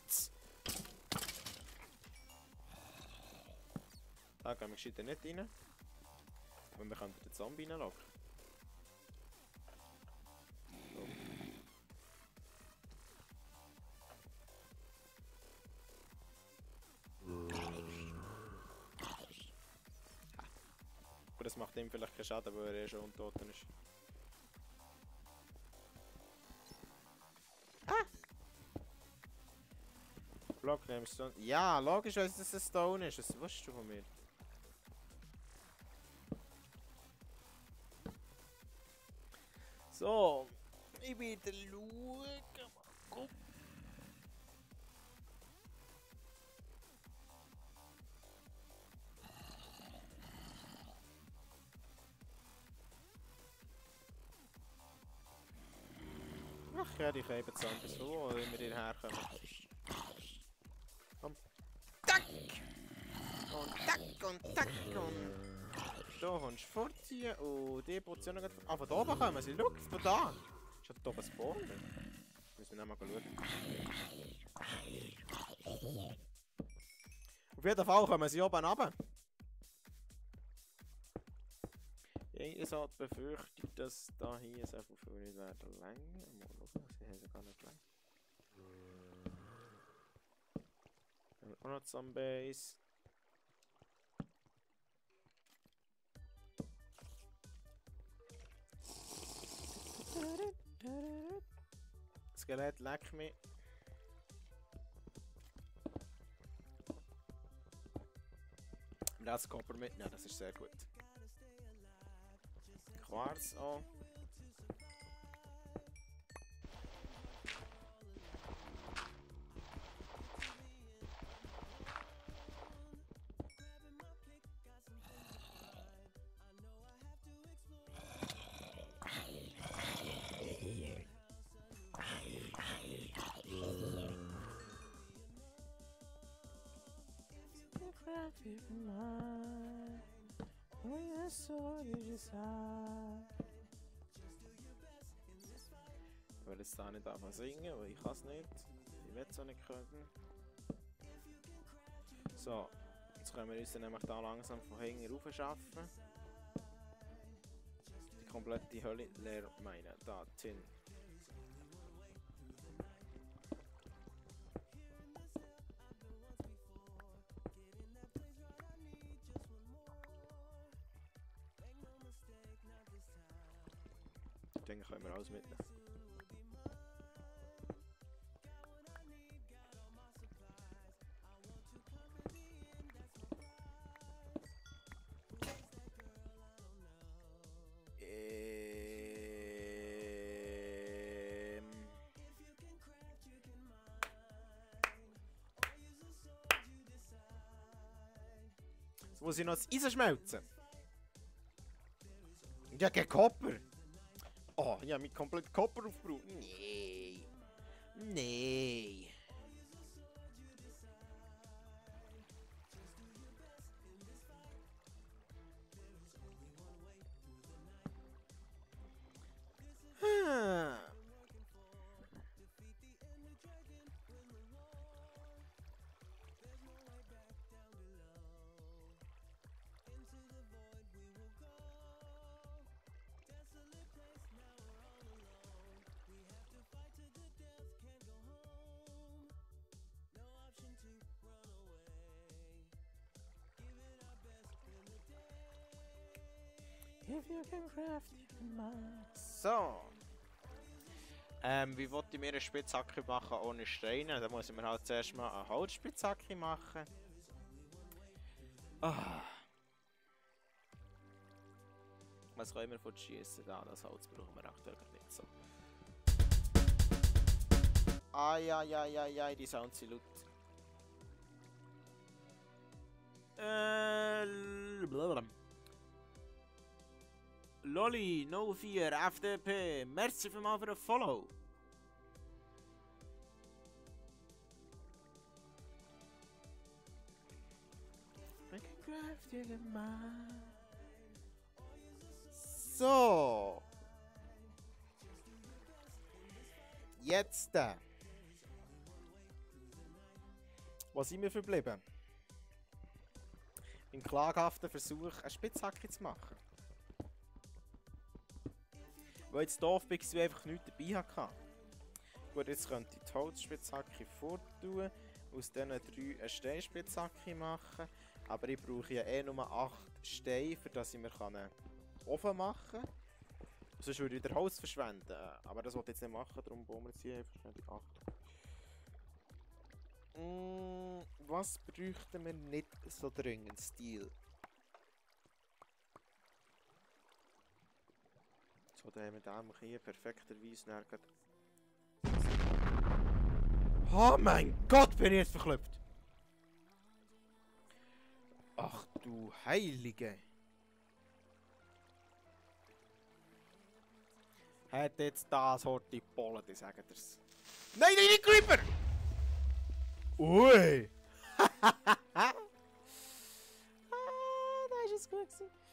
Da gehen wir gescheiter nicht rein. Und wir können den Zombie reinlocken. Gut, das macht ihm vielleicht keinen Schaden, weil er eh schon untoten ist. Block nehmen Stone. Ja, logisch, weil es ein Stone ist. Was wusstest du von mir? So, ich wieder schauen. Guck. Ach ja, die Käben Zombies, wo immer die herkommen. Und tack und... Da kannst du vorziehen und die Portionen... Ah, von da oben kommen sie. Schau, von da. Ist da oben? Wir Müssen wir noch mal schauen. Auf jeden Fall kommen sie oben runter. Ich habe die Befürchtung, dass da hier so viel werden länger. Mal schauen, sie haben sie gar nicht haben wir auch noch Zombies. Skelett, leck mich. Das Kopper mitnehmen, das ist sehr gut. Quarz auch. Ich will jetzt da nicht anfangen singen, weil ich kann es nicht. Ich will es auch nicht können. So, jetzt können wir uns dann nämlich da langsam von hinten rauf schaffen. Die komplette Hölle leer meinen. Da, Tin. Muss ich noch das Eisen schmelzen. Ja, kein Kopper. Oh, ich habe mich komplett Kopper aufgebraucht. Nee. Nee. So. Ähm, wie wollte ich mir eine Spitzhacke machen ohne Steine? Da muss ich mir halt zuerst mal eine Holzspitzhacke machen. Ah. Was können wir von schießen? Da, das Holz brauchen wir aktuell nicht so. Ai, die Sounds sind laut. Äh, blablabla. Lolly 04 FDP, merci vielmals für ein Follow. So. Jetzt. äh. Wo sind wir verblieben? Im klaghaften Versuch, eine Spitzhacke zu machen. Weil jetzt doof bin, weil ich einfach nichts dabei hatte. Gut, jetzt könnte ich die Holzspitzhacke vortun, aus diesen drei eine Steinspitzhacke machen. Aber ich brauche ja eh nur 8 Steine, für dass ich mir einen Ofen machen kann. Sonst würde ich wieder Holz verschwenden. Aber das wollte ich jetzt nicht machen, darum bauen wir jetzt hier einfach schnell die 8. Mm, was bräuchten wir nicht so dringend? Stil. So, dann haben wir da hier perfekterweise gerade- Oh mein Gott, bin ich jetzt verklopft! Ach du Heilige! Hat jetzt das Horti Pollen, ich sage dir's. Nein, nein, nicht Creeper! Ui! ah, das ist gut gewesen.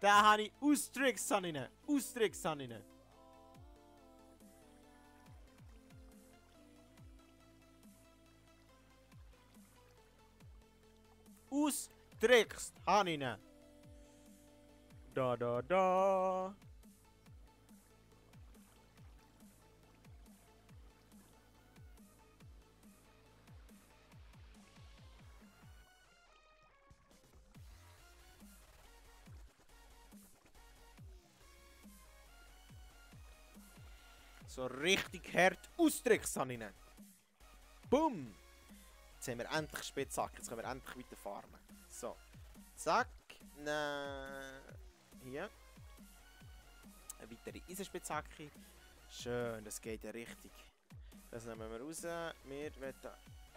Det här är Ustrik sanine. Ustrik sanine. Ustrik sanine. Da da da. So richtig hart austrickst, habe ich. Bumm! Jetzt haben wir endlich Spitzhacke, jetzt können wir endlich weiter farmen. So. Zack. Ne, hier. Eine weitere Eisenspitzhacke. Schön, das geht ja richtig. Das nehmen wir raus. Wir werden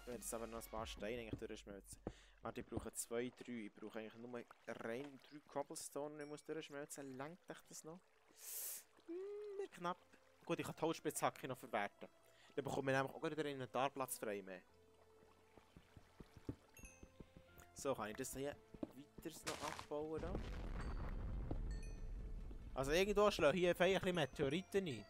jetzt aber noch ein paar Steine eigentlich durchschmelzen. Warte, ich brauche zwei, drei. Ich brauche eigentlich nur rein drei Cobblestone. Ich muss durchschmelzen. Langt euch das noch? Hm, knapp. Gut, ich kann die Holzspitzhacke noch verwerten. Dann bekommen wir nämlich auch wieder einen Inventarplatz frei mehr. So, kann ich das hier weiter noch abbauen? Da? Also irgendwo schlagen hier ein bisschen Meteoriten ein.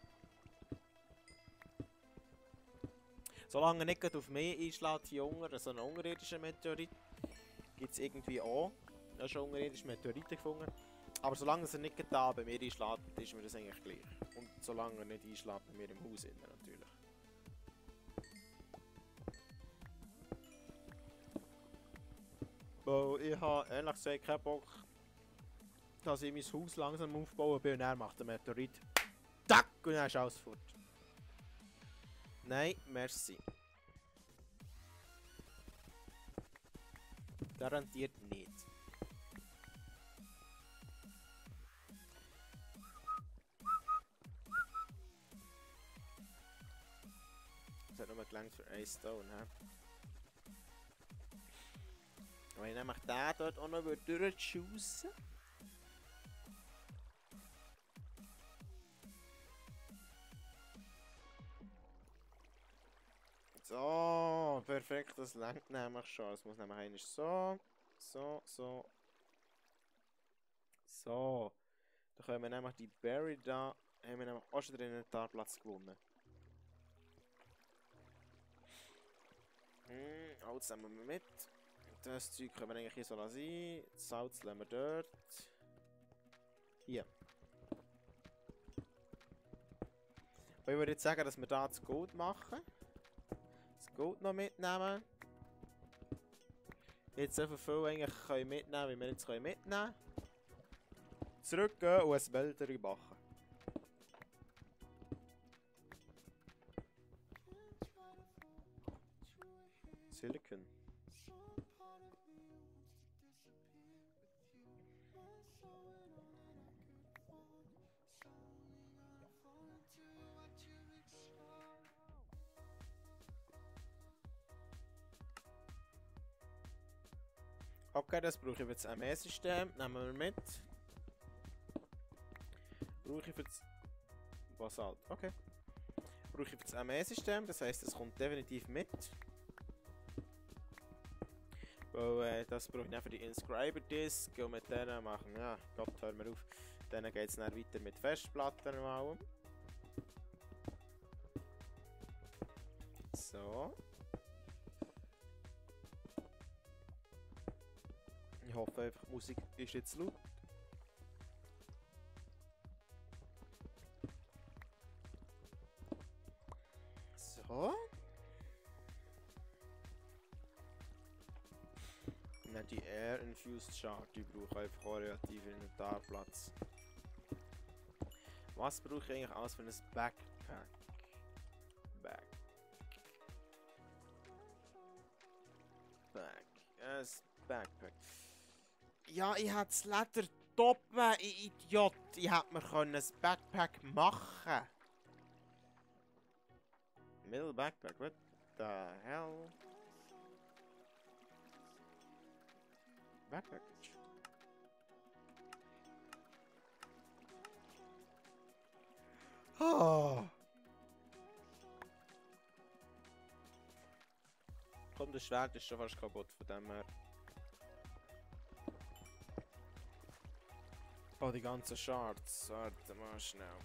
Solange nicht auf mich einschlägt hier unten, so ein unterirdischer Meteorit, gibt es irgendwie auch. Ich habe schon unterirdische Meteoriten gefunden. Aber solange er nicht da bei mir einschlägt, ist mir das eigentlich gleich. Solange er nicht einschlägt bei mir im Haus innen natürlich. Weil ich habe ehrlich gesagt keinen Bock, dass ich mein Haus langsam aufbauen bin und er macht der Meteorit. Tack! Und dann ist alles fort. Nein, merci. Garantiert nicht. Hat nur gelangt für ein Stone, hä? Wenn ich nämlich den dort auch noch durchschiessen So, perfekt, das lenkt nämlich schon. Es muss nämlich eigentlich so, so, so. So. Da können wir nämlich die Berry da, haben wir nämlich auch schon den Inventarplatz gewonnen. Hm, alles nehmen wir mit. Das Zeug können wir eigentlich hier so lassen. Das Salz lassen wir dort. Hier. Und ich würde jetzt sagen, dass wir da das Gold machen. Das Gold noch mitnehmen. Jetzt so viel eigentlich können mitnehmen, wie wir jetzt können mitnehmen können. Zurückgehen und ein Wälder machen. Silicon. Okay, das brauche ich für das ME-System. Nehmen wir mit. Brauche ich für das... Basalt. Okay. Brauche ich für das ME-System. Das heisst, es kommt definitiv mit. Weil äh, das brauche ich für die Inscriber-Disk. Und mit denen machen... Ja, Gott, hör mir auf. Dann geht es dann weiter mit Festplatten und allem. So. Ich hoffe einfach, die Musik ist jetzt laut. So. Dann die Air Infused Shard, die brauche einfach auch relativ Inventarplatz. Was brauche ich eigentlich alles für ein Backpack? Back. Back. Ein Backpack. Ja, ich hätte das Leder toppen, ich Idiot. Ich hätte mir ein Backpack machen Middle Backpack, what the hell? Backpack. Oh. Komm, das Schwert ist schon fast kaputt, von dem her. Oh, die ganzen Shards. Warte mal schnell.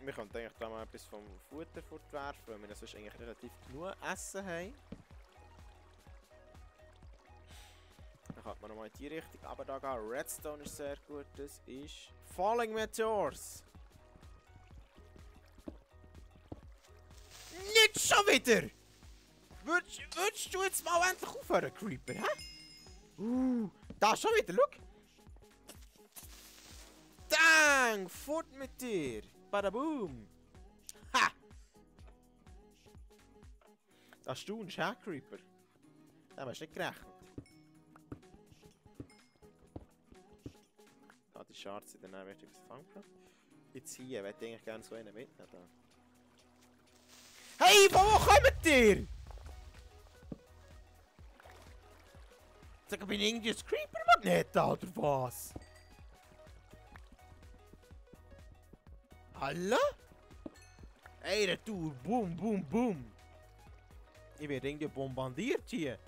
Wir können eigentlich da mal etwas vom Futter fortwerfen, weil wir sonst eigentlich relativ genug Essen haben. Wir nochmal in die Richtung. Aber da gehen. Redstone ist sehr gut. Das ist Falling Meteors. Nicht schon wieder! Würdest, würdest du jetzt mal endlich aufhören, Creeper, hä? Uh, da schon wieder, schau! Dang! Fort mit dir! Badaboom! Ha! Das staunst, hä, Creeper? Da hast du nicht gerechnet. Die Shards sind dann auch wichtig gefangen. Jetzt hier, ich eigentlich gerne so einen mitnehmen. Da. Hey, wo kommt ihr? Sag, bin ich irgendwie ein Creeper-Magnet oder was? Hallo? Ey, Retour, boom, boom, boom. Ich werde irgendwie bombardiert hier.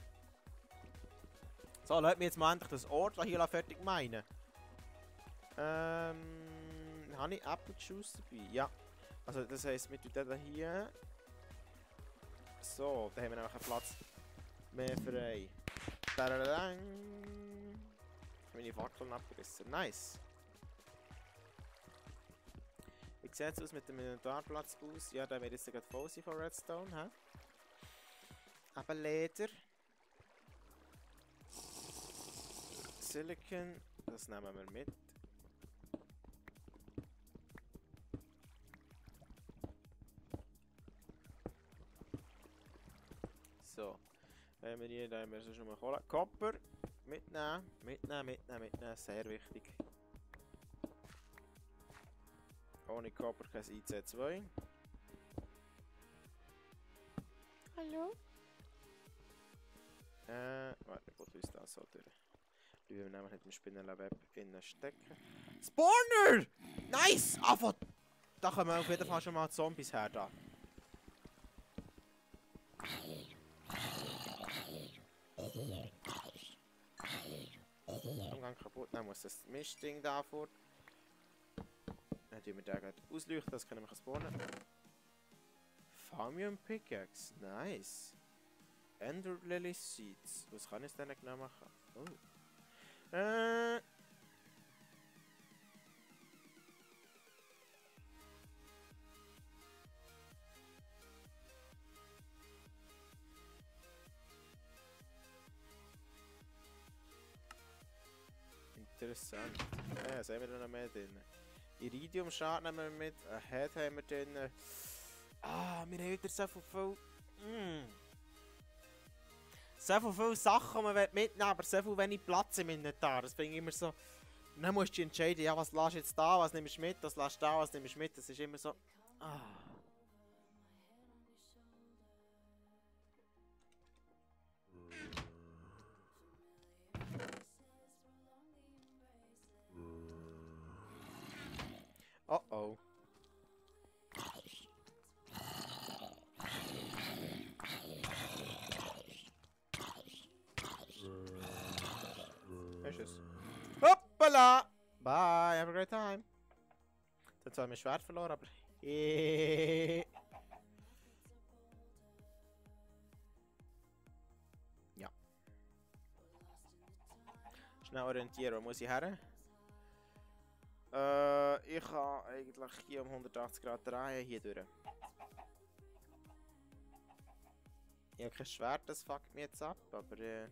So, lass mich jetzt mal endlich das Ort hier fertig meinen. Ähm, habe ich Apple Juice dabei? Ja. Also das heisst, wir tun den hier. So, dann haben wir nämlich einen Platz mehr frei. Tadadang. Meine Fackeln abgerissen. Nice. Wie sieht es aus mit dem Inventarplatz aus? Ja, der wird jetzt gerade voll sein von Redstone. He? Aber Leder. Silicon, das nehmen wir mit. Wenn wir hier, da haben wir schon mal Kohle. Copper. Mitnehmen, mitnehmen, mitnehmen, mitnehmen. Sehr wichtig. Ohne Copper kein IC2. Hallo? Äh, warte, gut, uns das so durch. Wir nehmen mit dem Spinnenweb innen stecken. Spawner! Nice! Einfach! Da kommen auf jeden Fall schon mal Zombies her da. Umgang kaputt, dann muss das Mischding da fort. Dann tun wir den gerade ausleuchten, das können wir spawnen. Farmium Pickaxe, nice. Ender Lily Seeds, was kann ich denn genau machen? Oh. Äh. Interessant. Ja, was haben wir noch mehr drin? Iridium Schad nehmen wir mit. Ein Head haben wir drin. Ah, wir haben wieder so viel... mm. So viel, viele Sachen, die man mitnehmen aber so viel wenig Platz im Inventar. Das ich immer so... Dann musst du entscheiden, ja, was lässt du jetzt da, was nimmst du mit, was lässt du da, was nimmst du mit. Das ist immer so... Ah. Oh oh. Hoppala! Bye, have a great time. Jetzt habe ich mein Schwert verloren, aber... ja. Schnell orientieren, wo muss ich her? Äh, ich kann eigentlich hier um 180 Grad drehen, hier durch. Ich habe kein Schwert, das fuckt mich jetzt ab, aber... Äh,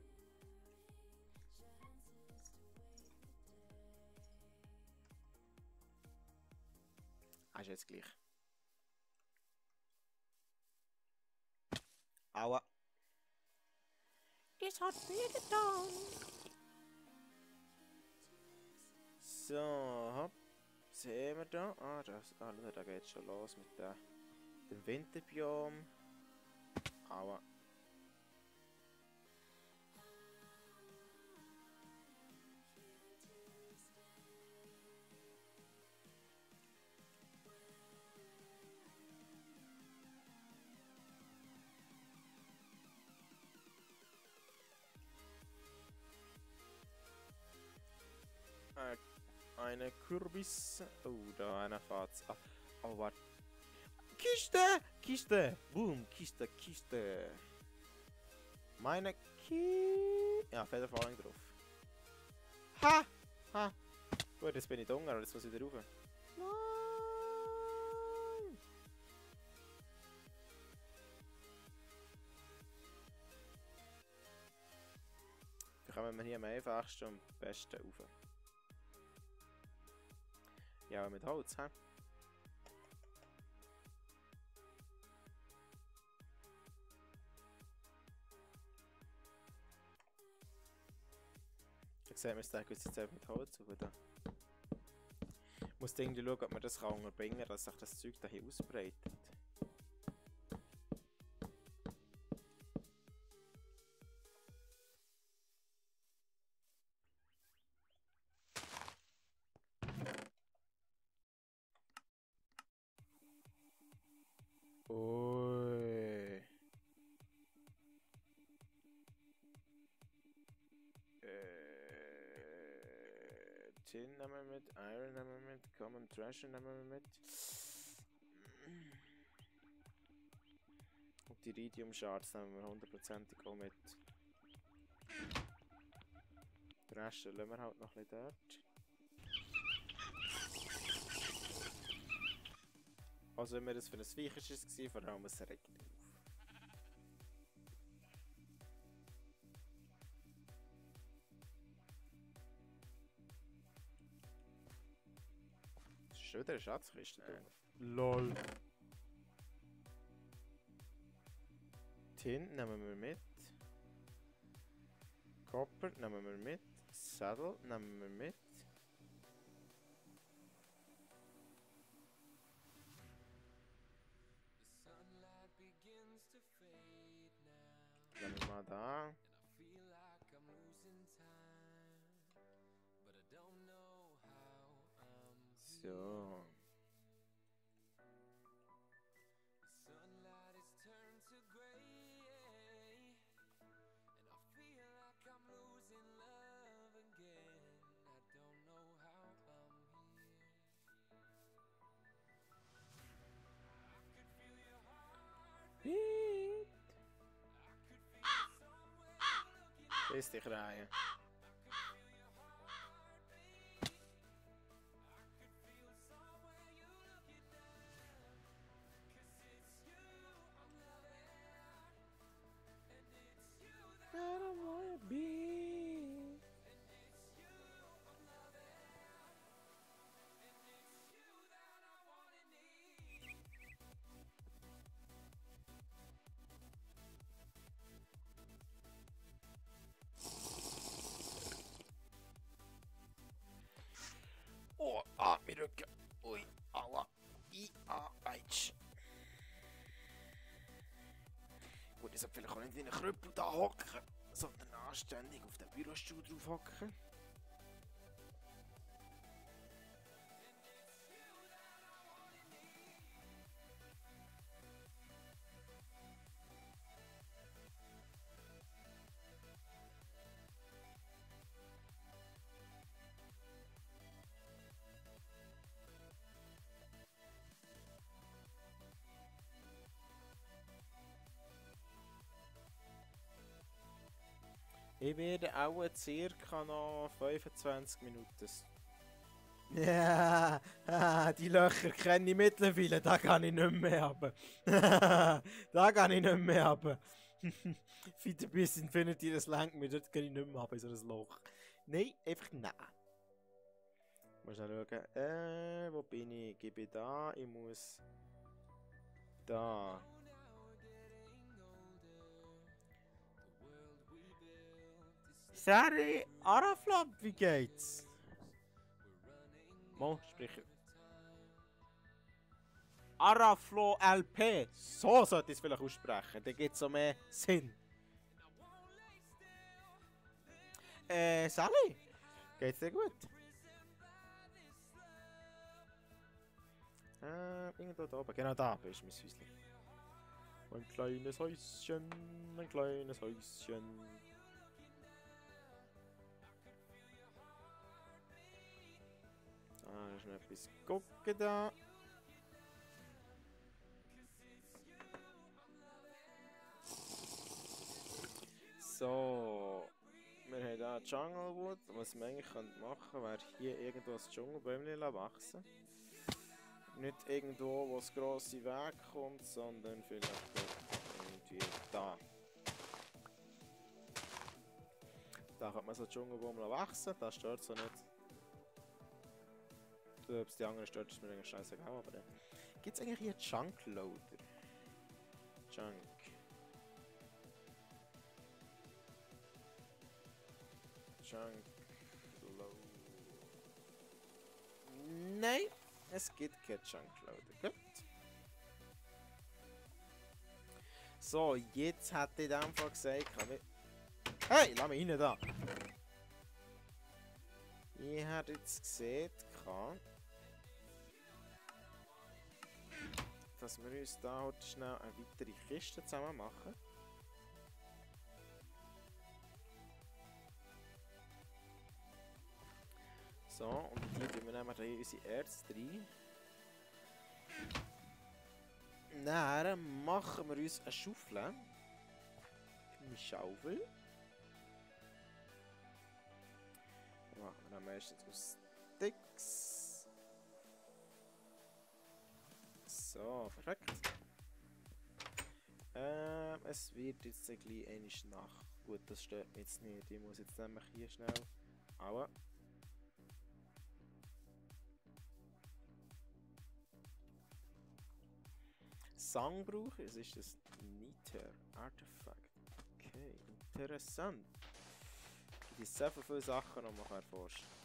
ist jetzt gleich. Aua. Getan. So, hopp. Sehen wir da? Ah, das, ah, da geht schon los mit der, dem Winterbiom. Aua. Eine Kürbis. Oh, da einer fährt's. Ah, oh, warte. Kiste! Kiste! Boom, Kiste, Kiste. Meine Kiste. Ja, Federfalling drauf. Ha! Ha! Gut, jetzt bin ich dunkel, aber jetzt muss ich wieder rauf. Nein! Dann kommen wir hier am einfachsten und besten rauf. Ja, mit Holz, hä? Ich sehe, wir stecken jetzt mit Holz auf. Ich muss irgendwie schauen, ob man das kann unterbringen kann, dass sich das Zeug hier ausbreitet. Iron nehmen wir mit, Common Treasure nehmen wir mit. Und die Iridium Shards nehmen wir hundertprozentig auch mit. Treasure lassen wir halt noch ein bisschen dort. Also wenn wir das für ein Viech gewesen, vor allem es regt schon wieder eine Schatzkiste. Äh. LOL. Tin nehmen wir mit. Copper nehmen wir mit. Saddle nehmen wir mit. Nehmen wir mal da. And Rustig draaien. I don't wanna be nicht in einen Krüppel da hocken, sondern anständig auf den Bürostuhl drauf hocken. Ich werde auch circa noch 25 Minuten. Ja, ah, die Löcher kenne ich mittlerweile, da kann ich nicht mehr haben. da kann ich nicht mehr haben. Wieder bis Infinity, das lenkt mir, dort kann ich nicht mehr haben, so ein Loch. Nein, einfach nein. Muss schnell schauen. Äh, wo bin ich? Gebe ich da? Ich muss. Da. Sari, Araflop, wie geht's? Mo, sprich. Araflo LP. So sollte ich es vielleicht aussprechen. Dann gibt es so mehr Sinn. Äh, Sally? Geht's dir gut? Äh, irgendwo da oben. Genau da oben ist mein Häuschen. Ein kleines Häuschen, ein kleines Häuschen. Ah, ist noch etwas gucken da. So. Wir haben hier Junglewood. Was wir eigentlich machen wäre hier irgendwo ein Dschungelbäumchen wachsen Nicht irgendwo, wo es grosse Weg kommt, sondern vielleicht irgendwie da. Da kann man so Dschungelbaum wachsen, das stört so nicht. Ob es die anderen stört, ist mir eigentlich scheißegal, aber dann. Gibt es eigentlich hier Chunkloader? Junk. Junk Loader. Nein, es gibt keinen Junk Loader. Gut. So, jetzt hat ich einfach gesagt, kann ich. Hey, lass mich rein da! Ich habe jetzt gesehen, kann, dass wir uns da heute schnell eine weitere Kiste zusammen machen. So, und die tun wir nehmen hier unsere Erz rein. Dann machen wir uns eine Schaufel. Eine Schaufel. Machen wir dann meistens aus Sticks. So, perfekt. Ähm, es wird jetzt ein bisschen Nacht. Gut, das stört mich jetzt nicht. Ich muss jetzt nämlich hier schnell. Aua. Sang brauche es ist das Niter Artefakt. Okay, interessant. Es gibt sehr viele Sachen, die man erforschen kann.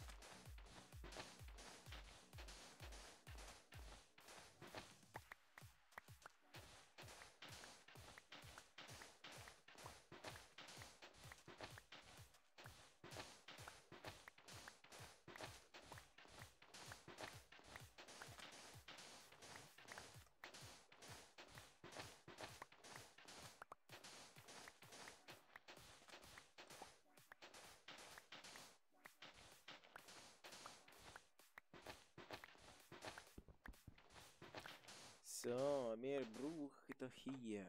So, wir brauchen doch hier.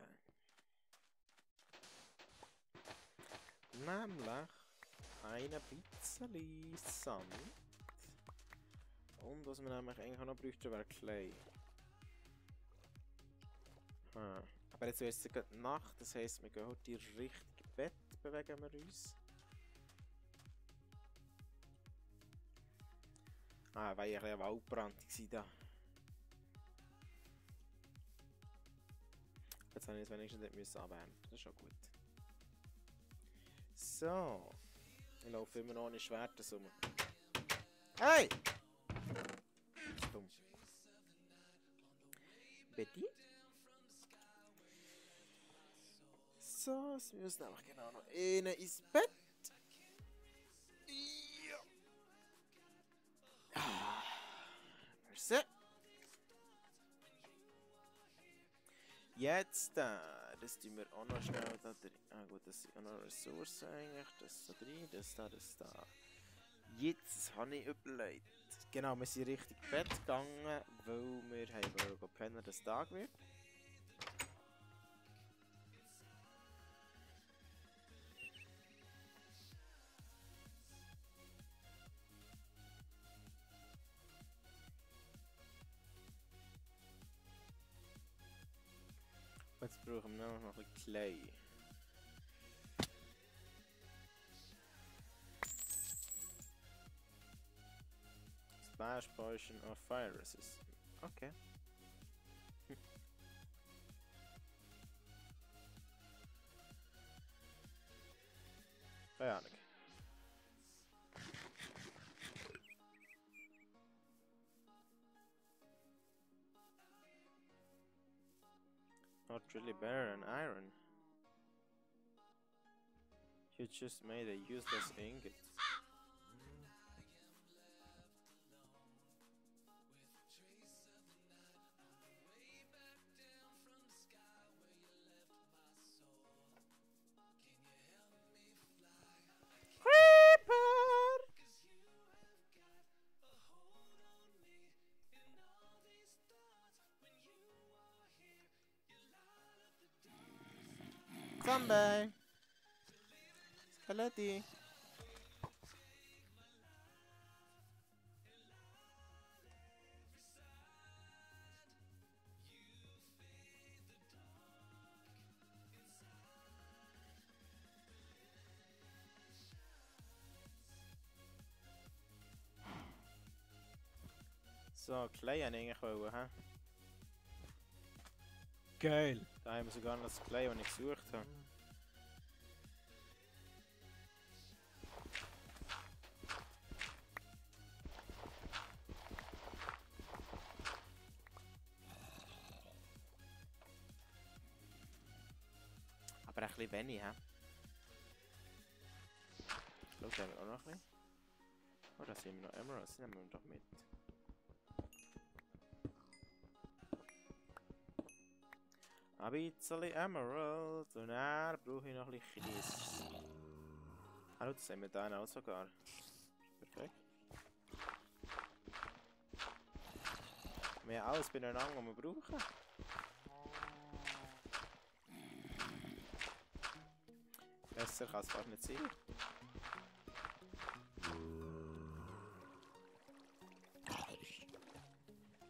Nämlich ein bisschen Sand. Und was wir nämlich eigentlich auch noch bräuchten, wäre Clay. Hm. Aber jetzt ist es gerade Nacht, das heisst, wir gehen heute in Richtung Bett, bewegen wir uns. Ah, war ja ein bisschen Waldbrand da. Jetzt habe ich es wenigstens nicht müssen abwärmen. Das ist schon gut. So. Ich laufe immer noch ohne Schwert rum. Hey! Dumm. Betty? So, sie müssen einfach genau noch innen ins Bett. Ja. Ah. Merci. Jetzt, äh, das tun wir auch noch schnell da drin. Ah gut, das sind auch noch Ressourcen eigentlich. Das da drin, das da, das da. Jetzt habe ich überlegt. Genau, wir sind richtig Bett gegangen, weil wir haben pennen, dass es Tag wird. Jetzt brauchen wir noch ein bisschen Clay. Splash potion of fire resist. Okay. Keine Really better than iron. You just made a useless ingot. Come Kaleti. Så Clay er ingen røde her. Da haben wir sogar noch das Clay, das ich gesucht habe. Aber ein bisschen wenig, hä? Schau, da haben wir auch noch ein bisschen. Oh, da sind wir noch Emeralds, nehmen wir doch mit. Ein bisschen Emerald und dann brauche ich noch ein bisschen Kies. Hallo, das haben wir da auch sogar. Perfekt. Wir haben alles beieinander, was wir brauchen. Besser kann es fast nicht sein.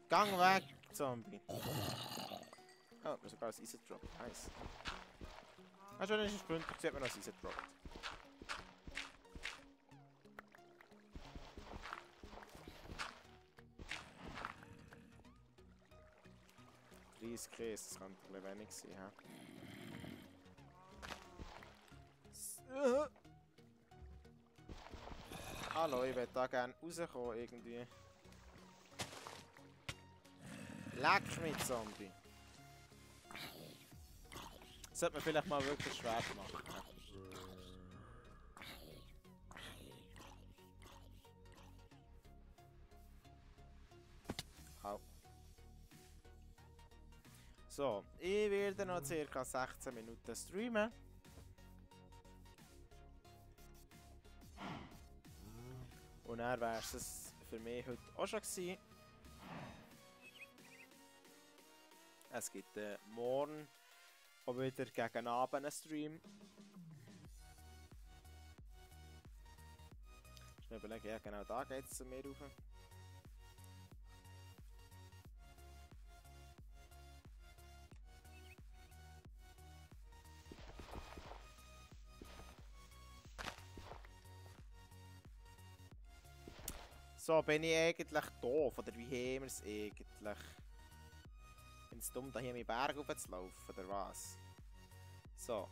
Gang weg, Zombie! Oh, mir sogar das Eisen Drop. Nice. Ah, schon ein Sprint, sieht man noch das Eisen Drop. Dreißig Käse, das kann ein wenig sein, hä? Hallo, ich will da gerne rauskommen irgendwie. Leck mich, Zombie! Sollte man vielleicht mal wirklich schwer machen. Au. So, ich werde noch ca. 16 Minuten streamen. Und dann wäre es für mich heute auch schon gewesen. Es gibt äh, morgen auch wieder gegen Abend einen Stream. Ich mir überlegen, ja genau da geht es zu mir rauf. So, bin ich eigentlich doof? Oder wie haben wir es eigentlich? Bin es dumm, da hier mit Berg hochzulaufen, oder was? So.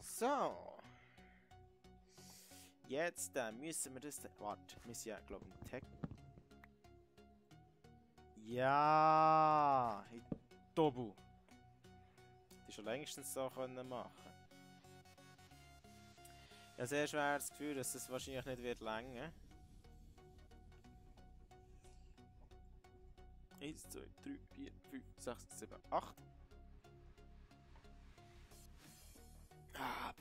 So. Jetzt äh, müssen wir das... Warte, müssen ja, glaube ich, Tag... Ja, in Tobu. Die schon längstens so können machen. Ich habe sehr schwer Gefühl, dass das wahrscheinlich nicht wird länger. 1, 2, 3, 4, 5, 6, 7, 8. Ah.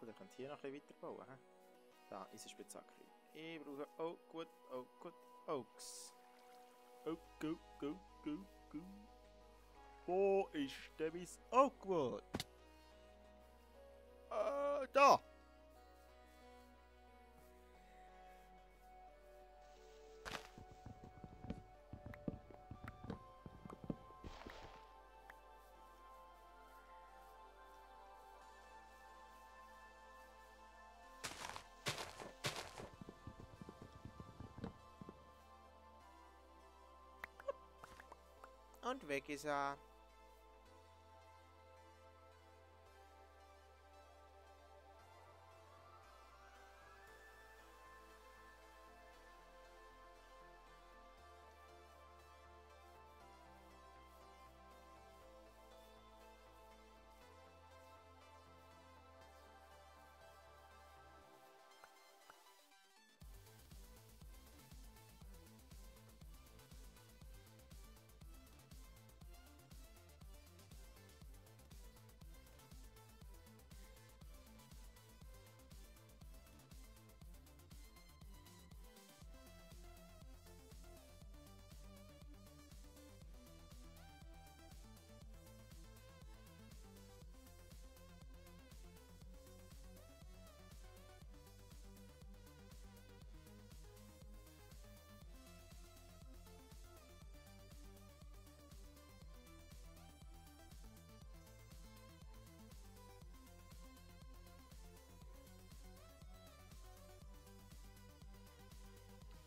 Gut, ihr könnt hier noch ein bisschen weiterbauen. He? Da, ist eine Spitzhacke. Ich brauche oh gut, oh gut, Oaks. Oak, go, go, go, go. Wo ist denn mein Oakwood? Äh, da! Und weg ist er.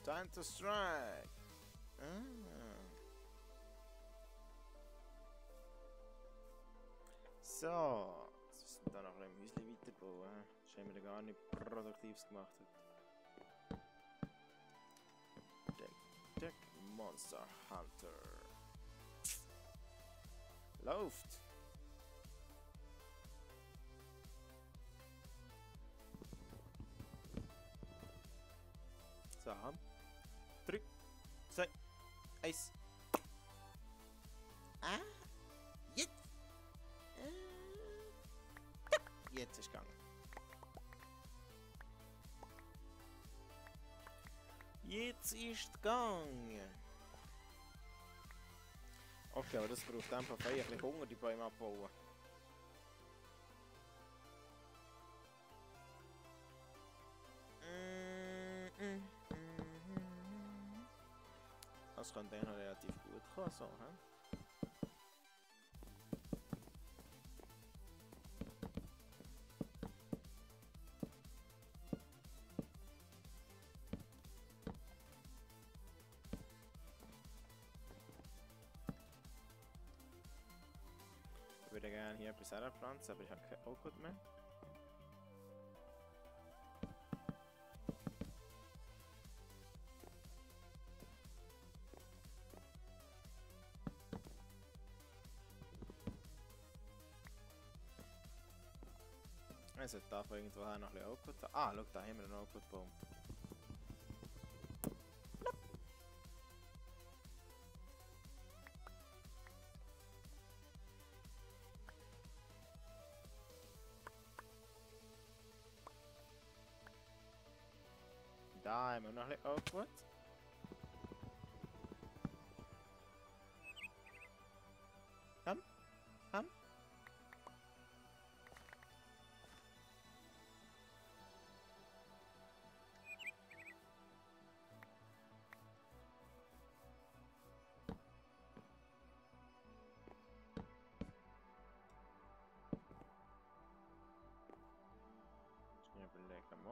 Time to strike. Ah. So, jetzt müssen wir da noch ein bisschen weiterbauen. Das haben wir gar nicht Produktives gemacht. Deck, Deck Monster Hunter. Läuft! So. Eins. Ah! Jetzt! Äh, Jetzt ist gegangen. Jetzt ist gegangen. Okay, aber das braucht einfach ein bisschen Hunger, die Bäume abbauen. Noch relativ gut kommen, so, hä? Ich würde gerne hier etwas herpflanzen, aber ich habe kein Output mehr. Ich sollte da von irgendwoher noch ein bisschen Output haben. Ah, schau, da haben wir einen Output-Baum. Da haben wir noch ein bisschen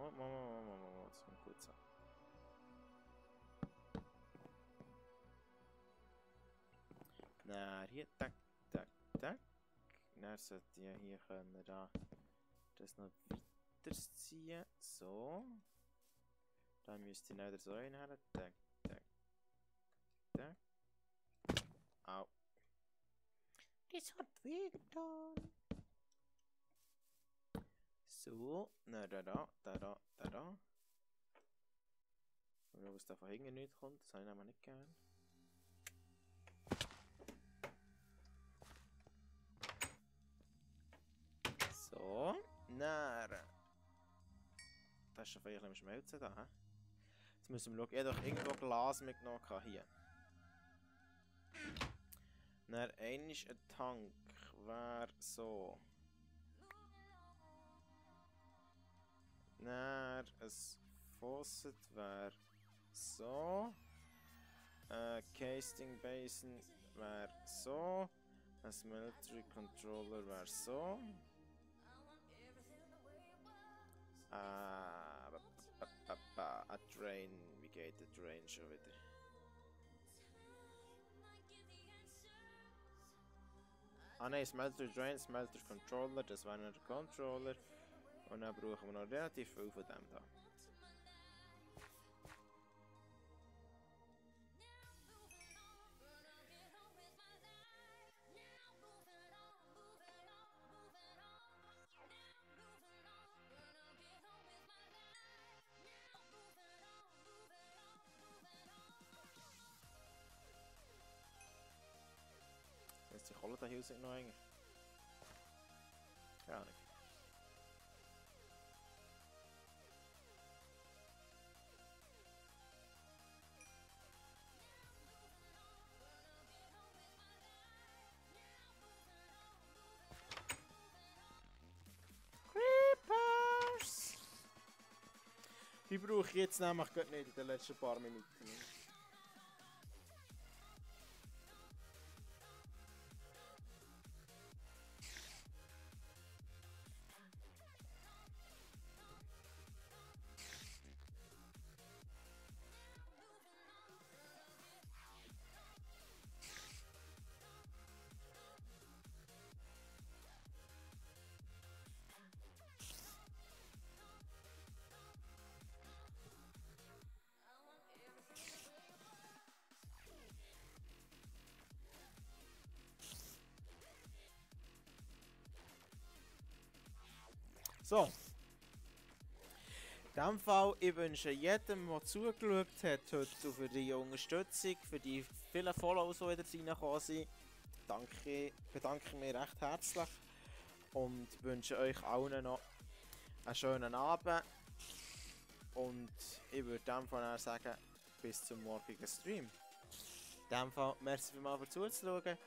überlege. Moment, Moment, Moment, Moment, das muss gut sein. Na, hier, tak, tak, tak. Dann sollte ich hier können da das noch weiterziehen. So. Dann müsste ich wieder so hinher. Tak, tak, tak. Au. Das hat wehgetan. So, na da da, da da, da da. Schauen, was da von hinten nicht kommt, das habe ich nämlich nicht gern. So, na. Das ist schon vielleicht am Schmelzen da, hä? Jetzt müssen wir schauen. Ich doch irgendwo Glas mitgenommen. Hier. Dann einmal ein Tank wäre so. Dann ein Faucet wäre so. Ein Casting Basin wäre so. Ein Smeltery Controller wäre so. Ah, ba, ba, ba, ba, a Drain. Wie geht der Drain schon wieder? Ah nein, Smelter Drain, Smelter Controller, das wäre noch der Controller. Und dann brauchen wir noch relativ viel von dem da. Jetzt die Kohle da hier sind noch Die brauche ich jetzt nämlich nicht in den letzten paar Minuten. So. In diesem Fall, ich wünsche jedem, der zugeschaut hat, heute für die Unterstützung, für die vielen Follows, die wieder reingekommen sind. Danke, bedanke mich recht herzlich und wünsche euch allen noch einen schönen Abend. Und ich würde dem dann sagen, bis zum morgigen Stream. In dem Fall, merci vielmals für zuzuschauen.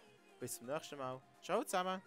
Bis zum nächsten Mal. Ciao zusammen.